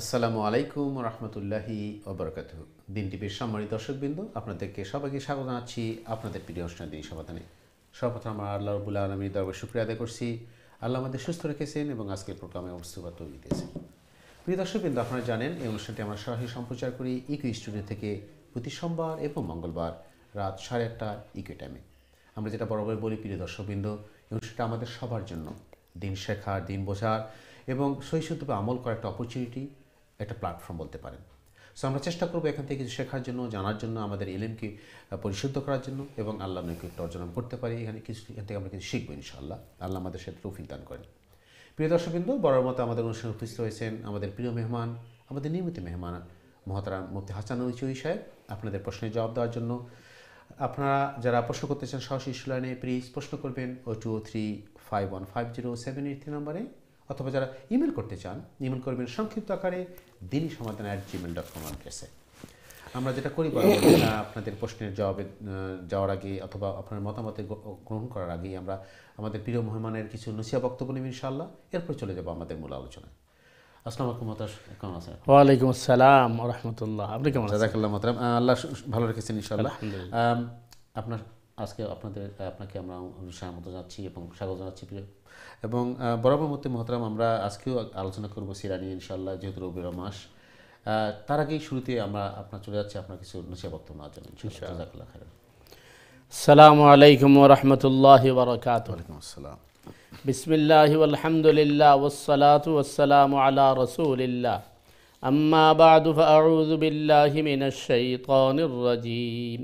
আসসালামু আলাইকুম রহমতুল্লাহি ওবরকাত দিন টিভির সম্মানিত দর্শকবৃন্দ, আপনাদেরকে সবাইকে স্বাগত জানাচ্ছি আপনাদের প্রিয় অনুষ্ঠান দিন সমাধানে। সর্বপ্রথম আমরা আল্লাহ রবুল্লা আলমীর দরবার শুক্রিয়া আদায় করছি। আল্লাহ আমাদের সুস্থ রেখেছেন এবং আজকের প্রোগ্রামে অবস্থা তৈরি দিয়েছেন। প্রিয় দর্শকবৃন্দ, আপনারা জানেন, এই অনুষ্ঠানটি আমরা সরাসরি সম্প্রচার করি ইকো স্টুডিও থেকে প্রতি সোমবার এবং মঙ্গলবার রাত সাড়ে আটটা ইকো টাইমে। আমরা যেটা বরাবর বলি, প্রিয় দর্শকবৃন্দ, এই অনুষ্ঠানটা আমাদের সবার জন্য। দিন শেখার, দিন বোঝার এবং শৈশবে আমল করার একটা অপরচুনিটি একটা প্ল্যাটফর্ম বলতে পারেন। সো আমরা চেষ্টা করব এখান থেকে কিছু শেখার জন্য, জানার জন্য, আমাদের এলেমকে পরিশুদ্ধ করার জন্য এবং আল্লাহ নৈকট্য অর্জন করতে পারি। এখানে কিছু, এখান থেকে আমরা কিছু শিখব ইনশাআল্লাহ। আল্লাহ আমাদের সাথে তৌফিক দান করেন। প্রিয় দর্শকবৃন্দ বড় মতো আমাদের অনুষ্ঠানে উপস্থিত হয়েছেন আমাদের প্রিয় মেহমান, আমাদের নিয়মিত মেহমান মহাতারাম মুফতি হাসানুল চৌই সাহেব। আপনাদের প্রশ্নের জবাব দেওয়ার জন্য আপনারা যারা প্রশ্ন করতে চান, সরাসরি লাইনে প্লিজ প্রশ্ন করবেন o two three five one five zero seven eight three নম্বরে অথবা যারা ইমেল করতে চান ইমেল করবেন সংক্ষিপ্ত আকারে দিনই সমাধান অ্যাট জিমেল ডট কম অ্যাড্রেসে আমরা যেটা করি আপনাদের প্রশ্নের জবাবে যাওয়ার আগে অথবা আপনার মতামতে গ্রহণ করার আগেই আমরা আমাদের প্রিয় মেহমানের কিছু নসিয়া বক্তব্য নেব ইনশাআল্লাহ। এরপর চলে যাব আমাদের মূল আলোচনায়। আসসালামু আলাইকুম কেমন আছেন? ওয়ালাইকুম আসসালাম রহমতুল্লাহ। আপনি কেমন আছেন? জাজাকাল্লাহ আল্লাহ ভালো রেখেছেন। আম, আপনার আজকে আপনাদের আপনাকে আমরা স্বাগত জানাচ্ছি এবং স্বাগত জানাচ্ছি প্রিয় এবং আহ, বরাবর মধ্যে মহতারাম আমরা আজকেও আলোচনা করবো সিরানি ইনশাআল্লাহ যেহেতু রবির মাস আহ, তার আগেই শুরুতে আমরা আপনার চলে যাচ্ছি আপনার কিছু নসিয়া বক্তব্য নেওয়ার জন্য ইনশাআল্লাহ জাজাকাল্লাহ খাইরান আসসালামু আলাইকুম ওরহমতুল্লাহ বরকাত ওয়ালাইকুম আসসালাম বিসমিল্লাহ আলহামদুলিল্লাহ ওসলাত ওসালাম আলা রসুলিল্লাহ أما بعد فأعوذ بالله من الشيطان الرجيم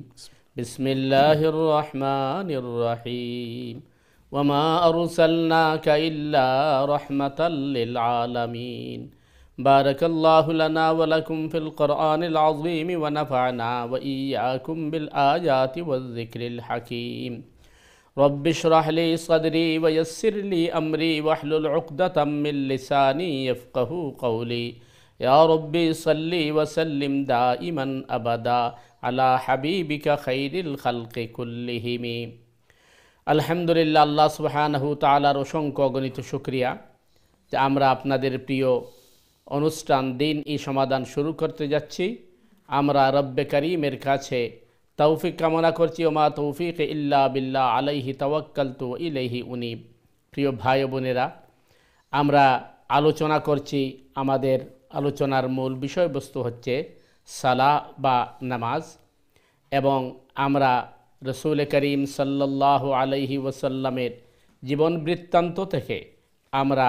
بسم الله الرحمن الرحيم وما أرسلناك إلا رحمة للعالمين. بارك الله لنا ولكم في القرآن العظيم ونفعنا وإياكم بالآيات والذكر الحكيم. رب اشرح لي صدري ويسر لي أمري واحلل عقدة من لساني يفقه قولي. يا ربي صل وسلم دائما أبدا على حبيبك خير الخلق كلهم. আলহামদুলিল্লাহ, আল্লাহ সুবহানাহু তাআলার অসংখ্য অগণিত শুক্রিয়া যে আমরা আপনাদের প্রিয় অনুষ্ঠান দিন ই সমাধান শুরু করতে যাচ্ছি। আমরা রব্বে করিমের কাছে তৌফিক কামনা করছি। ওমা তৌফিক ইল্লা বিল্লাহ, আলাইহি তাওয়াক্কালতু ইলাইহি উনিব। প্রিয় ভাই বোনেরা, আমরা আলোচনা করছি। আমাদের আলোচনার মূল বিষয়বস্তু হচ্ছে সালা বা নামাজ এবং আমরা রসুল করিম সাল্লাল্লাহু আলাইহি ওসাল্লামের জীবন বৃত্তান্ত থেকে আমরা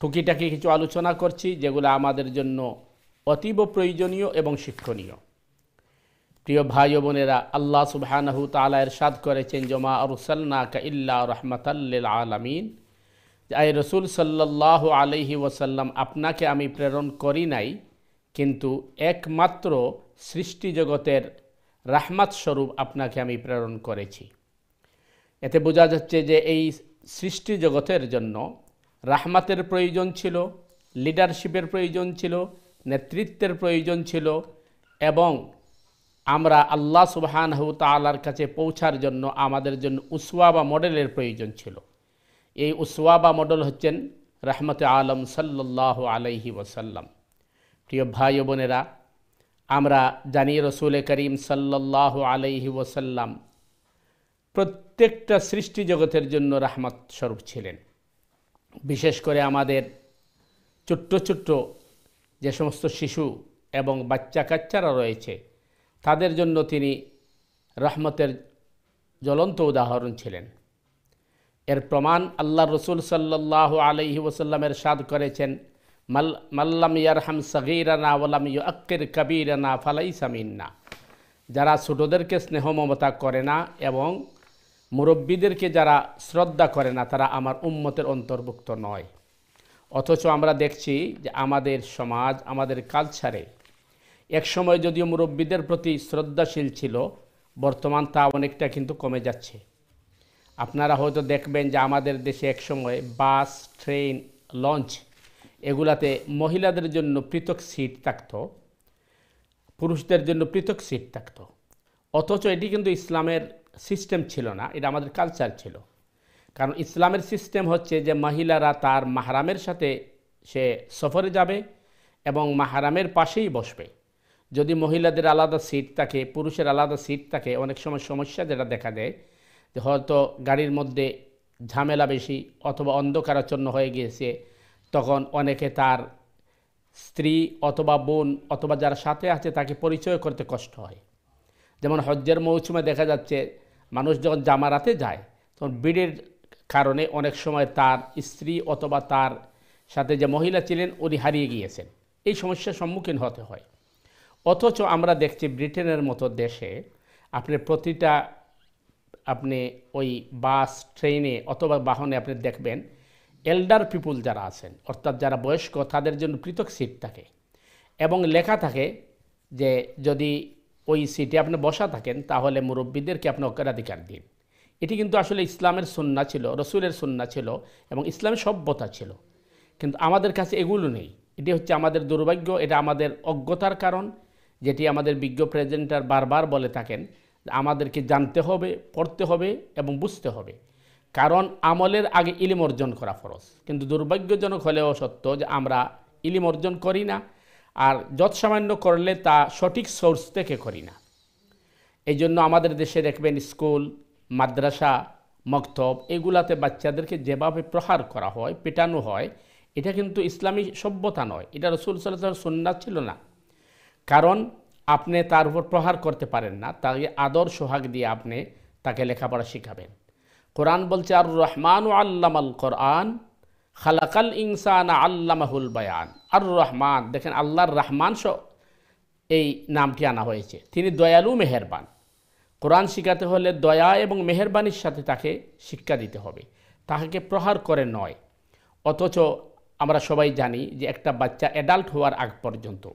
টুকিটাকি কিছু আলোচনা করছি, যেগুলো আমাদের জন্য অতীব প্রয়োজনীয় এবং শিক্ষণীয়। প্রিয় ভাই বোনেরা, আল্লাহ সুবহানাহু তাআলা এরশাদ করেছেন, জমা আরসালনাকা ইল্লা রাহমাতাল্লিল আলামিন। আই রসুল সাল্লাল্লাহু আলাইহি ওয়াসাল্লাম, আপনাকে আমি প্রেরণ করি নাই, কিন্তু একমাত্র সৃষ্টি জগতের রাহমাত স্বরূপ আপনাকে আমি প্রেরণ করেছি। এতে বোঝা যাচ্ছে যে এই সৃষ্টি জগতের জন্য রাহমাতের প্রয়োজন ছিল, লিডারশিপের প্রয়োজন ছিল, নেতৃত্বের প্রয়োজন ছিল এবং আমরা আল্লাহ সুবহানাহু তাআলার কাছে পৌঁছার জন্য আমাদের জন্য উসওয়া বা মডেলের প্রয়োজন ছিল। এই উসওয়া বা মডেল হচ্ছেন রহমতে আলম সাল্লাহ আলাইহি ওসাল্লাম প্রিয় ভাই বোনেরা আমরা জানি রসুল করিম সাল্লাহ আলাইহি ওসাল্লাম প্রত্যেকটা সৃষ্টি জগতের জন্য রাহমত স্বরূপ ছিলেন। বিশেষ করে আমাদের ছোট্ট ছোট্ট যে সমস্ত শিশু এবং বাচ্চা কাচ্চারা রয়েছে, তাদের জন্য তিনি রহমতের জ্বলন্ত উদাহরণ ছিলেন। এর প্রমাণ আল্লাহ রসুল সাল্লাহ আলহি ওসাল্লামের সাদ করেছেন মাল মাল্লাম ইয়ারহাম সগিরানা ওলাম ইউ আক্কির কবিরানা ফালাই সামিন্না যারা ছোটোদেরকে স্নেহ মমতা করে না এবং মুরব্বীদেরকে যারা শ্রদ্ধা করে না, তারা আমার উম্মতের অন্তর্ভুক্ত নয়। অথচ আমরা দেখছি যে আমাদের সমাজ, আমাদের কালচারে একসময় যদিও মুরব্বীদের প্রতি শ্রদ্ধাশীল ছিল, বর্তমান তা অনেকটা কিন্তু কমে যাচ্ছে। আপনারা হয়তো দেখবেন যে আমাদের দেশে একসময় বাস, ট্রেন, লঞ্চ এগুলাতে মহিলাদের জন্য পৃথক সিট থাকত, পুরুষদের জন্য পৃথক সিট থাকতো। অথচ এটি কিন্তু ইসলামের সিস্টেম ছিল না, এটা আমাদের কালচার ছিল। কারণ ইসলামের সিস্টেম হচ্ছে যে মহিলারা তার মাহারামের সাথে সে সফরে যাবে এবং মাহারামের পাশেই বসবে। যদি মহিলাদের আলাদা সিট থাকে, পুরুষের আলাদা সিট থাকে, অনেক সময় সমস্যা যেটা দেখা দেয় যে হয়তো গাড়ির মধ্যে ঝামেলা বেশি অথবা অন্ধকারাচ্ছন্ন হয়ে গিয়েছে তখন অনেকে তার স্ত্রী অথবা বোন অথবা যারা সাথে আছে তাকে পরিচয় করতে কষ্ট হয়। যেমন হজ্জের মৌসুমে দেখা যাচ্ছে মানুষ যখন জামারাতে যায়, তখন ভিড়ের কারণে অনেক সময় তার স্ত্রী অথবা তার সাথে যে মহিলা ছিলেন উনি হারিয়ে গিয়েছেন। এই সমস্যার সম্মুখীন হতে হয়। অথচ আমরা দেখছি ব্রিটেনের মতো দেশে আপনি প্রতিটা আপনি ওই বাস, ট্রেনে অথবা বাহনে আপনি দেখবেন এল্ডার পিপুল যারা আছেন, অর্থাৎ যারা বয়স্ক, তাদের জন্য পৃথক সিট থাকে। এবং লেখা থাকে যে যদি ওই সিটে আপনি বসা থাকেন, তাহলে মুরব্বীদেরকে আপনি অগ্রাধিকার দিন। এটি কিন্তু আসলে ইসলামের সন্না ছিল, রসুলের সন্না ছিল এবং ইসলামের সভ্যতা ছিল। কিন্তু আমাদের কাছে এগুলো নেই। এটি হচ্ছে আমাদের দুর্ভাগ্য, এটা আমাদের অজ্ঞতার কারণ, যেটি আমাদের বিজ্ঞ প্রেজেন্টার বারবার বলে থাকেন আমাদেরকে জানতে হবে, পড়তে হবে এবং বুঝতে হবে। কারণ আমলের আগে ইলিম অর্জন করা ফরজ। কিন্তু দুর্ভাগ্যজনক হলেও সত্য যে আমরা ইলিম অর্জন করি না, আর যৎ সামান্য করলে তা সঠিক সোর্স থেকে করি না। এই জন্য আমাদের দেশে দেখবেন স্কুল, মাদ্রাসা, মক্তব এগুলাতে বাচ্চাদেরকে যেভাবে প্রহার করা হয়, পেটানো হয়, এটা কিন্তু ইসলামী সভ্যতা নয়। এটা রসুল সাল্লাহ সন্ন্যাস ছিল না। কারণ আপনি তার উপর প্রহার করতে পারেন না, তাকে আদর, সোহাগ দিয়ে আপনি তাকে লেখাপড়া শিখাবেন। কোরআন বলছে, আর রহমান ও আল্লামাল কোরআন, খালাকাল ইনসান আল্লামাহুল বায়ান। আর রহমান, দেখেন আল্লাহর রহমান এই নামটি আনা হয়েছে। তিনি দয়ালু, মেহেরবান। কোরআন শিখাতে হলে দয়া এবং মেহেরবানির সাথে তাকে শিক্ষা দিতে হবে। তাহাকে প্রহার করে নয়। অথচ আমরা সবাই জানি যে একটা বাচ্চা অ্যাডাল্ট হওয়ার আগ পর্যন্ত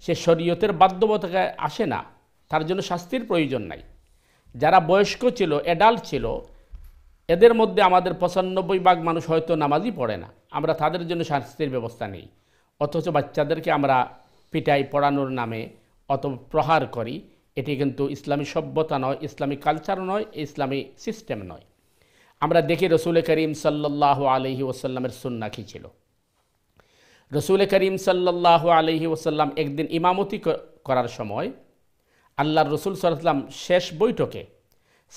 সে শরীয়তের বাধ্যবতায় আসে না। তার জন্য শাস্তির প্রয়োজন নাই। যারা বয়স্ক ছিল অ্যাডাল্ট ছিল এদের মধ্যে আমাদের পঁচানব্বই ভাগ মানুষ হয়তো নামাজই পড়ে না। আমরা তাদের জন্য শাস্তির ব্যবস্থা নেই। অথচ বাচ্চাদেরকে আমরা পিটাই, পড়ানোর নামে অত প্রহার করি। এটি কিন্তু ইসলামী সভ্যতা নয়, ইসলামী কালচার নয়, ইসলামী সিস্টেম নয়। আমরা দেখি রসুল করিম সাল্লাহ আলহি ওসাল্লামের সুন্না ছিল। রসুল করিম সাল্লাহ আলহি ওসাল্লাম একদিন ইমামতি করার সময় আল্লাহ রসুল সাল্লাম শেষ বৈঠকে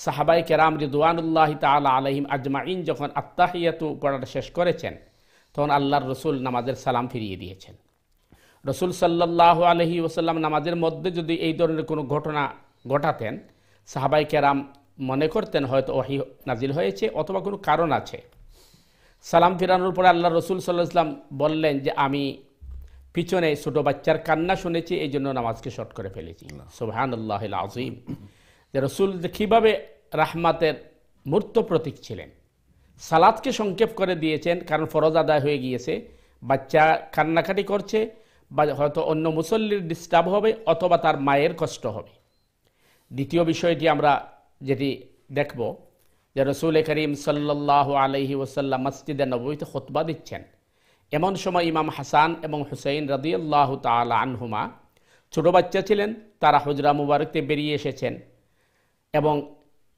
সাহাবাই কেরাম রিদুয়ানুল্লাহ তালা আলহিম আজমাইন যখন আত্মাহিয়াতু পড়াটা শেষ করেছেন তখন আল্লাহর রসুল নামাজের সালাম ফিরিয়ে দিয়েছেন। রসুল সাল্লাহ আলহি ওসাল্লাম নামাজের মধ্যে যদি এই ধরনের কোনো ঘটনা ঘটাতেন সাহাবাই কেরাম মনে করতেন হয়তো ওহি নাজিল হয়েছে অথবা কোনো কারণ আছে। সালাম ফিরানোর পরে আল্লাহ রসুল সাল্লাহ ইসলাম বললেন যে আমি পিছনে ছোটো বাচ্চার কান্না শুনেছি এই জন্য নামাজকে শর্ট করে ফেলেছি। সোহান আল্লাহ আজিম যে রসুল কীভাবে রাহমাতের মূর্ত প্রতীক ছিলেন। সালাদকে সংক্ষেপ করে দিয়েছেন, কারণ ফরজ আদায় হয়ে গিয়েছে। বাচ্চা কান্নাকাটি করছে, বা হয়তো অন্য মুসল্লির ডিস্টার্ব হবে, অথবা তার মায়ের কষ্ট হবে। দ্বিতীয় বিষয়টি আমরা যেটি দেখব, যে রসুল করিম সাল্লাহ আলহি ওসাল্লাম মসজিদে নবীতে খোতবা দিচ্ছেন। এমন সময় ইমাম হাসান এবং হুসൈন রদিয়াল্লাহ তালা আনহুমা ছোটো বাচ্চা ছিলেন, তারা হজরা মুবারকতে বেরিয়ে এসেছেন। এবং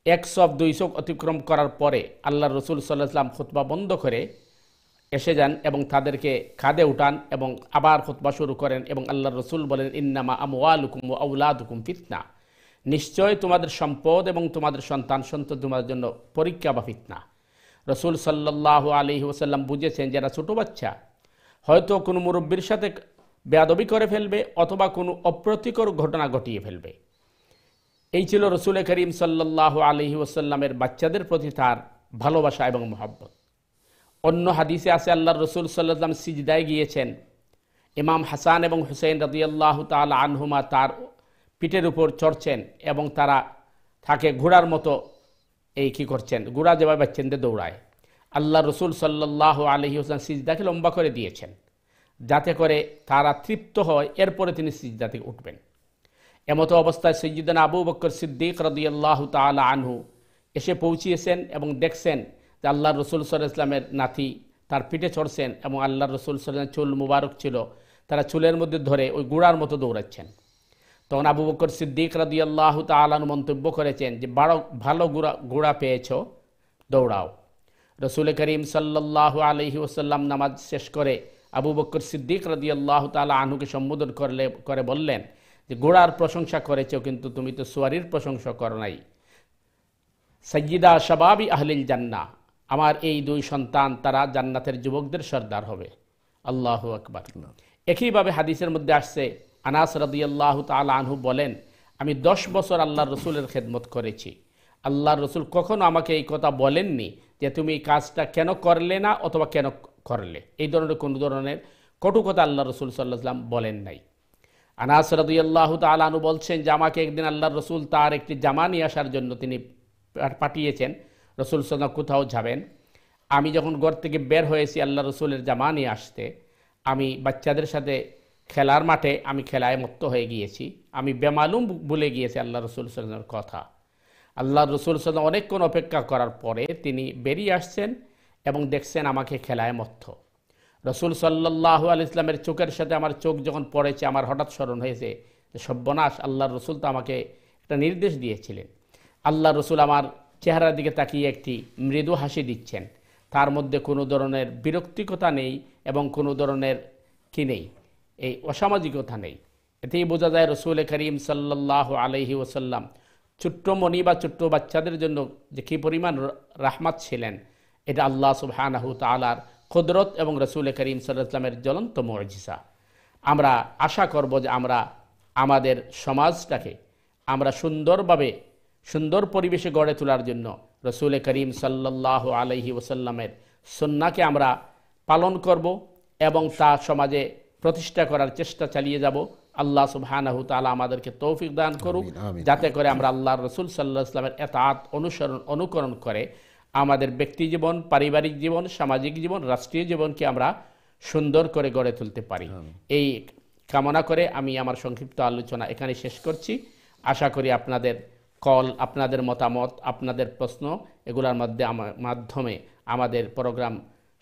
একশো দুইশো অতিক্রম করার পরে আল্লাহ রসুল সাল্লাহ ইসলাম খুতবা বন্ধ করে এসে যান এবং তাদেরকে খাদে উঠান এবং আবার খুতবা শুরু করেন এবং আল্লাহ রসুল বলেন, ইন্নামা আমওয়ালুকুম ও আউলাদুকুম ফিতনা। নিশ্চয় তোমাদের সম্পদ এবং তোমাদের সন্তান সন্ততি তোমাদের জন্য পরীক্ষা বা ফিতনা। রসুল সাল্লাহ আলী ওসাল্লাম বুঝেছেন যারা ছোটো বাচ্চা। হয়তো কোনো মুরব্বীর সাথে বেয়াদবি করে ফেলবে অথবা কোনো অপ্রতিকর ঘটনা ঘটিয়ে ফেলবে। এই ছিল রসুল করিম সাল্লাহ আলহি ওসাল্লামের বাচ্চাদের প্রতি তার ভালোবাসা এবং মহব্বত। অন্য হাদিসে আছে, আল্লাহর রসুল সাল্লাম সিজদায় গিয়েছেন। ইমাম হাসান এবং হুসেন রদিয়াল্লাহ তাল আনহুমা তার পিঠের উপর চড়ছেন এবং তারা তাকে ঘোড়ার মতো এই কী করছেন, ঘোড়া যেভাবে বাচ্চেনদের দৌড়ায়। আল্লাহ রসুল সাল্লাহ আলহি হোসেন সিজদাকে লম্বা করে দিয়েছেন, যাতে করে তারা তৃপ্ত হয়। এরপরে তিনি সিজদা থেকে উঠবেন। এমতো অবস্থায় সৈয়দান আবু বকর সিদ্দিক রদিয়াল্লাহ তালা আনহু এসে পৌঁছিয়েছেন এবং দেখছেন যে আল্লাহ রসুল সাল্লাহ ইসলামের নাতি তার পিঠে চড়ছেন এবং আল্লাহ রসুল সাল্লাম চুল মুবারক ছিল। তারা চুলের মধ্যে ধরে ওই গুড়ার মতো দৌড়াচ্ছেন। তখন আবু বকর সিদ্দিক রাদি আল্লাহ তালান মন্তব্য করেছেন যে, বারো, ভালো গুড়া গুড়া পেয়েছ, দৌড়াও। রসুল করিম সাল্লাহ আলহি ওসাল্লাম নামাজ শেষ করে আবু বকর সিদ্দিক রাদি আল্লাহ তালা আনহুকে সম্বোধন করলে, করে বললেন যে ঘোড়ার প্রশংসা করেছ কিন্তু তুমি তো সোয়ারির প্রশংসা করো নাই। সজ্জিদা শাবাবি আহলিল জান্না আমার এই দুই সন্তান তারা জান্নাতের যুবকদের সর্দার হবে। আল্লাহ আকবার। একইভাবে হাদিসের মধ্যে আসছে আনাস রাদিয়াল্লাহ তাআলা আনহু বলেন আমি দশ বছর আল্লাহর রসুলের খেদমত করেছি। আল্লাহর রসুল কখনো আমাকে এই কথা বলেননি যে তুমি এই কাজটা কেন করলে না অথবা কেন করলে। এই ধরনের কোনো ধরনের কটু কথা আল্লাহ রসুল সাল্লাহ বলেন নাই। আনাস রাদিয়াল্লাহু তাআলা আনহু বলছেন যে, আমাকে একদিন আল্লাহর রসুল তার একটি জামা নিয়ে আসার জন্য তিনি পাঠিয়েছেন। রসুল সাল্লাম কোথাও যাবেন। আমি যখন ঘর থেকে বের হয়েছি আল্লাহ রসুলের জামা নিয়ে আসতে, আমি বাচ্চাদের সাথে খেলার মাঠে আমি খেলায় মুক্ত হয়ে গিয়েছি। আমি বেমালুম ভুলে গিয়েছি আল্লাহ রসুল সাল্লামের কথা। আল্লাহ রসুল সাল্লাম অনেকক্ষণ অপেক্ষা করার পরে তিনি বেরিয়ে আসছেন এবং দেখছেন আমাকে খেলায় মত্ত রসুল সাল্লাহ আল ইসলামের চোখের সাথে আমার চোখ যখন পড়েছে, আমার হঠাৎ স্মরণ হয়েছে যে সব্যনাশ আল্লাহ রসুল তো আমাকে একটা নির্দেশ দিয়েছিলেন। আল্লাহ রসুল আমার চেহারার দিকে তাকিয়ে একটি মৃদু হাসি দিচ্ছেন। তার মধ্যে কোনো ধরনের বিরক্তিকতা নেই এবং কোনো ধরনের কি নেই, এই অসামাজিকতা নেই। এতেই বোঝা যায় রসুল করিম সাল্লাহ আলহি ওসাল্লাম ছোট্ট মণি বা ছোট্ট বাচ্চাদের জন্য যে কী পরিমাণ রাহমাত ছিলেন, এটা আল্লাহ সুবহানাহু তালার কুদরত এবং রসুল করিম সাল্লামের জ্বলন্ত মর্জিসা আমরা আশা করব যে আমরা আমাদের সমাজটাকে আমরা সুন্দরভাবে সুন্দর পরিবেশে গড়ে তোলার জন্য রসুল করিম সাল্লাহ আলহি ওসাল্লামের সন্নাকে আমরা পালন করব এবং তা সমাজে প্রতিষ্ঠা করার চেষ্টা চালিয়ে যাব। আল্লাহ সুবহানাহু তাআলা আমাদেরকে তৌফিক দান করুক। যাতে করে আমরা আল্লাহ রসুল সাল্লাহ ইসলামের এতাত অনুসরণ অনুকরণ করে আমাদের ব্যক্তি জীবন পারিবারিক জীবন সামাজিক জীবন রাষ্ট্রীয় জীবনকে আমরা সুন্দর করে গড়ে তুলতে পারি। এই কামনা করে আমি আমার সংক্ষিপ্ত আলোচনা এখানে শেষ করছি। আশা করি আপনাদের কল আপনাদের মতামত আপনাদের প্রশ্ন এগুলোর মধ্যে আমার মাধ্যমে আমাদের প্রোগ্রাম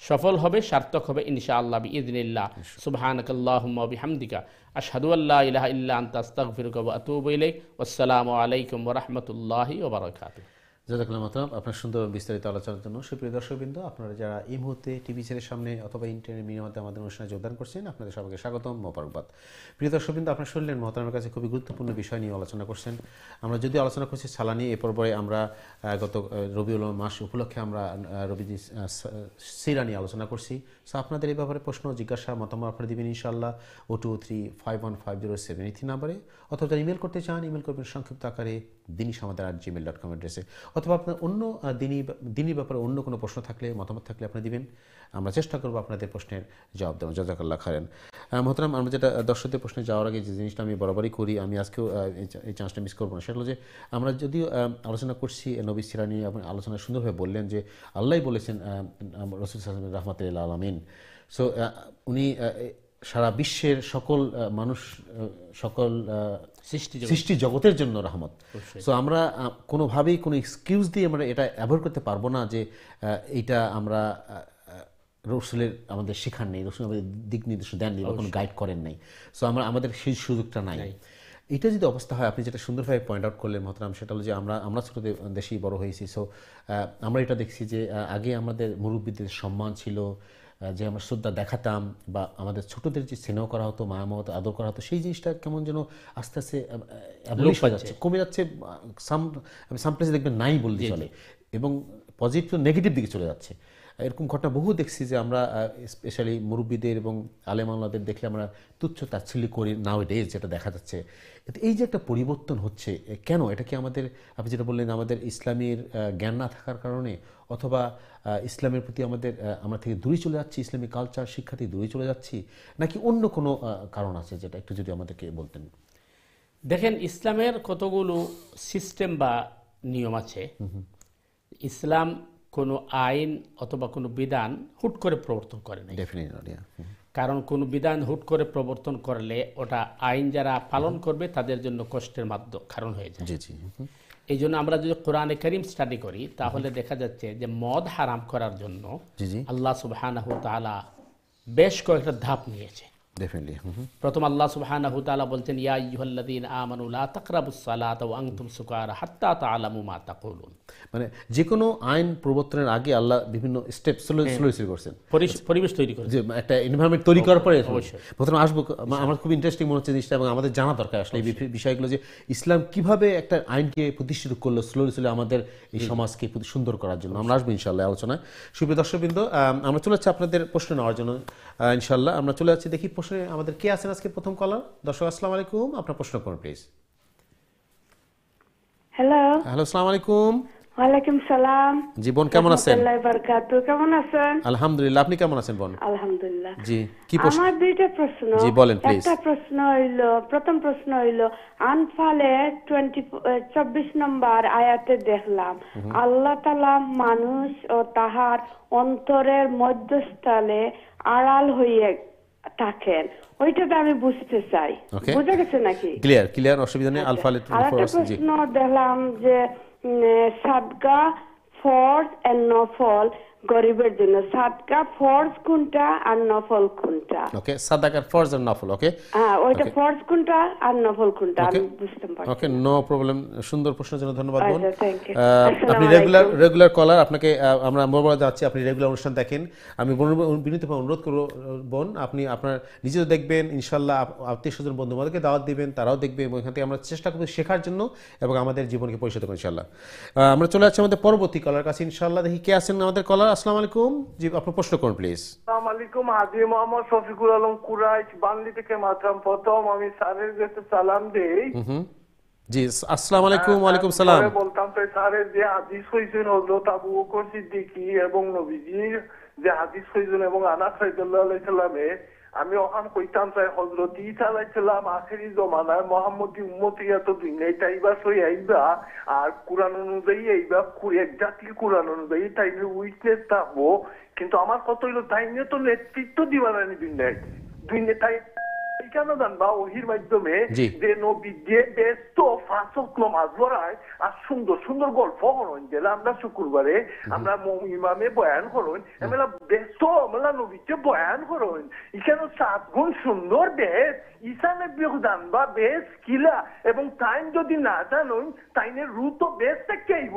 সফল হবে সার্থক হবে ইনশাআল্লাহ ওয়া বিহামদিকা। আশহাদু আল্লা ইলাহা ইল্লা আনতা আস্তাগফিরুকা ওয়া আতুবু ইলাইক। ওয়াসসালামু আলাইকুম ওয়া রাহমাতুল্লাহি ওয়া বারাকাতুহু। জাজাকুল্লাহ মাতরাম আপনার সুন্দর বিস্তারিত আলোচনার জন্য সুপ্রিয় দর্শকবৃন্দ, আপনারা যারা এই মুহূর্তে টিভি চ্যানেলের সামনে অথবা ইন্টারনেট মিডিয়াতে আমাদের অনুষ্ঠানে যোগদান করছেন, আপনাদের সবাইকে স্বাগতম, মোবারকবাদ। প্রিয় দর্শকবৃন্দ, আপনার শুনলেন মহতারামের কাছে খুবই গুরুত্বপূর্ণ বিষয় নিয়ে আলোচনা করছেন। আমরা যদি আলোচনা করছি সালানি, এ পর্বে আমরা গত রবিউল মাস উপলক্ষে আমরা রবিজি সিরা নিয়ে আলোচনা করছি। সো আপনাদের এই ব্যাপারে প্রশ্ন, জিজ্ঞাসা, মতামত আপনারা দিবেন ইনশাআল্লাহ o two three five one five zero seven এই নাম্বারে। অথবা যারা ইমেল করতে চান ইমেল করবেন সংক্ষিপ্ত আকারে দিনী সমাদার আট জিমেল ডট কম অ্যাড্রেসে অথবা আপনার অন্য দিনী দিনীর ব্যাপারে অন্য কোনো প্রশ্ন থাকলে, মতামত থাকলে আপনি দিবেন। আমরা চেষ্টা করব আপনাদের প্রশ্নের জবাব দেওয়া জাজাকাল্লাহ খারেন মহতরাম, আমরা যেটা দর্শকদের প্রশ্নে যাওয়ার আগে যে জিনিসটা আমি বরাবরই করি, আমি আজকেও এই চান্সটা মিস করব না। সেটা হলো যে, আমরা যদিও আলোচনা করছি নবী সিরা নিয়ে আপনি আলোচনা সুন্দরভাবে বললেন যে আল্লাহ বলেছেন রসুল রহমতুল্লাহ আলমিন। সো উনি সারা বিশ্বের সকল মানুষ সকল সৃষ্টি জগতের জন্য রহমত। সো আমরা কোনোভাবেই কোনো এক্সকিউজ দিয়ে আমরা এটা অ্যাভয়েড করতে পারব না যে এইটা আমরা রসুলের আমাদের শেখার নেই রসুল আমাদের দিক নির্দেশনা দেননি বা কোনো গাইড করেন নাই। সো আমরা আমাদের সেই সুযোগটা নাই। এটা যদি অবস্থা হয় আপনি যেটা সুন্দরভাবে পয়েন্ট আউট করলেন মহতরাম সেটা হলো যে আমরা আমরা ছোটো দেশেই বড় হয়েছি। সো আমরা এটা দেখছি যে আগে আমাদের মুরব্বীদের সম্মান ছিল যে আমরা শ্রদ্ধা দেখাতাম বা আমাদের ছোটদের যে স্নেহ করা হতো মায়ামত আদর করা হতো সেই জিনিসটা কেমন যেন আস্তে আস্তে হয়ে যাচ্ছে কমে যাচ্ছে সাম সাম প্লেসে দেখবেন নাই বলতে চলে এবং পজিটিভ নেগেটিভ দিকে চলে যাচ্ছে। এরকম ঘটনা বহু দেখছি যে আমরা স্পেশালি মুরব্বীদের এবং আলেমাল্লাদের দেখলে আমরা তুচ্ছ তাচ্ছিল্য করি নাও ডেজ যেটা দেখা যাচ্ছে। এই যে একটা পরিবর্তন হচ্ছে কেন? এটা কি আমাদের আপনি যেটা বললেন আমাদের ইসলামের জ্ঞান না থাকার কারণে? অথবা ইসলামের প্রতি আমাদের আমরা থেকে দূরে চলে যাচ্ছি ইসলামিক কালচার শিক্ষা থেকে দূরে চলে যাচ্ছি? নাকি অন্য কোনো কারণ আছে যেটা একটু যদি আমাদেরকে বলতেন? দেখেন ইসলামের কতগুলো সিস্টেম বা নিয়ম আছে। ইসলাম কোনো আইন অথবা কোনো বিধান হুট করে প্রবর্তন করে নাই। কারণ কোনো বিধান হুট করে প্রবর্তন করলে ওটা আইন যারা পালন করবে তাদের জন্য কষ্টের মাধ্যম কারণ হয়ে যায়। হুম, এই জন্য আমরা যদি কোরআনে করিম স্টাডি করি তাহলে দেখা যাচ্ছে যে মদ হারাম করার জন্য আল্লাহ তাআলা বেশ কয়েকটা ধাপ নিয়েছে। ডেফিনেটলি প্রথম আল্লাহ সুবহানাহু তাআলা বলছেন ইয়া আইয়ুহাল্লাযীন আমানু লা তাকরাবুস সালাতা ওয়া আনতুম সুকারা হাত্তা তাআলামু মা তাকুলুন. মানে যে কোনো আইন প্রবর্তনের আগে আল্লাহ বিভিন্ন স্টেপ স্লো করছেন। পরিবেশ তৈরি করে যে একটা এনভায়রনমেন্ট তৈরি করার পরে প্রথমে আসব আমার খুব ইন্টারেস্টিং মনে হচ্ছে জিনিসটা এবং আমাদের জানা দরকার আসলে এই বিষয়গুলো যে ইসলাম কীভাবে একটা আইনকে প্রতিষ্ঠিত করল স্লোলি স্লোলি আমাদের এই সমাজকে সুন্দর করার জন্য। আমরা আসব ইনশাল্লাহ আলোচনায়। সুপ্রিয় দর্শকবৃন্দ আম, আমরা চলে যাচ্ছি আপনাদের প্রশ্ন নেওয়ার জন্য। আহ, ইনশাল্লাহ আমরা চলে যাচ্ছি দেখি প্রশ্নে আমাদের কে আছেন আজকে প্রথম কলার দর্শক আসসালামু আলাইকুম। আপনার প্রশ্ন করুন প্লিজ হ্যালো হ্যালো আসসালামু আলাইকুম। ওয়ালাইকুম সালাম। জি বোন কেমন আছেন? কেমন আছেন? আলহামদুলিল্লাহ আপনি কেমন আছেন বোন? আলহামদুলিল্লাহ। জি কি প্রশ্ন? আমার দুইটা প্রশ্ন। জি, বলেন, please. একটা প্রশ্ন হইল প্রথম প্রশ্ন হইল আনফালে টোয়েন্টি চব্বিশ নম্বর আয়াতে দেখলাম আল্লাহ তালা মানুষ ও তাহার অন্তরের মধ্যস্থলে আড়াল হইয়ে থাকেন ওইটাতে আমি বুঝতে চাই। বুঝে গেছে নাকি? ক্লিয়ার ক্লিয়ার অসুবিধা নেই আলফা আর একটা প্রশ্ন দেখলাম যে সাবগা ফর্জ এন্ড নফল গরিবের জন্য। সাদকা ফর্জ কোনটা আর নফল কোনটা? ওকে সাদাকার ফরজ আর নফল ওকে হ্যাঁ ওইটা ফর্জ কোনটা আর নফল কোনটা? আমি বুঝতে পারছি। ওকে নো প্রবলেম সুন্দর প্রশ্নের জন্য ধন্যবাদ বোন। আচ্ছা, আপনি রেগুলার রেগুলার কলার আপনাকে আমরা মোবাইল যাচ্ছি আপনি রেগুলার অনুষ্ঠান দেখেন। আমি বোন- বিনীতভাবে অনুরোধ করব বোন আপনি আপনার নিজেও দেখবেন ইনশাল্লাহ আত্মীয় স্বজন বন্ধু বান্ধবকে দাওয়াত দিবেন তারাও দেখবে এবং এখান থেকে আমরা চেষ্টা করব শেখার জন্য এবং আমাদের জীবনকে পরিচালিত করব ইনশাল্লাহ আমরা চলে যাচ্ছি আমাদের পরবর্তী কলার কাছে ইনশাল্লাহ দেখি কে আছেন আমাদের কলার আসসালামু আলাইকুম। জি আপনার প্রশ্ন করুন প্লিজ আসসালামু আলাইকুম হাজি মোহাম্মদ শফিকুল আলম কুরাইশ বানলি থেকে মাত্রাম প্রথম। আমি স্যারের কাছে সালাম দেই। জি আসসালামু আলাইকুম ওয়ালাইকুম সালাম। বলতাম তো স্যারের যে হাদিস হয়েছেন হযরত আবু বকর সিদ্দিকী এবং নবীজির যে হাদিস হয়েছেন এবং আনাস সাইদুল্লাহ আলাইসাল্লামে আমি ওখান কইতাম চাই হজরত ইসা আলাইসাল্লাম আখেরি জমানায় মোহাম্মদী উম্মতি এত দুনিয়ায় তাইবা সই আইবা, আর কোরআন অনুযায়ী আইবা একজাক্টলি কোরআন অনুযায়ী তাইলে উইটনেস থাকব। কিন্তু আমার কত হইল, তাই নিয়ে তো নেতৃত্ব দিবা না দুনিয়ায়। দুনিয়া তাই কেন জানবা ওহির মাধ্যমে যে নবী যে ব্যস্ত ফাঁসক নমাজ পড়ায় আর সুন্দর সুন্দর গল্প আমরা শুক্রবারে আমরা ইমামে বয়ান এমেলা ব্যস্ত নবীকে বয়ান করুন এখানে সাত গুণ সুন্দর বেশ। ইসানে বিয়োগ জানবা বেশ কিলা এবং টাইম যদি না জানুন তাইনের রু তো বেশ থাকতেইব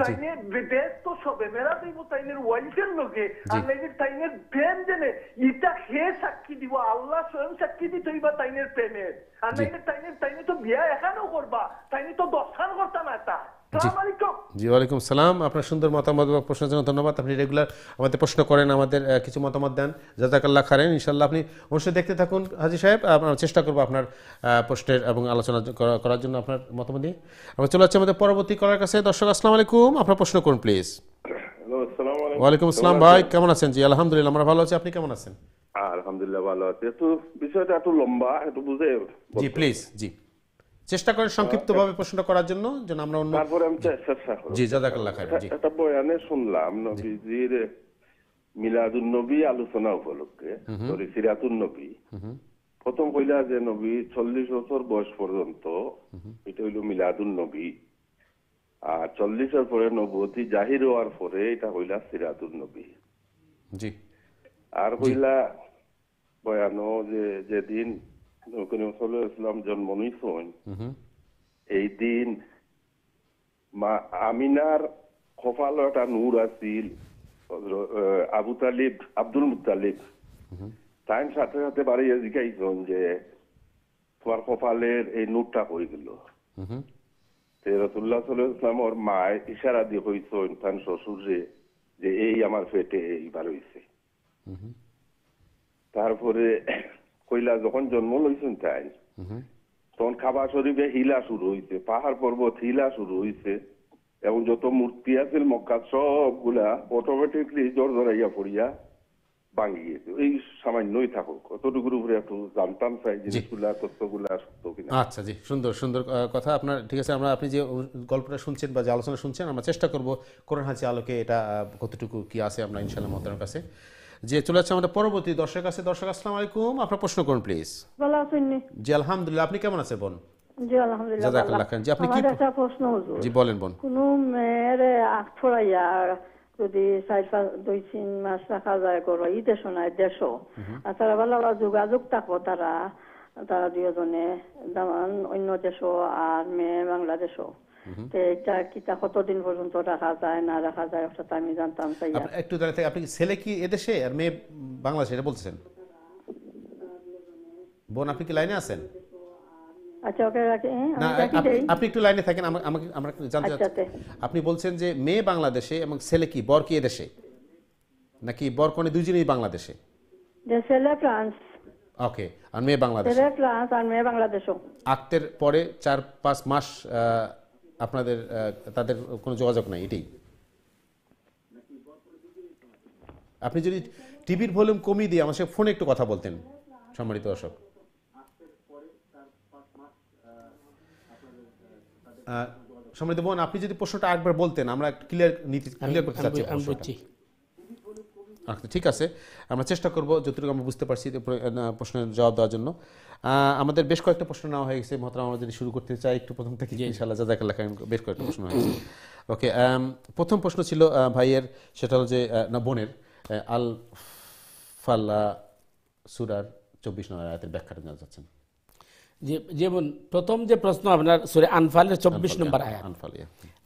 তাইনে বেশ তো সবে মেলা দিব তাইনের ওয়াইফের লোকে আর নাইলে তাইনের প্রেম জেনে ইটা হে সাক্ষী দিব আল্লাহ স্বয়ং সাক্ষী দিতে হইবা তাইনের প্রেমের। আর নাইলে তাইনের তাইনে তো বিয়া এখানেও করবা তাইনে তো দশখান করতা না তা জি। ওয়ালাইকুম সালাম। আপনার সুন্দর মতামত বা প্রশ্নের জন্য ধন্যবাদ। আপনি রেগুলার আমাদের প্রশ্ন করেন আমাদের কিছু মতামত দেন। জাজাকাল্লাহ খারেন ইনশাল্লাহ আপনি অবশ্যই দেখতে থাকুন হাজি সাহেব। আমরা চেষ্টা করব আপনার প্রশ্নের এবং আলোচনা করা- করার জন্য আপনার মতামত দিয়ে। আমরা চলে যাচ্ছি আমাদের পরবর্তী করার কাছে। দর্শক আসসালামু আলাইকুম। আপনার প্রশ্ন করুন প্লিজ ওয়ালাইকুম আসসালাম ভাই কেমন আছেন? জি আলহামদুলিল্লাহ আমরা ভালো আছি। আপনি কেমন আছেন? আলহামদুলিল্লাহ ভালো আছি। একটু বিষয়টা একটু লম্বা একটু বুঝে জি প্লিজ জি। চেষ্টা করেন সংক্ষিপ্তভাবে প্রশ্নটা করার জন্য যেন আমরা অন্য তারপরে আমি চেষ্টা করব জি জাজাকাল্লাহ খারেন জি। একটা বয়ানে শুনলাম নবীজির মিলাদুন নবী আলোচনা উপলক্ষে সরি সিরাতুন নবী। প্রথম কইলা যে নবী চল্লিশ বছর বয়স পর্যন্ত এটা হইল মিলাদুন নবী। আর চল্লিশের পরে নবতী জাহির হওয়ার পরে এটা হইলা সিরাতুন নবী। জি। আর কইলা বয়ানো যে যেদিন ইসলাম জন্ম নিছেন এই দিন মা আমিনার কপাল একটা নূর আছিল আবু তালিব আব্দুল মুতালিব সাথে সাথে যে তোমার কপালের এই নূরটা হয়ে গেল। তে রসুল্লাহ ওর মায় ইশারা দিয়ে হইছেন তার শ্বশুরে যে এই আমার পেটে এইবার হইছে। তারপরে কইলা যখন জন্ম লইছেন তাই। তখন খাবার শরীফে হিলা শুরু হইছে পাহাড় পর্বত হিলা শুরু হইছে এবং যত মূর্তি আছিল মক্কা সবগুলা অটোমেটিকলি জোর জড়াইয়া পড়িয়া ভাঙি গেছে। এই সামান্যই থাকুক। কতটুকুর উপরে একটু জানতাম চাই জিনিসগুলা তথ্যগুলা সত্য কিনা। আচ্ছা জি। সুন্দর সুন্দর কথা। আপনার ঠিক আছে আমরা আপনি যে গল্পটা শুনছেন বা যে আলোচনা শুনছেন আমরা চেষ্টা করব কোরআন হাজি আলোকে এটা কতটুকু কি আছে আমরা ইনশাল্লাহ মতার কাছে। যে চলে যাচ্ছে আমাদের পরবর্তী দর্শক আছে। দর্শক আসসালামু আলাইকুম। আপনার প্রশ্ন করুন প্লিজ ভালো আছেন জি আলহামদুলিল্লাহ। আপনি কেমন আছেন বোন? জি আলহামদুলিল্লাহ জাজাকাল্লাহ খান। জি, আপনি কি- একটা প্রশ্ন হুজুর। জি বলেন বোন। কোন মেয়ের আখ ছড়াইয়া যদি চার পাঁচ দুই তিন মাস রাখা যায় করো ই দেশও নাই দেশও আর তারা ভালো যোগাযোগ থাকব তারা তারা দুজনে যেমন অন্য দেশও আর মেয়ে বাংলাদেশও এটা কিতা কতদিন পর্যন্ত রাখা যায় না রাখা যায় ওটা আমি জানতাম চাই আপনি একটু দাঁড়িয়ে থেকে আপনি ছেলে কি এদেশে? আর মেয়ে বাংলাদেশে এটা বলতেছেন। বোন আপনি কি লাইনে আছেন? আচ্ছা ওকে হ্যাঁ, আপনি- একটু লাইনে থাকেন আমাকে আমরা জানতে আচ্ছা, চাচ্ছি। আপনি বলছেন যে মেয়ে বাংলাদেশে এবং ছেলে কি? বর কি এদেশে? নাকি বর কনে দুজনেই বাংলাদেশে? যে ছেলে ফ্রান্স। ওকে আর মেয়ে বাংলাদেশ? ছেলে ফ্রান্স আর মেয়ে বাংলাদেশও। আক্তের পরে চার পাঁচ মাস আহ, আপনাদের তাদের কোনো যোগাযোগ নাই এটাই। আপনি যদি টিভির ভলিউম কমিয়ে দিয়ে আমার সাথে ফোনে একটু কথা বলতেন সম্মানিত দর্শক। সম্মানিত বোন আপনি যদি প্রশ্নটা একবার বলতেন আমরা ক্লিয়ার নীতি ক্লিয়ার করতে চাচ্ছি আচ্ছা ঠিক আছে। আমরা চেষ্টা করব যতটুকু আমরা বুঝতে পারছি প্রশ্নের জবাব দেওয়ার জন্য। আমাদের বেশ কয়েকটা প্রশ্ন নেওয়া হয়ে গেছে। মহতরাম আমরা যদি শুরু করতে চাই একটু প্রথম থেকে ইনশাল্লাহ জাজাকাল্লাহ লেখা বেশ কয়েকটা প্রশ্ন হয়েছে। ওকে প্রথম প্রশ্ন ছিল ভাইয়ের সেটা হল যে না বোনের আল ফাল্লা সুরার চব্বিশ নয় আয়াতের ব্যাখ্যাটা জানা যাচ্ছেন যেমন প্রথম যে প্রশ্ন আপনার সুরে আনফালের চব্বিশ নম্বর আয়াত।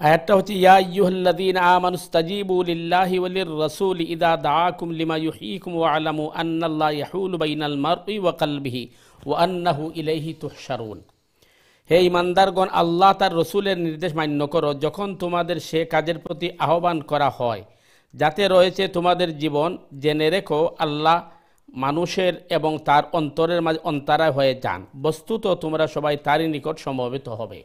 আয়াতটা হচ্ছে ইয়া ইয়ুহাল্লাযীনা আমানু ইসতাজিবু লিল্লাহি ওয়া লির-রাসূলি ইযা দাআকুম লিমা ইউহয়িকুম ওয়া আলামু আন্নাল্লাহা ইয়াহুলু বাইনাল মারই ওয়া কলবিহি ওয়া আন্নাহু ইলাইহি তুহশারুন হে ইমানদারগণ আল্লাহ তার রসুলের নির্দেশ মান্য করো যখন তোমাদের সে কাজের প্রতি আহ্বান করা হয় যাতে রয়েছে তোমাদের জীবন জেনে রেখো আল্লাহ মানুষের এবং তার অন্তরের মাঝে অন্তরায় হয়ে যান। বস্তুত তোমরা সবাই তারই নিকট সমবেত হবে।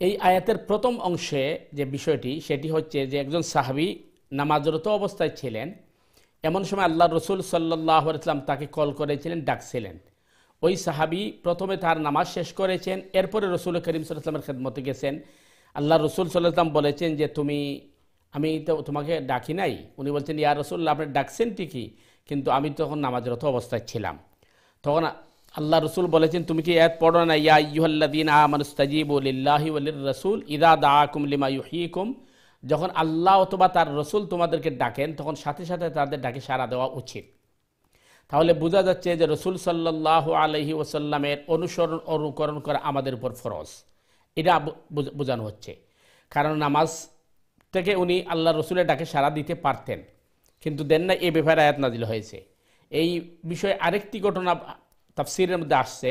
এই আয়াতের প্রথম অংশে যে বিষয়টি, সেটি হচ্ছে যে একজন সাহাবি নামাজরত অবস্থায় ছিলেন। এমন সময় আল্লাহ রসুল সাল্লাহ ইসলাম তাকে কল করেছিলেন, ডাকছিলেন। ওই সাহাবি প্রথমে তার নামাজ শেষ করেছেন, এরপরে রসুল করিম সাল্লামের খেদমতে গেছেন। আল্লাহ রসুল সাল্লাম বলেছেন যে, তুমি, আমি তো তোমাকে ডাকি নাই। উনি বলছেন, ইয়া রসুল্লাহ আপনি ডাকছেন ঠিকই কিন্তু আমি তখন নামাজরত অবস্থায় ছিলাম। তখন আল্লাহ রসুল বলেছেন, তুমি কি এর পড়ো না? ইয়া ইউহাল্লাদিন আমানুস্তাজিবু লিল্লাহি ওয়ালির রসুল ইদা দাআকুম লিমা ইউহয়িকুম যখন আল্লাহ অথবা তার রসুল তোমাদেরকে ডাকেন, তখন সাথে সাথে তাদের ডাকে সাড়া দেওয়া উচিত। তাহলে বোঝা যাচ্ছে যে রসুল সাল্লাহ আলহি ওসাল্লামের অনুসরণ অনুকরণ করা আমাদের উপর ফরজ। এটা বোঝানো হচ্ছে। কারণ নামাজ থেকে উনি আল্লাহ রসুলের ডাকে সাড়া দিতে পারতেন। কিন্তু দেন না এ ব্যাপারে আয়াত নাজিল হয়েছে। এই বিষয়ে আরেকটি ঘটনা তাফসিরের মধ্যে আসছে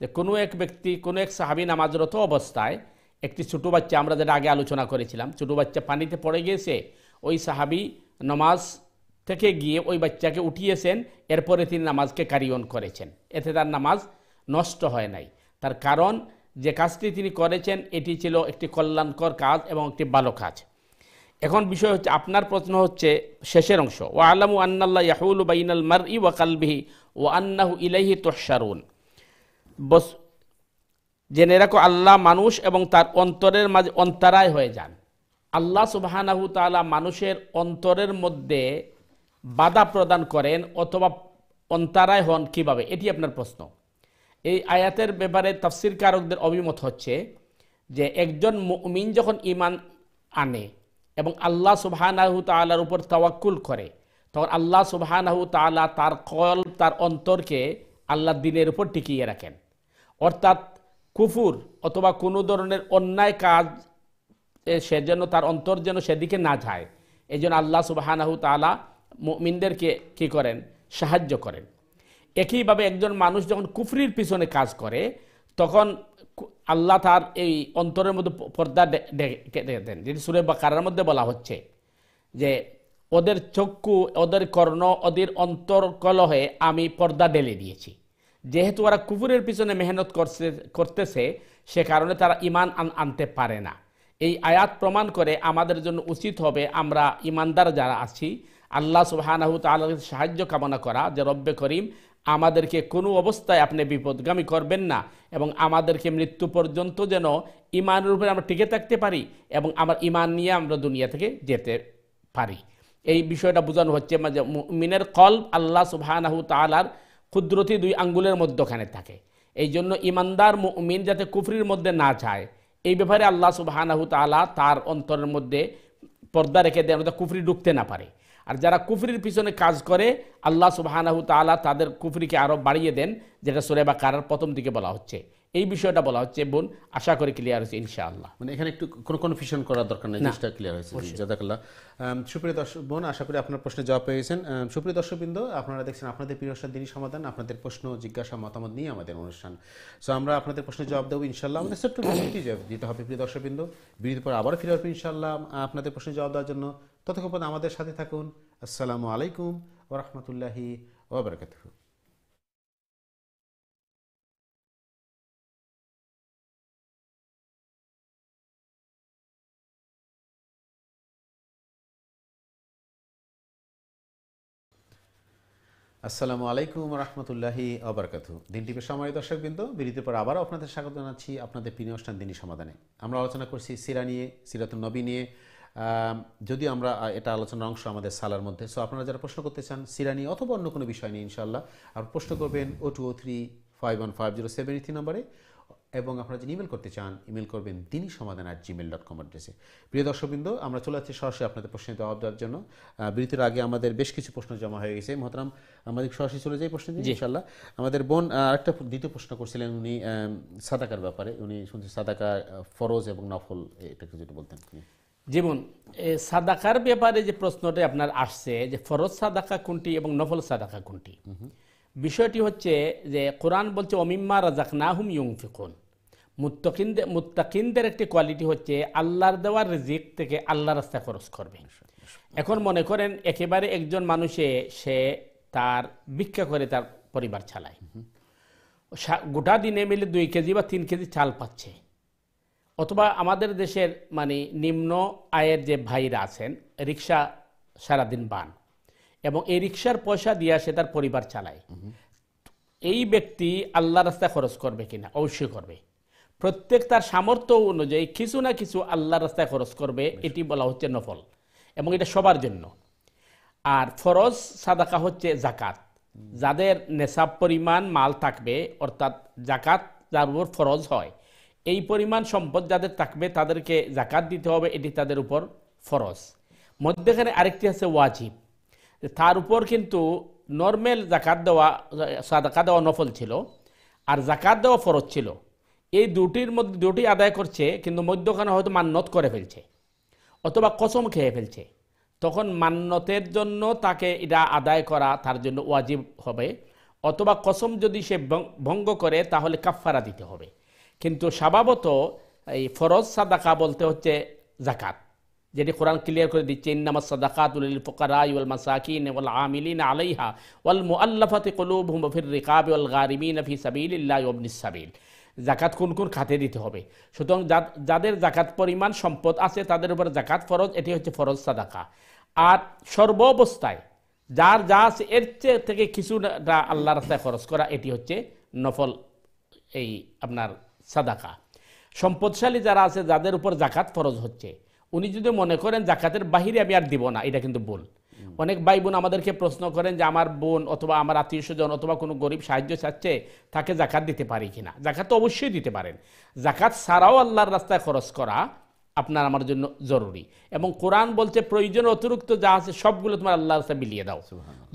যে কোনো এক ব্যক্তি, কোনো এক সাহাবি নামাজরত অবস্থায় একটি ছোটো বাচ্চা, আমরা যেটা আগে আলোচনা করেছিলাম, ছোটো বাচ্চা পানিতে পড়ে গিয়েছে ওই সাহাবি নামাজ থেকে গিয়ে ওই বাচ্চাকে উঠিয়েছেন, এরপরে তিনি নামাজকে কারিয়ন করেছেন। এতে তার নামাজ নষ্ট হয় নাই। তার কারণ যে কাজটি তিনি করেছেন, এটি ছিল একটি কল্যাণকর কাজ এবং একটি ভালো কাজ। এখন বিষয় হচ্ছে, আপনার প্রশ্ন হচ্ছে শেষের অংশ। ও আলামু আন্নাল্লাহ ইয়াহুল বাইনাল মার ই ওয়া কালবিহি ও আন্নাহু ইলাইহি তোহসারুন বস, জেনে রাখো, আল্লাহ মানুষ এবং তার অন্তরের মাঝে অন্তরায় হয়ে যান। আল্লাহ সুবাহানাহু তাআলা মানুষের অন্তরের মধ্যে বাধা প্রদান করেন অথবা অন্তরায় হন কীভাবে? এটি আপনার প্রশ্ন। এই আয়াতের ব্যাপারে তাফসির কারকদের অভিমত হচ্ছে যে, একজন মুমিন যখন ইমান আনে এবং আল্লাহ সুবহানাহু তাআলার উপর তাওয়াক্কুল করে। তখন আল্লাহ সুবহানাহু তাআলা তার কল, তার অন্তরকে আল্লাহ দিনের উপর টিকিয়ে রাখেন। অর্থাৎ কুফুর অথবা কোনো ধরনের অন্যায় কাজ সে যেন তার অন্তর যেন সেদিকে না যায় এই জন্য আল্লাহ সুবাহানাহু তালা মুমিনদেরকে কি করেন? সাহায্য করেন। একইভাবে একজন মানুষ যখন কুফরির পিছনে কাজ করে, তখন আল্লাহ তার এই অন্তরের মধ্যে পর্দা দেন, যেটি সুরে বা কারার মধ্যে বলা হচ্ছে যে, ওদের চক্ষু, ওদের কর্ণ, ওদের অন্তর কলহে আমি পর্দা ডেলে দিয়েছি। যেহেতু ওরা কুকুরের পিছনে মেহনত করছে, করতেছে, সে কারণে তারা ইমান আন- আনতে পারে না। এই আয়াত প্রমাণ করে আমাদের জন্য উচিত হবে আমরা ইমানদার যারা আছি, আল্লাহ তাআলার সাহায্য কামনা করা যে রব্বে করিম আমাদেরকে কোনো অবস্থায় আপনি বিপদগামী করবেন না এবং আমাদেরকে মৃত্যু পর্যন্ত যেন ইমানের উপরে আমরা টিকে থাকতে পারি এবং আমার ইমান নিয়ে আমরা দুনিয়া থেকে যেতে পারি। এই বিষয়টা বোঝানো হচ্ছে মাঝে মিনের কল আল্লাহ সুবহানাহু তাআলার ক্ষুদ্রতি দুই আঙ্গুলের মধ্যখানে থাকে। এই জন্য ইমানদার মুমিন যাতে কুফরির মধ্যে না যায়, এই ব্যাপারে আল্লাহ সুবহানাহু তাআলা তার অন্তরের মধ্যে পর্দা রেখে ওটা কুফরি ঢুকতে না পারে। আর যারা কুফরির পিছনে কাজ করে আল্লাহ সুবাহানাহু তাআলা তাদের কুফরিকে আরও বাড়িয়ে দেন যেটা সুরে বা কারার প্রথম দিকে বলা হচ্ছে। এই বিষয়টা বলা হচ্ছে বোন আশা করি ক্লিয়ার হচ্ছে ইনশাআল্লাহ। মানে এখানে একটু কোনো কনফিউশন করার দরকার নেই জিনিসটা ক্লিয়ার হয়েছে। জাজাকাল্লাহ আম, সুপ্রিয় দর্শক বোন আশা করি আপনার প্রশ্নের জবাব পেয়ে গেছেন। সুপ্রিয় দর্শকবৃন্দ আপনারা দেখছেন আপনাদের প্রিয় দিনই সমাধান আপনাদের প্রশ্ন জিজ্ঞাসা মতামত নিয়ে আমাদের অনুষ্ঠান। সো আমরা আপনাদের প্রশ্নের জবাব দেবো ইনশাল্লাহ আমাদের ছোট্ট বিরতি দিতে হবে প্রিয় দর্শকবৃন্দ। বিরতির পর আবার ফিরে আসব ইনশাল্লাহ আপনাদের প্রশ্নের জবাব দেওয়ার জন্য। ততক্ষণ আমাদের সাথে থাকুন। আসসালামু আলাইকুম ওরহমতুল্লাহি ওবরাকাতুহ আসসালামু আলাইকুম রহমতুল্লাহি অবরকাতু দিনটি সময় দর্শকবৃন্দ, বিরতির পর আবারও আপনাদের স্বাগত জানাচ্ছি আপনাদের প্রিয় অনুষ্ঠান দিনী সমাধানে। আমরা আলোচনা করছি সিরা নিয়ে সিরাতুল নবী নিয়ে যদিও আমরা এটা আলোচনার অংশ আমাদের সালার মধ্যে সো আপনারা যারা প্রশ্ন করতে চান সিরা নিয়ে অথবা অন্য কোনো বিষয় নিয়ে ইনশাল্লাহ আর প্রশ্ন করবেন o two o three five one five zero seven three নম্বরে এবং আপনারা যদি ইমেল করতে চান ইমেল করবেন দিনই সমাধান অ্যাট জিমেল ডট কম অ্যাড্রেসে প্রিয় দর্শকবৃন্দ আমরা চলে যাচ্ছি সরাসরি আপনাদের প্রশ্নের জবাব দেওয়ার জন্য। বিরতির আগে আমাদের বেশ কিছু প্রশ্ন জমা হয়ে গেছে। মহতরাম আমাদের সরাসরি চলে যাই প্রশ্ন দিয়ে ইনশাল্লাহ আমাদের বোন আরেকটা দ্বিতীয় প্রশ্ন করছিলেন উনি সাদাকার ব্যাপারে। উনি শুনছি সাদাকা ফরজ এবং নফল এটা একটু যদি বলতেন। যেমন সাদাকার ব্যাপারে যে প্রশ্নটা আপনার আসছে যে ফরজ সাদাকা কোনটি এবং নফল সাদাকা কোনটি? বিষয়টি হচ্ছে যে কোরআন বলছে অমিম্মা রাজাক নাহুম ইউংফিকুন মুত্তাকিনদের মুত্তাকিনদের একটি কোয়ালিটি হচ্ছে আল্লাহর দেওয়ার রিজিক থেকে আল্লাহ রাস্তা খরচ করবে। এখন মনে করেন একেবারে একজন মানুষে সে তার ভিক্ষা করে তার পরিবার চালায়। সা- গোটা দিনে মিলে দুই কেজি বা তিন কেজি চাল পাচ্ছে। অথবা আমাদের দেশের মানে নিম্ন আয়ের যে ভাইরা আছেন রিক্সা সারাদিন বান এবং এই রিক্সার পয়সা দিয়ে সে তার পরিবার চালায়। এই ব্যক্তি আল্লাহ রাস্তায় খরচ করবে কিনা? অবশ্যই করবে। প্রত্যেক তার সামর্থ্য অনুযায়ী কিছু না কিছু আল্লাহ রাস্তায় খরচ করবে এটি বলা হচ্ছে নফল এবং এটা সবার জন্য। আর ফরজ সাদাকা হচ্ছে জাকাত যাদের নেশাব পরিমাণ মাল থাকবে অর্থাৎ জাকাত যার উপর ফরজ হয় এই পরিমাণ সম্পদ যাদের থাকবে, তাদেরকে জাকাত দিতে হবে, এটি তাদের উপর ফরজ। মধ্যেখানে আরেকটি আছে ওয়াজিব। তার উপর কিন্তু নর্মেল জাকাত দেওয়া, সাদাকা দেওয়া নফল ছিল আর জাকাত দেওয়া ফরজ ছিল। এই দুটির মধ্যে, দুটি আদায় করছে, কিন্তু মধ্যখানে হয়তো মান্যত করে ফেলছে অথবা কসম খেয়ে ফেলছে। তখন মান্যতের জন্য তাকে এটা আদায় করা তার জন্য ওয়াজিব হবে। অথবা কসম যদি সে ভঙ্গ করে, তাহলে কাফফারা দিতে হবে। কিন্তু স্বভাবত এই ফরজ সাদাকা বলতে হচ্ছে জাকাত যেটি কোরআন ক্লিয়ার করে দিচ্ছে, ইন্নামাস সাদাকাতুল ফুকারা ওয়াল মাসাকিন ওয়াল আমিলিন আলাইহা ওয়াল মুআল্লাফাতি কুলুবুহুম ফির রিকাবি ওয়াল গারিমিন ফি সাবিলিল্লাহি ওয়া ইবনিস সাবিল। জাকাত কোন কোন খাতে দিতে হবে। সুতরাং যাদের জাকাত পরিমাণ সম্পদ আছে তাদের উপর জাকাত ফরজ, এটি হচ্ছে ফরজ সাদাকা। আর সর্ব অবস্থায় যার যা আছে এর থেকে কিছুটা আল্লাহ রাস্তায় খরচ করা, এটি হচ্ছে নফল, এই আপনার সাদাকা। সম্পদশালী যারা আছে যাদের উপর জাকাত ফরজ হচ্ছে। উনি যদি মনে করেন জাকাতের বাহিরে আমি আর দিব না এটা কিন্তু ভুল। অনেক ভাই বোন আমাদেরকে প্রশ্ন করেন যে আমার বোন অথবা আমার আত্মীয় স্বজন অথবা কোনো গরিব সাহায্য চাচ্ছে তাকে জাকাত দিতে পারি কিনা জাকাত তো অবশ্যই দিতে পারেন। জাকাত ছাড়াও আল্লাহর রাস্তায় খরচ করা আপনার আমার জন্য জরুরি। এবং কোরআন বলছে প্রয়োজন অতিরিক্ত যা আছে সবগুলো তোমার আল্লাহ রাস্তায় বিলিয়ে দাও।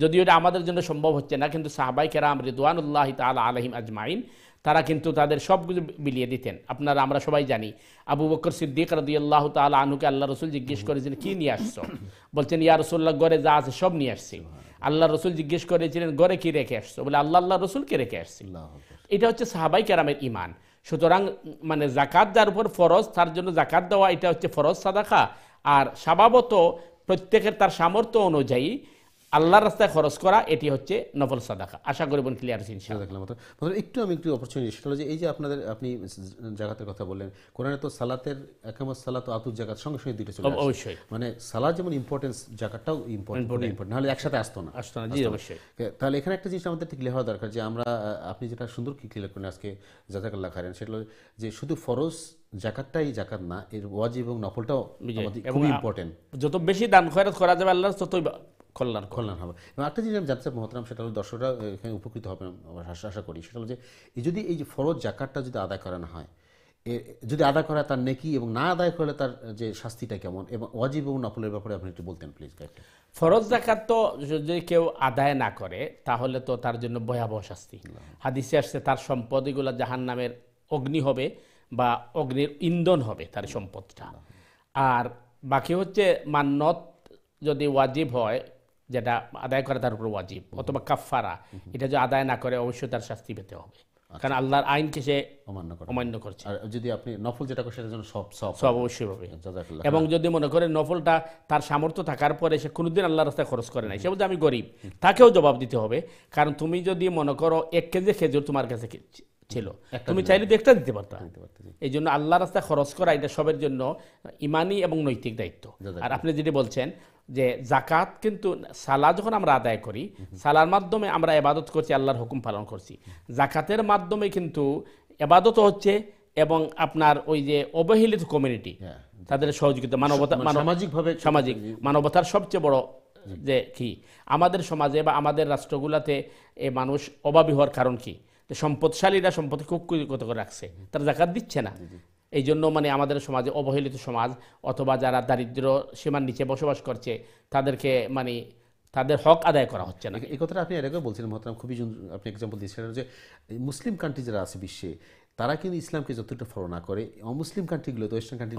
যদিও এটা আমাদের জন্য সম্ভব হচ্ছে না কিন্তু সাহাবাই কেরাম রিদওয়ানুল্লাহ তালা আলহিম আজমাইন তারা কিন্তু তাদের সবগুলো বিলিয়ে দিতেন। আপনারা আমরা সবাই জানি আবু বকর সিদ্দিক রদি আল্লাহ তালা আনুকে আল্লাহ রসুল জিজ্ঞেস করেছেন কি নিয়ে আসছো? বলছেন ইয়া রসুল্লাহ গড়ে যা আছে সব নিয়ে আসছি। আল্লাহ রসুল জিজ্ঞেস করেছিলেন গড়ে কি রেখে আসছো? বলে আল্লাহ আল্লাহ রসুলকে রেখে আসছি। এটা হচ্ছে সাহাবাই কেরামের ইমান সুতরাং মানে জাকাত যার উপর ফরজ তার জন্য জাকাত দেওয়া এটা হচ্ছে ফরজ সাদাকা। আর স্বভাবত প্রত্যেকের তার সামর্থ্য অনুযায়ী আল্লাহর রাস্তায় খরচ করা এটি হচ্ছে নফল সাদাকা। আশা করি বোন ক্লিয়ার ইনশাআল্লাহ। দেখলাম মানে একটু আমি একটু অপরচুনিটি সেটা হলো যে এই যে আপনাদের আপনি জাকাতের কথা বললেন কোরআনে তো সালাতের একামত সালাত আতুর জাকাত সঙ্গে সঙ্গে দুটো চলে অবশ্যই। মানে সালাদ যেমন ইম্পর্টেন্স জাকাতটাও ইম্পর্টেন্ট ইম্পর্টেন্ট নাহলে একসাথে আসতো না। আসতো না জি অবশ্যই। তাহলে এখানে একটা জিনিস আমাদের ক্লিয়ার হওয়া দরকার যে আমরা আপনি যেটা সুন্দর কি ক্লিয়ার করেন আজকে জাজাকাল্লাহ খারেন সেটা হলো যে শুধু ফরজ জাকাতটাই জাকাত না এর ওয়াজিব এবং নফলটাও খুবই ইম্পর্টেন্ট যত বেশি দান খয়রাত করা যাবে আল্লাহর ততই কল্যাণ। কল্যাণ হবে। এবং একটা জিনিস আমি জানতে চাই মহতরাম, সেটা হলো দর্শকরা এখানে উপকৃত হবে আশা করি। সেটা হলো যে যদি এই যে ফরজ জাকাতটা যদি আদায় করানো হয় এ- যদি আদায় করা তার নেকি এবং না আদায় করলে তার যে শাস্তিটা কেমন? এবং ওয়াজিব এবং নফলের ব্যাপারে আপনি একটু বলতেন প্লিজ ফরজ জাকাত তো যদি কেউ আদায় না করে, তাহলে তো তার জন্য ভয়াবহ শাস্তি। হাদিসে আসছে, তার সম্পদ এগুলো জাহান নামের অগ্নি হবে বা অগ্নির ইন্ধন হবে তার সম্পদটা। আর বাকি হচ্ছে মান্নত যদি ওয়াজিব হয় যেটা আদায় করে তার উপর ওয়াজিব অথবা কাফফারা। এটা যদি আদায় না করে অবশ্যই তার শাস্তি পেতে হবে। কারণ আল্লাহর আইনকে সে অমান্য করে অমান্য করছে। আর যদি আপনি নফল যেটা করেন সেটার জন্য সব সব সব অবশ্যই হবে। এবং যদি মনে করেন নফলটা তার সামর্থ্য থাকার পরে সে কোনোদিন আল্লাহ রাস্তায় খরচ করে নাই সে বলছে আমি গরিব। তাকেও জবাব দিতে হবে। কারণ তুমি যদি মনে করো এক কেজি খেজুর তোমার কাছে ছিল তুমি চাইলে তো একটা দিতে পারতা। এই জন্য আল্লাহ রাস্তায় খরচ করা এটা সবের জন্য ইমানি এবং নৈতিক দায়িত্ব। আর আপনি যেটি বলছেন যে জাকাত কিন্তু সালা যখন আমরা আদায় করি সালার মাধ্যমে আমরা এবাদত করছি আল্লাহর হুকুম পালন করছি। জাকাতের মাধ্যমে কিন্তু এবাদত হচ্ছে এবং আপনার ওই যে অবহেলিত কমিউনিটি হ্যাঁ। তাদের সহযোগিতা মানবতা মানে মানব- সামাজিকভাবে সামাজিক মানবতার সবচেয়ে বড় যে কি? আমাদের সমাজে বা আমাদের রাষ্ট্রগুলাতে এ মানুষ অভাবী হওয়ার কারণ কি? সম্পদশালীরা সম্পদকে কুক্ষিগত করে রাখছে তারা জাকাত দিচ্ছে না। এই জন্য মানে আমাদের সমাজে অবহেলিত সমাজ অথবা যারা দারিদ্র সীমার নিচে বসবাস করছে তাদেরকে মানে তাদের হক আদায় করা হচ্ছে না। এই- কথাটা আপনি এর আগেও বলছিলেন মহতারাম খুবই আপনি এক্সাম্পল দিয়েছেন সেটা যে মুসলিম কান্ট্রি যারা আছে বিশ্বে তারা কিন্তু ইসলামকে যতটা ফলো না করে। অমুসলিম কান্ট্রিগুলো তো ওয়েস্টার্ন কান্ট্রি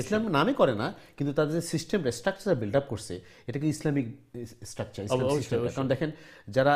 ইসলাম নামে করে না কিন্তু তাদের যে সিস্টেম স্ট্রাকচার বিল্ড আপ করছে এটাকে ইসলামিক স্ট্রাকচার কারণ দেখেন যারা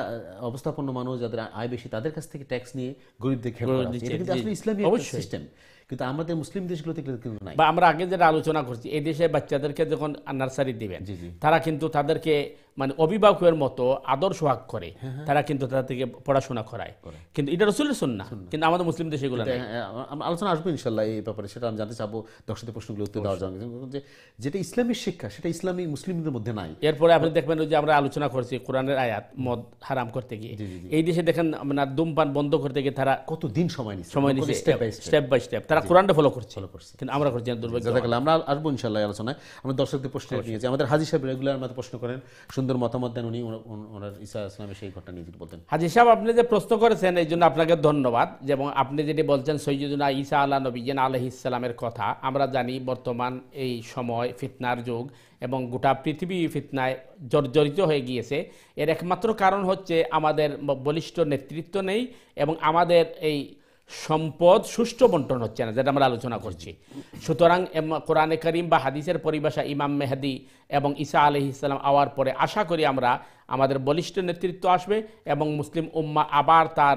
অবস্থাপন্ন মানুষ যাদের আয় বেশি তাদের কাছ থেকে ট্যাক্স নিয়ে গরিবদের খেয়ে এটা কিন্তু আসলে ইসলামিক। সিস্টেম কিন্তু আমাদের মুসলিম দেশগুলোতে কিন্তু নাই বা আমরা আগে যেটা আলোচনা করছি এই দেশে বাচ্চাদেরকে যখন নার্সারি দিবেন। তারা কিন্তু তাদেরকে মানে অভিভাবকের মতো আদর সোহাগ করে হ্যাঁ, তারা কিন্তু তাদের থেকে পড়াশোনা করায়। কিন্তু এটা রসুলের সুন্না কিন্তু আমাদের মুসলিম দেশে এগুলো হ্যাঁ, আলোচনা আসব ইনশাল্লাহ এই ব্যাপারে সেটা আমি জানতে চাবো দর্শকদের প্রশ্নগুলো উত্তর দেওয়ার জন্য। যে যেটা ইসলামিক শিক্ষা সেটা ইসলামী মুসলিমদের মধ্যে নাই। এরপরে আপনি দেখবেন যে আমরা আলোচনা করছি কোরআনের আয়াত মদ হারাম করতে গিয়ে। এই দেশে দেখেন আপনার ধূমপান বন্ধ করতে গিয়ে তারা কত দিন সময় নিচ্ছে? সময় নিচ্ছে step by step by step তারা কোরআনটা ফলো করছে। ফলো করছে। কিন্তু আমরা করছি দুর্ভাগ্য আমরা আসব ইনশাল্লাহ আলোচনায়। আমরা দর্শকদের প্রশ্ন নিয়েছি আমাদের হাজি সাহেব রেগুলার আমাদের প্রশ্ন করেন। সুন্দর মতামত দেন উনি ওনার- ইসা ইসলামের সেই ঘটনা নিয়ে বলতেন। হাজি সাহেব, আপনি যে প্রশ্ন করেছেন, এই জন্য আপনাকে ধন্যবাদ। যেমন আপনি যেটি বলছেন, সৈয়দুনা ঈসা আল্লাহ নবীন আলহ ইসলামের কথা, আমরা জানি বর্তমান এই সময় ফিতনার যুগ এবং গোটা পৃথিবী ফিতনায় জর্জরিত হয়ে গিয়েছে। এর একমাত্র কারণ হচ্ছে আমাদের বলিষ্ঠ নেতৃত্ব নেই এবং আমাদের এই সম্পদ সুষ্ঠু বন্টন হচ্ছে না, যেটা আমরা আলোচনা করছি। সুতরাং কোরআনে করিম বা হাদিসের পরিভাষা ইমাম মেহাদি এবং ঈসা আলহি ইসলাম আওয়ার পরে আশা করি আমরা আমাদের বলিষ্ঠ নেতৃত্ব আসবে এবং মুসলিম উম্মা আবার তার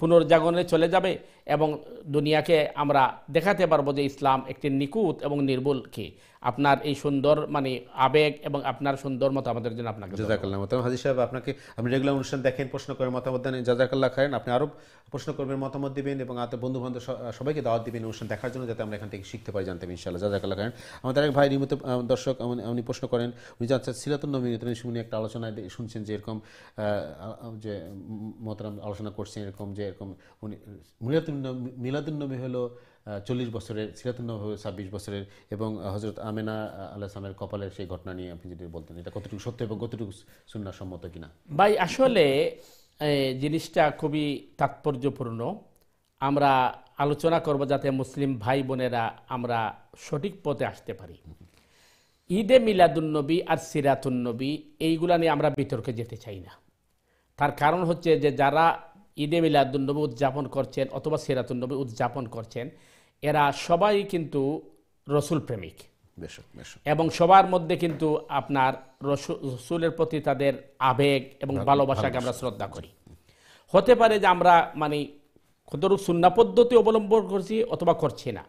পুনর্জাগরণে চলে যাবে এবং দুনিয়াকে আমরা দেখাতে পারব যে ইসলাম একটি নিকুত এবং নির্ভুল কি। আপনার এই সুন্দর মানে আবেগ এবং আপনার সুন্দর মতো আমাদের জন্য আপনাকে। জাজাকাল্লাহ মতামত হাজি সাহেব, আপনাকে আপনি রেগুলার অনুষ্ঠান দেখেন, প্রশ্ন করেন, মতামত দেন জাজাকাল্লাহ খায়েন আপনি আরও প্রশ্ন করবেন, মতামত দিবেন এবং আপনার বন্ধু বান্ধব সবাইকে দাওয়াত দিবেন অনুষ্ঠান দেখার জন্য যাতে আমরা এখান থেকে শিখতে পারি, জানতে ইনশাল্লাহ জাজাকাল্লাহ খায়েন আমাদের এক ভাই নিয়মিত দর্শক উনি- উনি প্রশ্ন করেন, উনি জানছেন সিরাতুল নবী, উনি শুনি একটা আলোচনায় শুনছেন যে এরকম যে মতরাম আলোচনা করছেন, এরকম যে এরকম উনি মিলাদুল নবী- মিলাদুল নবী হলো চল্লিশ বছরের সিরাতুল নবী হলো ছাব্বিশ বছরের এবং হজরত আমেনা আল্লাহ সালামের কপালের সেই ঘটনা নিয়ে আপনি যদি বলতেন, এটা কতটুকু সত্য এবং কতটুকু সম্মত কিনা? ভাই, আসলে জিনিসটা খুবই তাৎপর্যপূর্ণ। আমরা আলোচনা করব যাতে মুসলিম ভাই বোনেরা আমরা সঠিক পথে আসতে পারি। ঈদে মিলাদুন্নবী আর সিরাতুন্নবী এইগুলা নিয়ে আমরা বিতর্কে যেতে চাই না। তার কারণ হচ্ছে যে, যারা ঈদে মিলাদুন্নবী উদযাপন করছেন অথবা সিরাতুন্নবী উদযাপন করছেন এরা সবাই কিন্তু রসুল প্রেমিক এবং সবার মধ্যে কিন্তু আপনার রসু- রসুলের প্রতি তাদের আবেগ এবং ভালোবাসাকে আমরা শ্রদ্ধা করি। হতে পারে যে আমরা মানে কতটুকু সুন্না পদ্ধতি অবলম্বন করছি অথবা করছি না।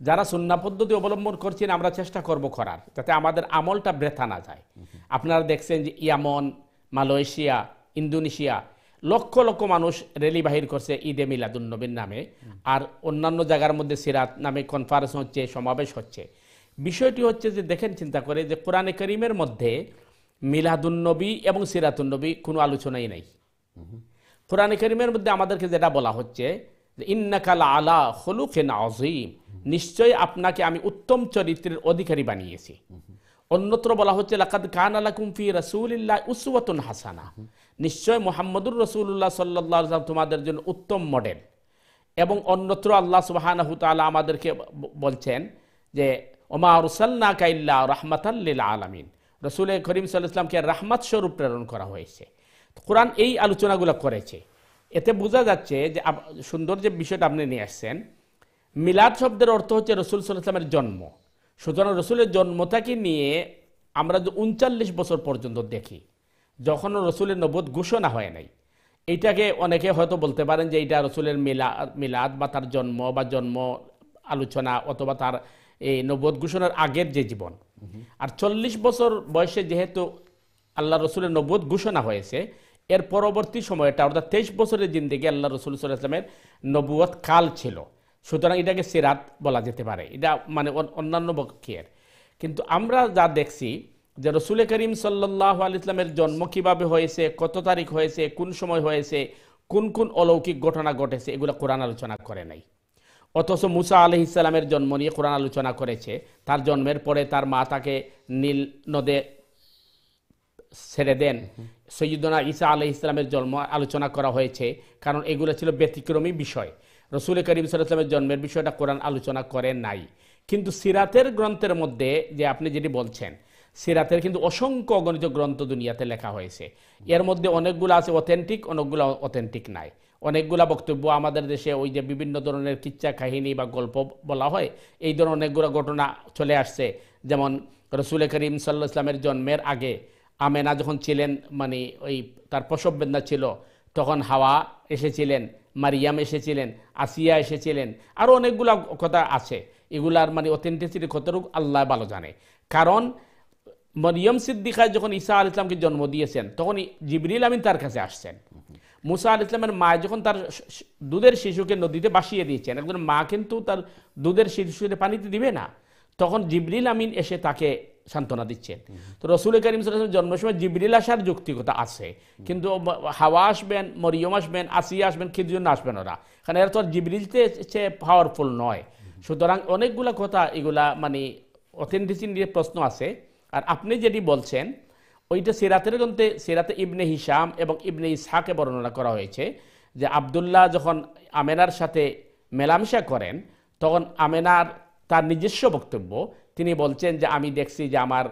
যারা সুন্না পদ্ধতি অবলম্বন করছি না আমরা চেষ্টা করব করার যাতে আমাদের আমলটা বৃথা না যায়। আপনারা দেখছেন যে Eamon Malaysia Indonesia lakh lakh মানুষ র্যালি বাহির করছে ঈদে মিলাদুন্নবীর নামে। আর অন্যান্য জায়গার মধ্যে সিরাত নামে কনফারেন্স হচ্ছে, সমাবেশ হচ্ছে। বিষয়টি হচ্ছে যে দেখেন, চিন্তা করে যে কোরআনে করিমের মধ্যে মিলাদুন্নবী এবং সিরাতুন্নবী কোনো আলোচনাই নাই। কোরআনে করিমের মধ্যে আমাদেরকে যেটা বলা হচ্ছে যে ইন্নাকাল আলা হলুকেন আজিম নিশ্চয় আপনাকে আমি উত্তম চরিত্রের অধিকারী বানিয়েছি। অন্যত্র বলা হচ্ছে, লাকাদ কান আলাকুম ফি রাসূলিল্লাহ উসওয়াতুন হাসানা। নিশ্চয় মোহাম্মদুর রসুল্লাহ সাল্লাল্লাহু আলাইহি ওয়াসাল্লাম তোমাদের জন্য উত্তম মডেল। এবং অন্যত্র আল্লাহ সুবাহানাহু তাআলা আমাদেরকে বলছেন যে, ওমা রুসাল্লা কাইল্লা রাহমাতাল্লিল আলামিন। রসুল করিম সাল্লাহ ইসলামকে রাহমাত স্বরূপ প্রেরণ করা হয়েছে। কোরআন এই আলোচনাগুলো করেছে। এতে বোঝা যাচ্ছে যে সুন্দর যে বিষয়টা আপনি নিয়ে আসছেন, মিলাদ শব্দের অর্থ হচ্ছে রসুল সাল্লাহ ইসলামের জন্ম। সুতরাং রসুলের জন্মটাকে নিয়ে আমরা যে উনচল্লিশ বছর পর্যন্ত দেখি। যখন রসুলের নবদ ঘোষণা হয় নাই। এইটাকে অনেকে হয়তো বলতে পারেন যে এটা রসুলের মিলা মিলাদ বা তার জন্ম বা জন্ম আলোচনা অথবা তার এই নবদ ঘোষণার আগের যে জীবন। আর চল্লিশ বছর বয়সে যেহেতু আল্লাহ রসুলের নবদ ঘোষণা হয়েছে এর পরবর্তী সময়টা অর্থাৎ তেইশ বছরের জিন্দিগি আল্লাহ রসুল সাল্লাহ ইসলামের নবুয়ত কাল ছিল। সুতরাং এটাকে সিরাত বলা যেতে পারে। এটা মানে অন্যান্য পক্ষের কিন্তু আমরা যা দেখছি যে রসুল করিম সাল্লাহ আল ইসলামের জন্ম কীভাবে হয়েছে, কত তারিখ হয়েছে, কোন সময় হয়েছে, কোন কোন অলৌকিক ঘটনা ঘটেছে, এগুলো কোরআন আলোচনা করে নাই। অথচ মুসা আলহ ইসলামের জন্ম নিয়ে কোরআন আলোচনা করেছে। তার জন্মের পরে তার মা তাকে নীল নদে ছেড়ে দেন। সৈয়দনা ঈসা আলহ ইসলামের জন্ম আলোচনা করা হয়েছে। কারণ এগুলো ছিল ব্যতিক্রমী বিষয়। রসুল করিম সাল্লামের জন্মের বিষয়টা কোরআন আলোচনা করে নাই। কিন্তু সিরাতের গ্রন্থের মধ্যে যে আপনি যেটি বলছেন সিরাতের কিন্তু অসংখ্য অগণিত গ্রন্থ দুনিয়াতে লেখা হয়েছে। এর মধ্যে অনেকগুলো আছে অথেন্টিক অনেকগুলো অথেন্টিক নাই। অনেকগুলা বক্তব্য আমাদের দেশে ওই যে বিভিন্ন ধরনের কিচ্ছা কাহিনী বা গল্প বলা হয়, এই ধরনের অনেকগুলো ঘটনা চলে আসছে। যেমন রসুল করিম সাল্লাহ ইসলামের জন্মের আগে আমেনা যখন ছিলেন মানে ওই তার প্রসব বেদনা ছিল, তখন হাওয়া এসেছিলেন, মারিয়াম এসেছিলেন, আসিয়া এসেছিলেন আরও অনেকগুলা কথা আছে। এগুলার মানে অথেন্টিসিটি কতটুকু, আল্লাহ ভালো জানে। কারণ মরিয়ম সিদ্দিকায় যখন ঈসা আল ইসলামকে জন্ম দিয়েছেন তখন জিবরিল আমিন তার কাছে আসছেন। মুসা আল ইসলামের মা যখন তার দুধের শিশুকে নদীতে বাসিয়ে দিয়েছেন, একজন মা কিন্তু তার দুধের শিশুকে পানিতে দিবে না, তখন জিবরিল আমিন এসে তাকে সান্ত্বনা দিচ্ছেন। তো রসুল করিম জন্মের সময় জিবরিল আসার যুক্তিকতা আছে, কিন্তু হাওয়া আসবেন, মরিয়ম আসবেন আসিয়া আসবেন কিন্তু জন্য আসবেন ওরা। কারণ এরা তো আর জিবরিলতে সে পাওয়ারফুল নয়। সুতরাং অনেকগুলা কথা এগুলা মানে অথেন্টিসিটি নিয়ে প্রশ্ন আছে। আর আপনি যেটি বলছেন, ওইটা সিরাতের গ্রন্থে সিরাতে ইবনে হিসাম এবং ইবনে ইসহাকে বর্ণনা করা হয়েছে যে আবদুল্লাহ যখন আমেনার সাথে মেলামেশা করেন, তখন আমেনার তার নিজস্ব বক্তব্য, তিনি বলছেন যে আমি দেখছি যে আমার